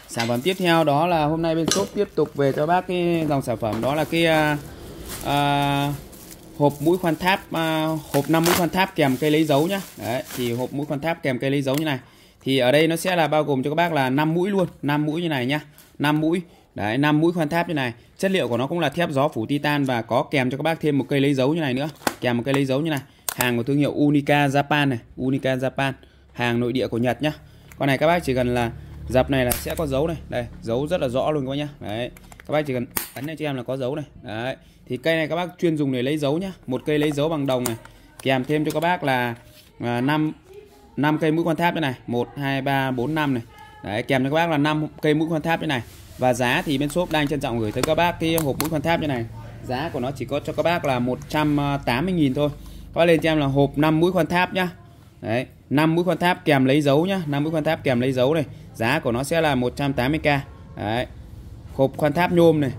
S1: Sản phẩm tiếp theo đó là hôm nay bên shop tiếp tục về cho bác cái dòng sản phẩm. Đó là cái uh, uh, hộp mũi khoan tháp uh, hộp 5 mũi khoan tháp kèm cây lấy dấu nhá. Đấy thì hộp mũi khoan tháp kèm cây lấy dấu như này. Thì ở đây nó sẽ là bao gồm cho các bác là 5 mũi luôn 5 mũi như này nhá. 5 mũi. Đấy 5 mũi khoan tháp như này. Chất liệu của nó cũng là thép gió phủ titan và có kèm cho các bác thêm một cây lấy dấu như này nữa. Kèm một cây lấy dấu như này. Hàng của thương hiệu Unica Japan này Unica Japan hàng nội địa của Nhật nhá. Con này các bác chỉ cần là dập này là sẽ có dấu này. Đây dấu rất là rõ luôn các bác nhá. Đấy các bác chỉ cần ấn này cho em là có dấu này. Đấy thì cây này các bác chuyên dùng để lấy dấu nhá. Một cây lấy dấu bằng đồng này. Kèm thêm cho các bác là à, 5 5 cây mũi quan tháp thế này. 1 2 3 4 5 này. Đấy kèm cho các bác là 5 cây mũi quan tháp thế này. Và giá thì bên shop đang trân trọng gửi tới các bác cái hộp mũi quan tháp như này. Giá của nó chỉ có cho các bác là 180.000 à, thôi. Các bác lên cho em là hộp 5 mũi khoan tháp nhá. Đấy 5 mũi khoan tháp kèm lấy dấu nhá. 5 mũi khoan tháp kèm lấy dấu này. Giá của nó sẽ là 180k đấy. Hộp khoan tháp nhôm này.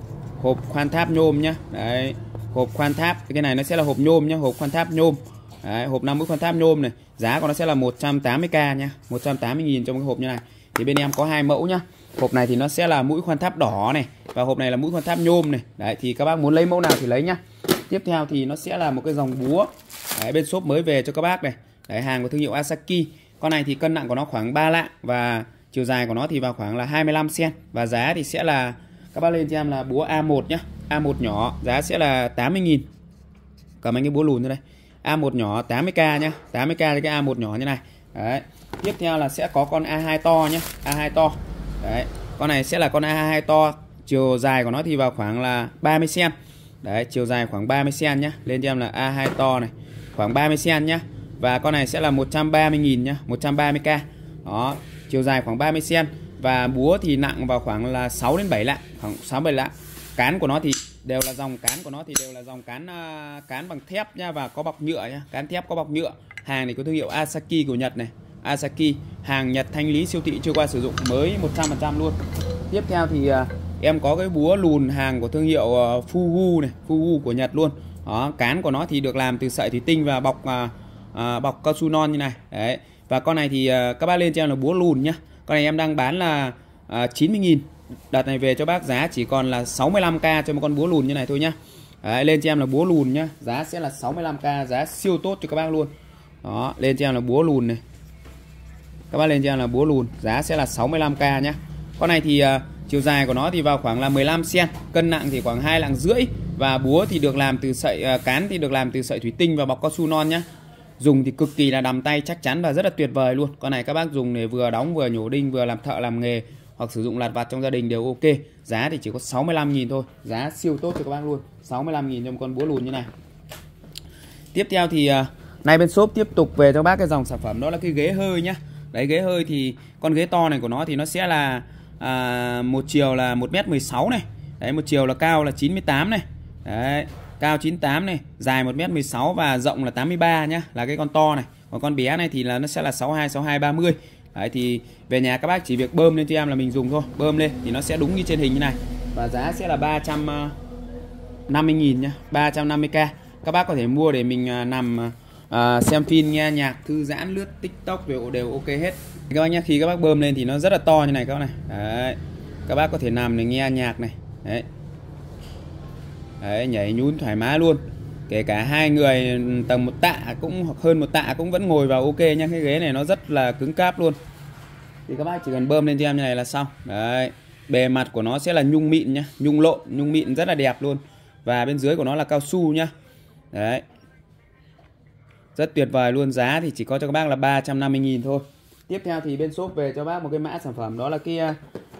S1: Hộp khoan tháp nhôm nhá. Đấy. Hộp khoan tháp cái này nó sẽ là hộp nhôm nhá. Hộp khoan tháp nhôm. Đấy, hộp 5 mũi khoan tháp nhôm này. Giá của nó sẽ là 180k nhá. 180.000 trong cái hộp như này. Thì bên em có hai mẫu nhá. Hộp này thì nó sẽ là mũi khoan tháp đỏ này và hộp này là mũi khoan tháp nhôm này. Đấy thì các bác muốn lấy mẫu nào thì lấy nhá. Tiếp theo thì nó sẽ là một cái dòng búa. Đấy, bên shop mới về cho các bác này đấy, hàng của thương hiệu Asaki. Con này thì cân nặng của nó khoảng 3 lạng và chiều dài của nó thì vào khoảng là 25 cm và giá thì sẽ là, các bác lên cho em là búa A1 nhá. A1 nhỏ, giá sẽ là 80.000 cầm anh cái búa lùn ra đây. A1 nhỏ 80k nhá. 80k cho cái A1 nhỏ như này. Đấy. Tiếp theo là sẽ có con A2 to nhá. A2 to. Đấy. Con này sẽ là con A2 to. Chiều dài của nó thì vào khoảng là 30 cm đấy, chiều dài khoảng 30 cm nhá. Lên cho em là A2 to này. Khoảng 30 cm nhá và con này sẽ là 130.000 nhá 130k đó, chiều dài khoảng 30 cm và búa thì nặng vào khoảng là 6 đến 7 lạng, khoảng 6 7 lạng. Cán của nó thì đều là dòng cán của nó thì đều là dòng cán à, cán bằng thép nha, và có bọc nhựa nhá. Cán thép có bọc nhựa. Hàng thì có thương hiệu Asaki của Nhật này. Asaki, hàng Nhật thanh lý siêu thị chưa qua sử dụng, mới 100% luôn. Tiếp theo thì à, em có cái búa lùn hàng của thương hiệu à, Fugu này, Fugu của Nhật luôn. Đó, cán của nó thì được làm từ sợi thủy tinh và bọc À, bọc cao su non như này. Đấy. Và con này thì uh, các bác lên cho em là búa lùn nhá. Con này em đang bán là à, uh, 90.000 đợt này về cho bác giá chỉ còn là 65k cho một con búa lùn như này thôi nhá. Đấy, lên cho em là búa lùn nhá. Giá sẽ là 65k giá siêu tốt cho các bác luôn. Đó lên cho em là búa lùn này. Các bác lên cho em là búa lùn giá sẽ là 65k nhá. Con này thì uh, chiều dài của nó thì vào khoảng là 15 cm cân nặng thì khoảng hai lạng rưỡi. Và búa thì được làm từ sợi uh, cán thì được làm từ sợi thủy tinh và bọc cao su non nhá dùng thì cực kỳ là đầm tay chắc chắn và rất là tuyệt vời luôn. Con này các bác dùng để vừa đóng vừa nhổ đinh vừa làm thợ làm nghề hoặc sử dụng lặt vặt trong gia đình đều ok. Giá thì chỉ có 65.000 thôi. Giá siêu tốt cho các bác luôn. 65.000 cho một con búa lùn như này. Tiếp theo thì à, nay bên shop tiếp tục về cho bác cái dòng sản phẩm đó là cái ghế hơi nhá. Đấy ghế hơi thì con ghế to này của nó thì nó sẽ là à, một chiều là 1m16 này. Đấy một chiều là cao là 98 này. Đấy cao 98 này dài 1m16 và rộng là 83 nhá là cái con to này. Còn con bé này thì là nó sẽ là 62 62 30 đấy thì về nhà các bác chỉ việc bơm lên cho em là mình dùng thôi. Bơm lên thì nó sẽ đúng như trên hình như này. Và giá sẽ là 350 000 nhá 350k các bác có thể mua để mình à, nằm à, xem phim nghe nhạc thư giãn lướt tiktok đều đều ok hết. Các bác nhé khi các bác bơm lên thì nó rất là to như này các bác này. Đấy các bác có thể nằm để nghe nhạc này. Đấy đấy, nhảy nhún thoải mái luôn. Kể cả hai người tầm một tạ cũng hoặc hơn một tạ cũng vẫn ngồi vào ok nha cái ghế này nó rất là cứng cáp luôn. Thì các bác chỉ cần bơm lên cho em như này là xong. Đấy, bề mặt của nó sẽ là nhung mịn nhá. Nhung lộn, nhung mịn rất là đẹp luôn. Và bên dưới của nó là cao su nhá. Đấy. Rất tuyệt vời luôn. Giá thì chỉ có cho các bác là 350.000 thôi. Tiếp theo thì bên shop về cho bác một cái mã sản phẩm. Đó là cái à,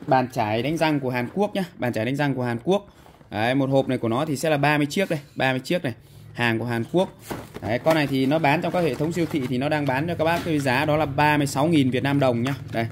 S1: bàn chải đánh răng của Hàn Quốc nhá. Bàn chải đánh răng của Hàn Quốc. Đấy, một hộp này của nó thì sẽ là 30 chiếc đây 30 chiếc này hàng của Hàn Quốc. Đấy, con này thì nó bán trong các hệ thống siêu thị thì nó đang bán cho các bác cái giá đó là 36.000 Việt Nam đồng nhá. Đây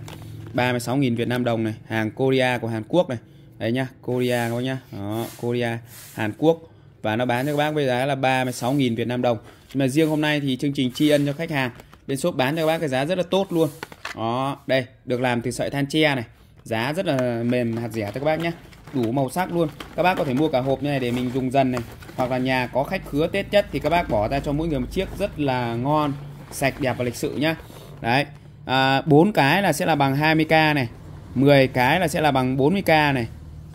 S1: 36.000 Việt Nam đồng này hàng Korea của Hàn Quốc này. Đấy nhá Korea các bác nhá. Đó, Korea Hàn Quốc. Và nó bán cho các bác với giá là 36.000 Việt Nam đồng. Nhưng mà riêng hôm nay thì chương trình tri ân cho khách hàng bên shop bán cho các bác cái giá rất là tốt luôn. Đó đây được làm từ sợi than tre này. Giá rất là mềm hạt rẻ cho các bác nhé đủ màu sắc luôn. Các bác có thể mua cả hộp như này để mình dùng dần này hoặc là nhà có khách khứa tết chất thì các bác bỏ ra cho mỗi người một chiếc rất là ngon sạch đẹp và lịch sự nhá. Đấy. À, 4 cái là sẽ là bằng 20k này 10 cái là sẽ là bằng 40k này.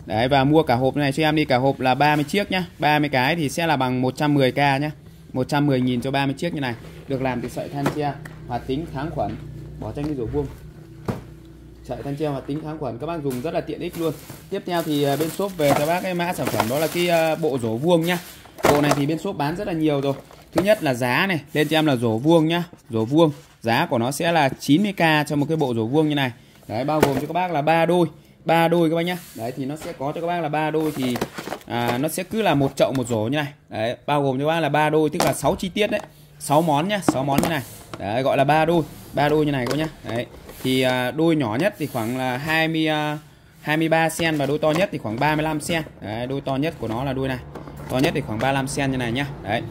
S1: Đấy và mua cả hộp này cho em đi cả hộp là 30 chiếc nhá. 30 cái thì sẽ là bằng 110k nhá. 110.000 cho 30 chiếc như này. Được làm từ sợi than tre hoạt tính kháng khuẩn bỏ tranh đi rổ vuông chạy than treo hoạt tính kháng khuẩn các bác dùng rất là tiện ích luôn. Tiếp theo thì à, bên shop về cho bác cái mã sản phẩm đó là cái à, bộ rổ vuông nhá. Bộ này thì bên shop bán rất là nhiều rồi. Thứ nhất là giá này lên cho em là rổ vuông nhá rổ vuông. Giá của nó sẽ là 90k cho một cái bộ rổ vuông như này. Đấy bao gồm cho các bác là ba đôi ba đôi các bác nhá. Đấy thì nó sẽ có cho các bác là ba đôi thì à, nó sẽ cứ là một chậu một rổ như này. Đấy bao gồm cho các bác là ba đôi tức là 6 chi tiết đấy. 6 món nhá 6 món như này. Đấy gọi là ba đôi ba đôi như này các bác nhá. Đấy thì à, đôi nhỏ nhất thì khoảng là 20 23 cm và đôi to nhất thì khoảng 35 cm đấy, đôi to nhất của nó là đôi này. To nhất thì khoảng 35 cm như này nhá. Đấy.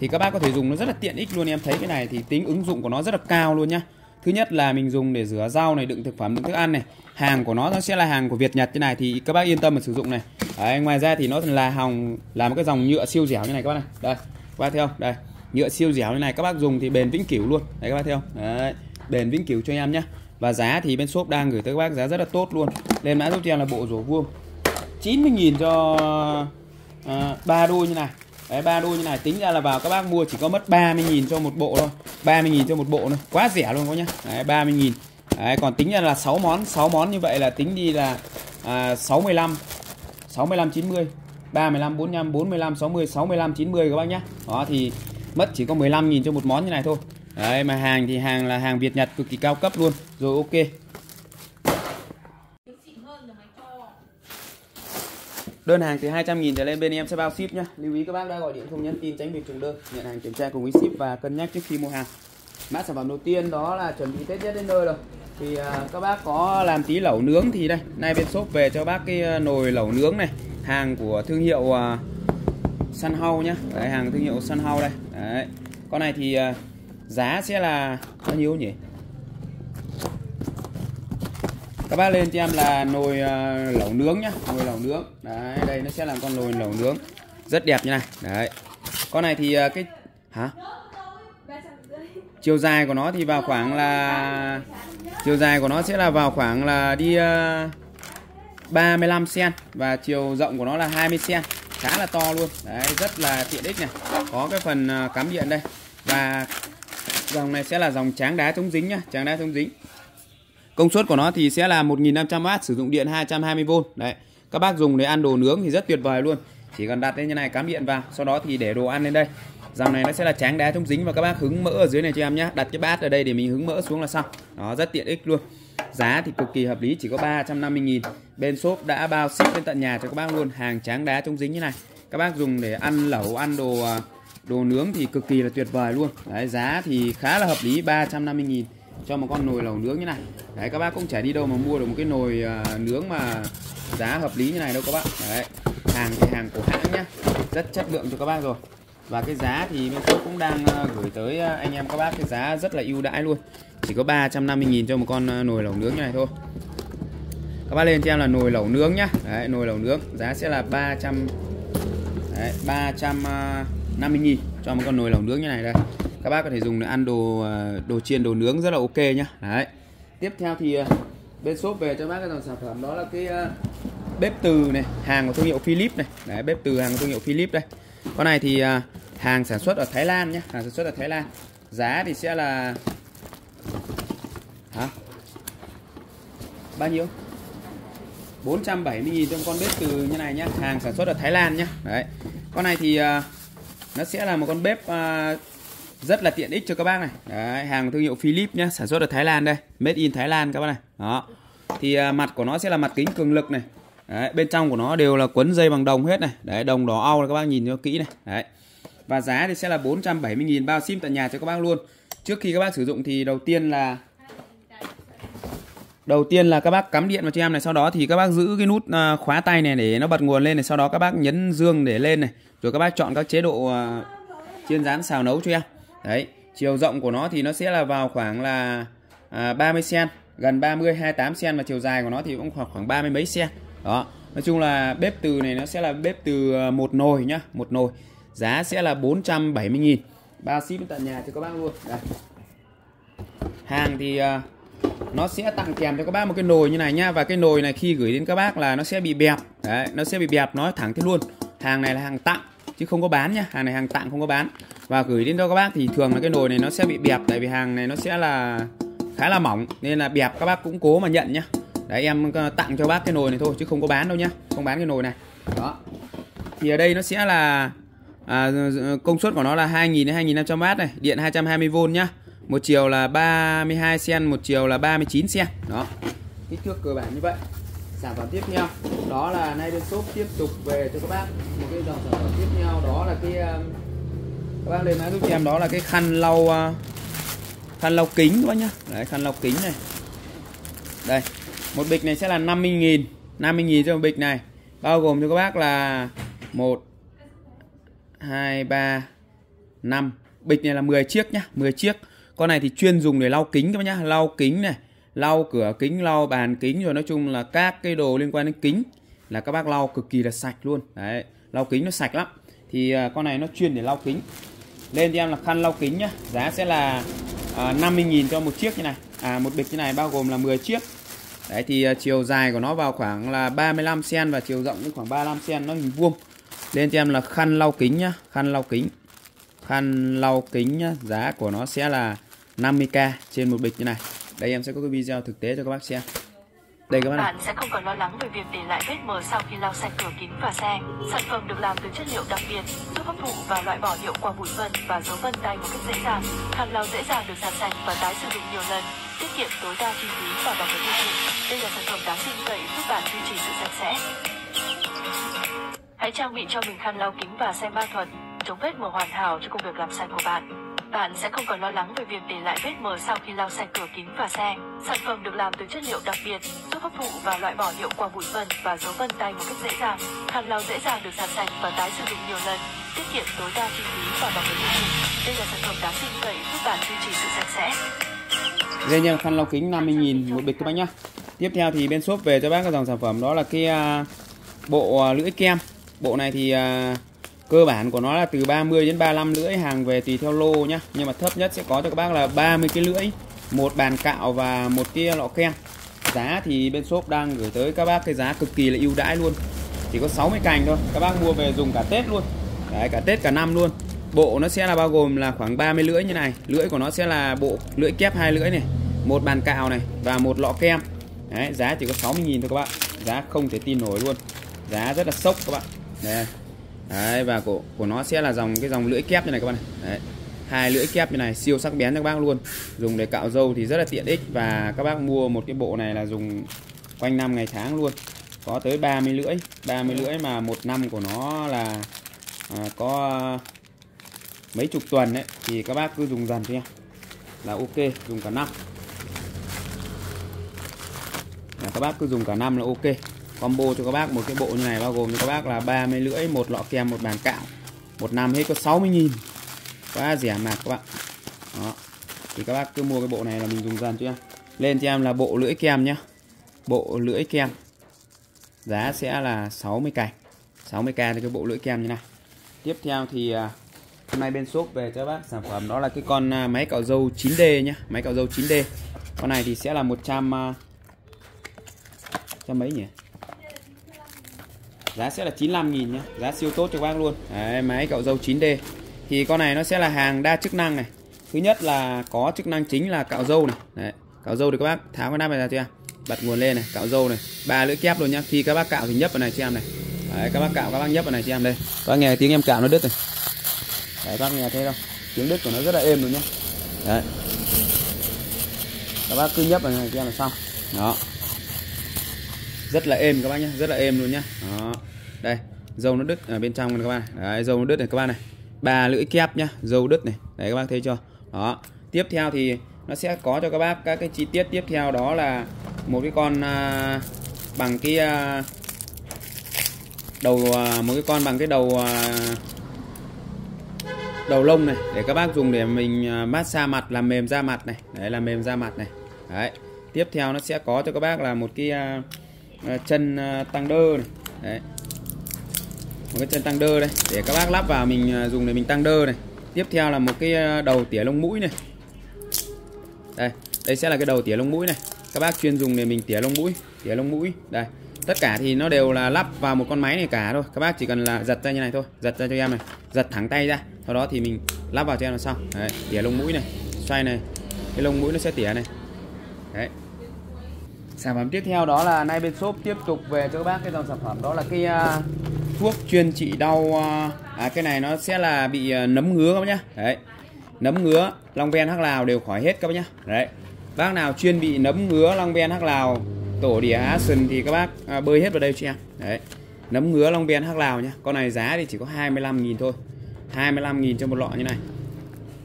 S1: Thì các bác có thể dùng nó rất là tiện ích luôn em thấy cái này thì tính ứng dụng của nó rất là cao luôn nhá. Thứ nhất là mình dùng để rửa rau này đựng thực phẩm đựng thức ăn này. Hàng của nó nó sẽ là hàng của Việt Nhật như này thì các bác yên tâm mà sử dụng này. Đấy, ngoài ra thì nó là hòng là một cái dòng nhựa siêu dẻo như này các bác này. Đây các bác thấy không? Đây nhựa siêu dẻo như này các bác dùng thì bền vĩnh cửu luôn. Đấy các bác thấy không? Đấy bền vĩnh cửu cho em nhá và giá thì bên shop đang gửi tới các bác giá rất là tốt luôn. Lên mã giúp cho em là bộ rổ vuông. 90.000 cho à, ba đôi như này. Đấy, 3 đôi như này. Tính ra là vào các bác mua chỉ có mất 30.000 cho một bộ thôi. 30.000 cho một bộ thôi. Quá rẻ luôn có nhá. Đấy, 30.000 Đấy, còn tính ra là 6 món. 6 món như vậy là tính đi là à, 65 65 90 35 45 45 60 65 90 các bác nhá. Đó thì mất chỉ có 15.000 cho một món như này thôi. Đấy mà hàng thì hàng là hàng Việt Nhật cực kỳ cao cấp luôn rồi ok Đơn hàng từ 200.000 trở lên bên em sẽ bao ship nhá. Lưu ý các bác đã gọi điện không nhắn tin tránh việc trùng đơn. Nhận hàng kiểm tra cùng với ship và cân nhắc trước khi mua hàng. Mã sản phẩm đầu tiên đó là chuẩn bị Tết nhất đến nơi rồi. Thì à, các bác có làm tí lẩu nướng thì đây, nay bên shop về cho bác cái à, nồi lẩu nướng này, hàng của thương hiệu à, Sun nhá. Đấy hàng thương hiệu Sun đây. Đấy. Con này thì à, giá sẽ là bao nhiêu nhỉ? các bác lên cho em là nồi uh, lẩu nướng nhá. Nồi lẩu nướng. Đấy đây nó sẽ là con nồi lẩu nướng. Rất đẹp như này. Đấy. Con này thì uh, cái hả? Chiều dài của nó thì vào khoảng là chiều dài của nó sẽ là vào khoảng là đi uh, 35 cm và chiều rộng của nó là 20 cm khá là to luôn. Đấy rất là tiện ích này. Có cái phần ờ, cắm điện đây. Và dòng này sẽ là dòng tráng đá chống dính nhá, tráng đá chống dính. Công suất của nó thì sẽ là 1500W sử dụng điện 220V đấy, các bác dùng để ăn đồ nướng thì rất tuyệt vời luôn. Chỉ cần đặt lên như này, cắm điện vào, sau đó thì để đồ ăn lên đây. Dòng này nó sẽ là tráng đá chống dính và các bác hứng mỡ ở dưới này cho em nhé đặt cái bát ở đây để mình hứng mỡ xuống là xong. Đó, rất tiện ích luôn. Giá thì cực kỳ hợp lý, chỉ có 350.000 bên shop đã bao ship đến tận nhà cho các bác luôn, hàng tráng đá chống dính như này. Các bác dùng để ăn lẩu, ăn đồ à, đồ nướng thì cực kỳ là tuyệt vời luôn. Đấy giá thì khá là hợp lý 350.000 cho một con nồi lẩu nướng như này. Đấy các bác cũng chả đi đâu mà mua được một cái nồi uh, nướng mà giá hợp lý như này đâu các bác. Đấy hàng thì hàng của hãng nhá. Rất chất lượng cho các bác rồi. Và cái giá thì bên shop cũng đang uh, gửi tới uh, anh em các bác. Cái giá rất là ưu đãi luôn. Chỉ có 350.000 cho một con nồi lẩu nướng như này thôi. Các bác lên cho em là nồi lẩu nướng nhá. Đấy, nồi lẩu nướng giá sẽ là 300 đấy, 350.000 cho một con nồi lẩu nướng như này đây. Các bác có thể dùng để ăn đồ à, đồ chiên đồ nướng rất là ok nhá. Đấy. Tiếp theo thì à, bên shop về cho bác cái dòng sản phẩm đó là cái à, bếp từ này hàng của thương hiệu Philips này. Đấy bếp từ hàng của thương hiệu Philips đây. Con này thì hàng sản xuất ở Thái Lan nhé hàng sản xuất ở Thái Lan. Giá thì sẽ là hả? Bao nhiêu? 470.000 cho con bếp từ như này nhá hàng sản xuất ở Thái Lan nhá. Đấy. Con này thì uh, nó sẽ là một con bếp à, rất là tiện ích cho các bác này. Đấy, hàng thương hiệu Philips nhé sản xuất ở Thái Lan đây. Made in Thái Lan các bác này. Đó. Thì à, mặt của nó sẽ là mặt kính cường lực này. Đấy, bên trong của nó đều là quấn dây bằng đồng hết này. Đấy đồng đỏ au các bác nhìn cho kỹ này. Đấy. Và giá thì sẽ là 470.000 bao sim tại nhà cho các bác luôn. Trước khi các bác sử dụng thì đầu tiên là đầu tiên là các bác cắm điện vào cho em này sau đó thì các bác giữ cái nút à, khóa tay này để nó bật nguồn lên này sau đó các bác nhấn dương để lên này rồi các bác chọn các chế độ à, chiên rán xào nấu cho em. Đấy chiều rộng của nó thì nó sẽ là vào khoảng là à, 30 cm gần 30 28 cm và chiều dài của nó thì cũng khoảng khoảng ba mươi mấy cm đó nói chung là bếp từ này nó sẽ là bếp từ à, một nồi nhá một nồi. Giá sẽ là 470.000 ba ship tận nhà cho các bác luôn. Đây. hàng thì uh, nó sẽ tặng kèm cho các bác một cái nồi như này nhá. Và cái nồi này khi gửi đến các bác là nó sẽ bị bẹp. Đấy nó sẽ bị bẹp nói thẳng thế luôn. Hàng này là hàng tặng chứ không có bán nhá hàng này hàng tặng không có bán. Và gửi đến cho các bác thì thường là cái nồi này nó sẽ bị bẹp tại vì hàng này nó sẽ là khá là mỏng nên là bẹp các bác cũng cố mà nhận nhá. Đấy em tặng cho bác cái nồi này thôi chứ không có bán đâu nhá. Không bán cái nồi này. Đó. Thì ở đây nó sẽ là à, công suất của nó là 2000 đến 2500W này điện 220V nhá. Một chiều là 32 cm một chiều là 39 cm đó. Kích thước cơ bản như vậy sản phẩm tiếp theo. Đó là nay bên shop tiếp tục về cho các bác. Một cái dòng sản phẩm tiếp theo, đó là cái um, các bác lên máy giúp em đó là cái khăn lau uh, khăn lau kính các bác nhá. Đấy, khăn lau kính này. Đây, một bịch này sẽ là 50.000 50.000 cho một bịch này. Bao gồm cho các bác là 1 2 3 5 bịch này là 10 chiếc nhá 10 chiếc. Con này thì chuyên dùng để lau kính các bác nhá. Lau kính này lau cửa kính lau bàn kính rồi nói chung là các cái đồ liên quan đến kính là các bác lau cực kỳ là sạch luôn. Đấy lau kính nó sạch lắm. Thì uh, con này nó chuyên để lau kính. Lên cho em là khăn lau kính nhá. Giá sẽ là à, uh, 50.000 cho một chiếc như này. À một bịch như này bao gồm là 10 chiếc. Đấy thì uh, chiều dài của nó vào khoảng là 35 cm và chiều rộng cũng khoảng 35 cm nó hình vuông. Lên cho em là khăn lau kính nhá khăn lau kính. Khăn lau kính nhá giá của nó sẽ là 50k trên một bịch như này đây em sẽ có cái video thực tế cho các bác xem đây các bạn. này.
S9: Bạn sẽ không còn lo lắng về việc để lại vết mờ sau khi lau sạch cửa kính và xe. Sản phẩm được làm từ chất liệu đặc biệt, giúp hấp thụ và loại bỏ hiệu quả bụi vân và dấu vân tay một cách dễ dàng. Khăn lau dễ dàng được giặt sạch và tái sử dụng nhiều lần, tiết kiệm tối đa chi phí và bảo vệ môi trường. Đây là sản phẩm đáng tin cậy giúp bạn duy trì sự sạch sẽ. Hãy trang bị cho mình khăn lau kính và xe ma thuật, chống vết mờ hoàn hảo cho công việc làm sạch của bạn. Bạn sẽ không còn lo lắng về việc để lại vết mờ sau khi lau sạch cửa kính và xe. Sản phẩm được làm từ chất liệu đặc biệt, giúp hấp thụ và loại bỏ hiệu quả bụi bẩn và dấu vân tay một cách dễ dàng. Khăn lau dễ dàng được giặt sạch và tái sử dụng nhiều lần, tiết kiệm tối đa chi phí và bảo vệ môi trường. Đây là sản phẩm đáng tin cậy giúp bạn duy trì sự sạch sẽ.
S1: Đây nha, khăn lau kính 50.000 một bịch các bác nhá. tiếp theo thì bên shop về cho bác cái dòng sản phẩm đó là cái à, bộ à, lưỡi kem bộ này thì à, cơ bản của nó là từ 30 đến 35 lưỡi hàng về tùy theo lô nhá. Nhưng mà thấp nhất sẽ có cho các bác là 30 cái lưỡi một bàn cạo và một cái lọ kem giá thì bên shop đang gửi tới các bác cái giá cực kỳ là ưu đãi luôn. Chỉ có 60 cành thôi các bác mua về dùng cả Tết luôn. Đấy, cả Tết cả năm luôn. Bộ nó sẽ là bao gồm là khoảng 30 lưỡi như này. Lưỡi của nó sẽ là bộ lưỡi kép hai lưỡi này một bàn cạo này và một lọ kem Đấy, giá chỉ có 60.000 thôi các bạn giá không thể tin nổi luôn. Giá rất là sốc các bạn Đấy. Đấy, và của của nó sẽ là dòng cái dòng lưỡi kép như này các bạn này. Đấy, hai lưỡi kép như này siêu sắc bén cho các bác luôn. Dùng để cạo râu thì rất là tiện ích và các bác mua một cái bộ này là dùng quanh năm ngày tháng luôn. Có tới 30 lưỡi 30 lưỡi mà một năm của nó là à, có mấy chục tuần đấy thì các bác cứ dùng dần thôi nha là ok dùng cả năm. Là các bác cứ dùng cả năm là ok combo cho các bác. Một cái bộ như này bao gồm cho các bác là 30 lưỡi một lọ kem một bàn cạo. Một năm hết có 60.000 quá rẻ mạt các bạn. Đó. Thì các bác cứ mua cái bộ này là mình dùng dần chưa? Lên cho em là bộ lưỡi kem nhá. Bộ lưỡi kem. Giá sẽ là 60 cành. 60k thì cái bộ lưỡi kem như này. Tiếp theo thì à, hôm nay bên shop về cho bác sản phẩm đó là cái con à, máy cạo dâu 9D nhá. Máy cạo dâu 9D con này thì sẽ là 100 à, trăm mấy nhỉ? Giá sẽ là 95 nghìn nhé, giá siêu tốt cho các bác luôn. Đấy, máy cạo dâu 9D thì con này nó sẽ là hàng đa chức năng này. Thứ nhất là có chức năng chính là cạo dâu này. Đấy, cạo dâu thì các bác. Tháo cái nắp này ra cho em. bật nguồn lên này cạo dâu này. Ba lưỡi kép luôn nhá. Khi các bác cạo thì nhấp vào này cho em này. Đấy, các bác cạo các bác nhấp vào này cho em đây. Các bác nghe tiếng em cạo nó đứt này. Đấy, các bác nghe thấy không? Tiếng đứt của nó rất là êm luôn nhá. Đấy. các bác cứ nhấp vào này cho em là xong. Đó. Rất là êm các bác nhé rất là êm luôn nhá. Đó đây dâu nó đứt ở bên trong này các bạn. Đấy dâu nó đứt này các bạn này. Ba lưỡi kép nhá dâu đứt này. Đấy các bác thấy chưa? Đó. Tiếp theo thì nó sẽ có cho các bác các cái chi tiết tiếp theo đó là một cái con à, bằng cái à, đầu à, một cái con bằng cái đầu à, đầu lông này để các bác dùng để mình à, massage mặt làm mềm da mặt này. Đấy làm mềm da mặt này. Đấy. Tiếp theo nó sẽ có cho các bác là một cái à, à chân à, tăng đơ này. Đấy một cái chân tăng đơ đây để các bác lắp vào mình à, dùng để mình tăng đơ này. Tiếp theo là một cái à, đầu tỉa lông mũi này. Đây đây sẽ là cái đầu tỉa lông mũi này. Các bác chuyên dùng để mình tỉa lông mũi tỉa lông mũi. Đây tất cả thì nó đều là lắp vào một con máy này cả thôi. Các bác chỉ cần là giật ra như này thôi giật ra cho em này giật thẳng tay ra. Sau đó thì mình lắp vào cho em là xong. Đấy, tỉa lông mũi này xoay này cái lông mũi nó sẽ tỉa này. Đấy. Sản phẩm tiếp theo đó là nay bên shop tiếp tục về cho các bác cái dòng sản phẩm đó là cái uh, thuốc chuyên trị đau à, à cái này nó sẽ là bị à, nấm ngứa các bác nhá. Đấy. Nấm ngứa long ven hắc lào đều khỏi hết các bác nhá. Đấy. Bác nào chuyên bị nấm ngứa long ven hắc lào tổ đỉa action thì các bác à, bơi hết vào đây cho em. Đấy. Nấm ngứa long ven hắc lào nhá. Con này giá thì chỉ có 25.000 thôi. 25.000 cho một lọ như này.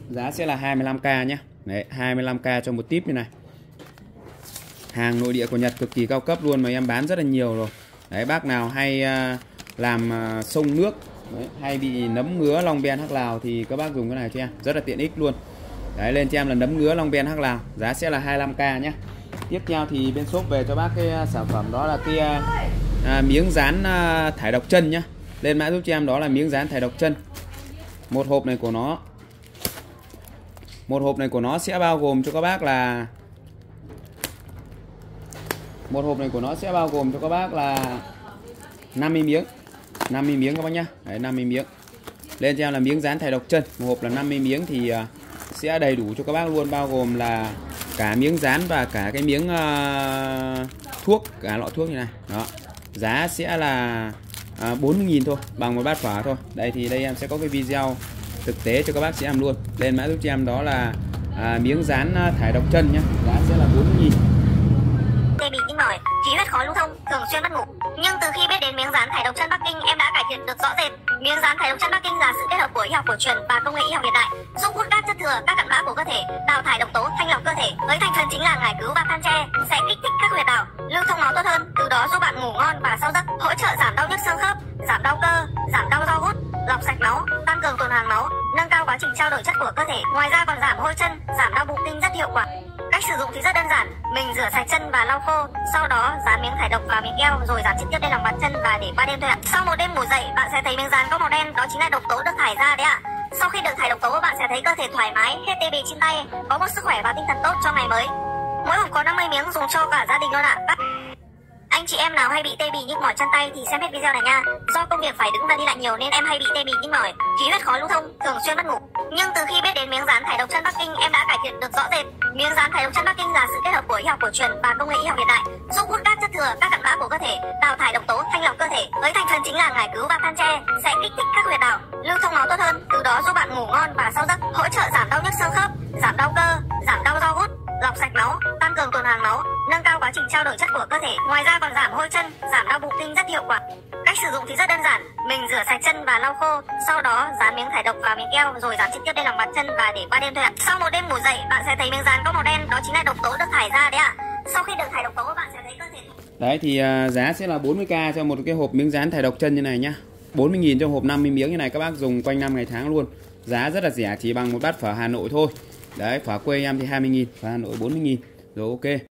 S1: Giá sẽ là 25k nhá. Đấy 25k cho một tip như này. Hàng nội địa của Nhật cực kỳ cao cấp luôn mà em bán rất là nhiều rồi. Đấy bác nào hay uh, làm à, sông nước. Đấy, hay bị nấm ngứa long ben hắc lào thì các bác dùng cái này cho em. Rất là tiện ích luôn. Đấy lên cho em là nấm ngứa long ben hắc lào. Giá sẽ là 25k nhé. Tiếp theo thì bên shop về cho bác cái à, sản phẩm đó là cái à, miếng dán à, thải độc chân nhá. Lên mã giúp cho em đó là miếng dán thải độc chân. Một hộp này của nó một hộp này của nó sẽ bao gồm cho các bác là một hộp này của nó sẽ bao gồm cho các bác là 50 miếng. 50 miếng các bác nhá. Đấy, 50 miếng. Lên cho em là miếng dán thải độc chân. Một hộp là 50 miếng thì à, sẽ đầy đủ cho các bác luôn bao gồm là cả miếng dán và cả cái miếng uh, thuốc cả lọ thuốc như này. Đó. Giá sẽ là à, uh, 40.000 thôi bằng một bát phở thôi. Đây thì đây em sẽ có cái video thực tế cho các bác chị em luôn. Lên mã giúp cho em đó là uh, miếng dán thải độc chân nhé giá sẽ là 40.000
S8: kinh mỏi, khí huyết khó lưu thông, thường xuyên mất ngủ. Nhưng từ khi biết đến miếng dán thải độc chân Bắc Kinh, em đã cải thiện được rõ rệt. Miếng dán thải độc chân Bắc Kinh là sự kết hợp của y học cổ truyền và công nghệ y học hiện đại, giúp hút các chất thừa, các cặn bã của cơ thể, đào thải độc tố, thanh lọc cơ thể. Với thành phần chính là ngải cứu và than tre, sẽ kích thích các huyệt đạo, lưu thông máu tốt hơn, từ đó giúp bạn ngủ ngon và sâu giấc, hỗ trợ giảm đau nhức xương khớp, giảm đau cơ, giảm đau do hút, lọc sạch máu, tăng cường tuần hoàn máu, nâng cao quá trình trao đổi chất của cơ thể. Ngoài ra còn giảm hôi chân, giảm đau bụng kinh rất hiệu quả. Cách sử dụng thì rất đơn giản, Mình rửa sạch chân và lau khô, sau đó dán miếng thải độc vào miếng keo rồi dán trực tiếp lên lòng bàn chân và để qua đêm thôi ạ. Sau một đêm ngủ dậy, bạn sẽ thấy miếng dán có màu đen, đó chính là độc tố được thải ra đấy ạ. Sau khi được thải độc tố, bạn sẽ thấy cơ thể thoải mái, hết tê bì trên tay, có một sức khỏe và tinh thần tốt cho ngày mới. Mỗi hộp có 50 miếng dùng cho cả gia đình luôn ạ. Anh chị em nào hay bị tê bì nhức mỏi chân tay thì xem hết video này nha. Do công việc phải đứng và đi lại nhiều nên em hay bị tê bì nhức mỏi, khí huyết khó lưu thông, thường xuyên mất ngủ. Nhưng từ khi biết đến miếng dán thải độc chân Bắc Kinh, em đã cải thiện được rõ rệt. Miếng dán thải độc chân Bắc Kinh là sự kết hợp của y học cổ truyền và công nghệ y học hiện đại, giúp hút các chất thừa, các cặn bã của cơ thể, đào thải độc tố, thanh lọc cơ thể. Với thành phần chính là ngải cứu và than tre, sẽ kích thích các huyệt đạo, lưu thông máu tốt hơn, từ đó giúp bạn ngủ ngon và sâu giấc, hỗ trợ giảm đau nhức xương khớp, giảm đau cơ, giảm đau do gút, lọc sạch máu, tăng cường tuần hoàn máu, nâng cao quá trình trao đổi chất của cơ thể. Ngoài ra còn giảm hôi chân, giảm đau bụng kinh rất hiệu quả. Cách sử dụng thì rất đơn giản, mình rửa sạch chân và lau khô, sau đó dán miếng thải độc vào miếng keo rồi dán trực tiếp lên lòng bàn chân và để qua đêm thôi ạ. Sau một đêm ngủ dậy, bạn sẽ thấy miếng dán có màu đen, đó chính là độc tố được thải ra đấy ạ. Sau khi được thải độc tố, bạn sẽ thấy cơ thể
S1: Đấy thì à, giá sẽ là 40k cho một cái hộp miếng dán thải độc chân như này nhá 40.000 cho hộp 50 miếng như này các bác dùng quanh năm ngày tháng luôn Giá rất là rẻ chỉ bằng một bát phở Hà Nội thôi Đấy phở quê em thì 20.000 phở Hà Nội 40.000 Rồi ok.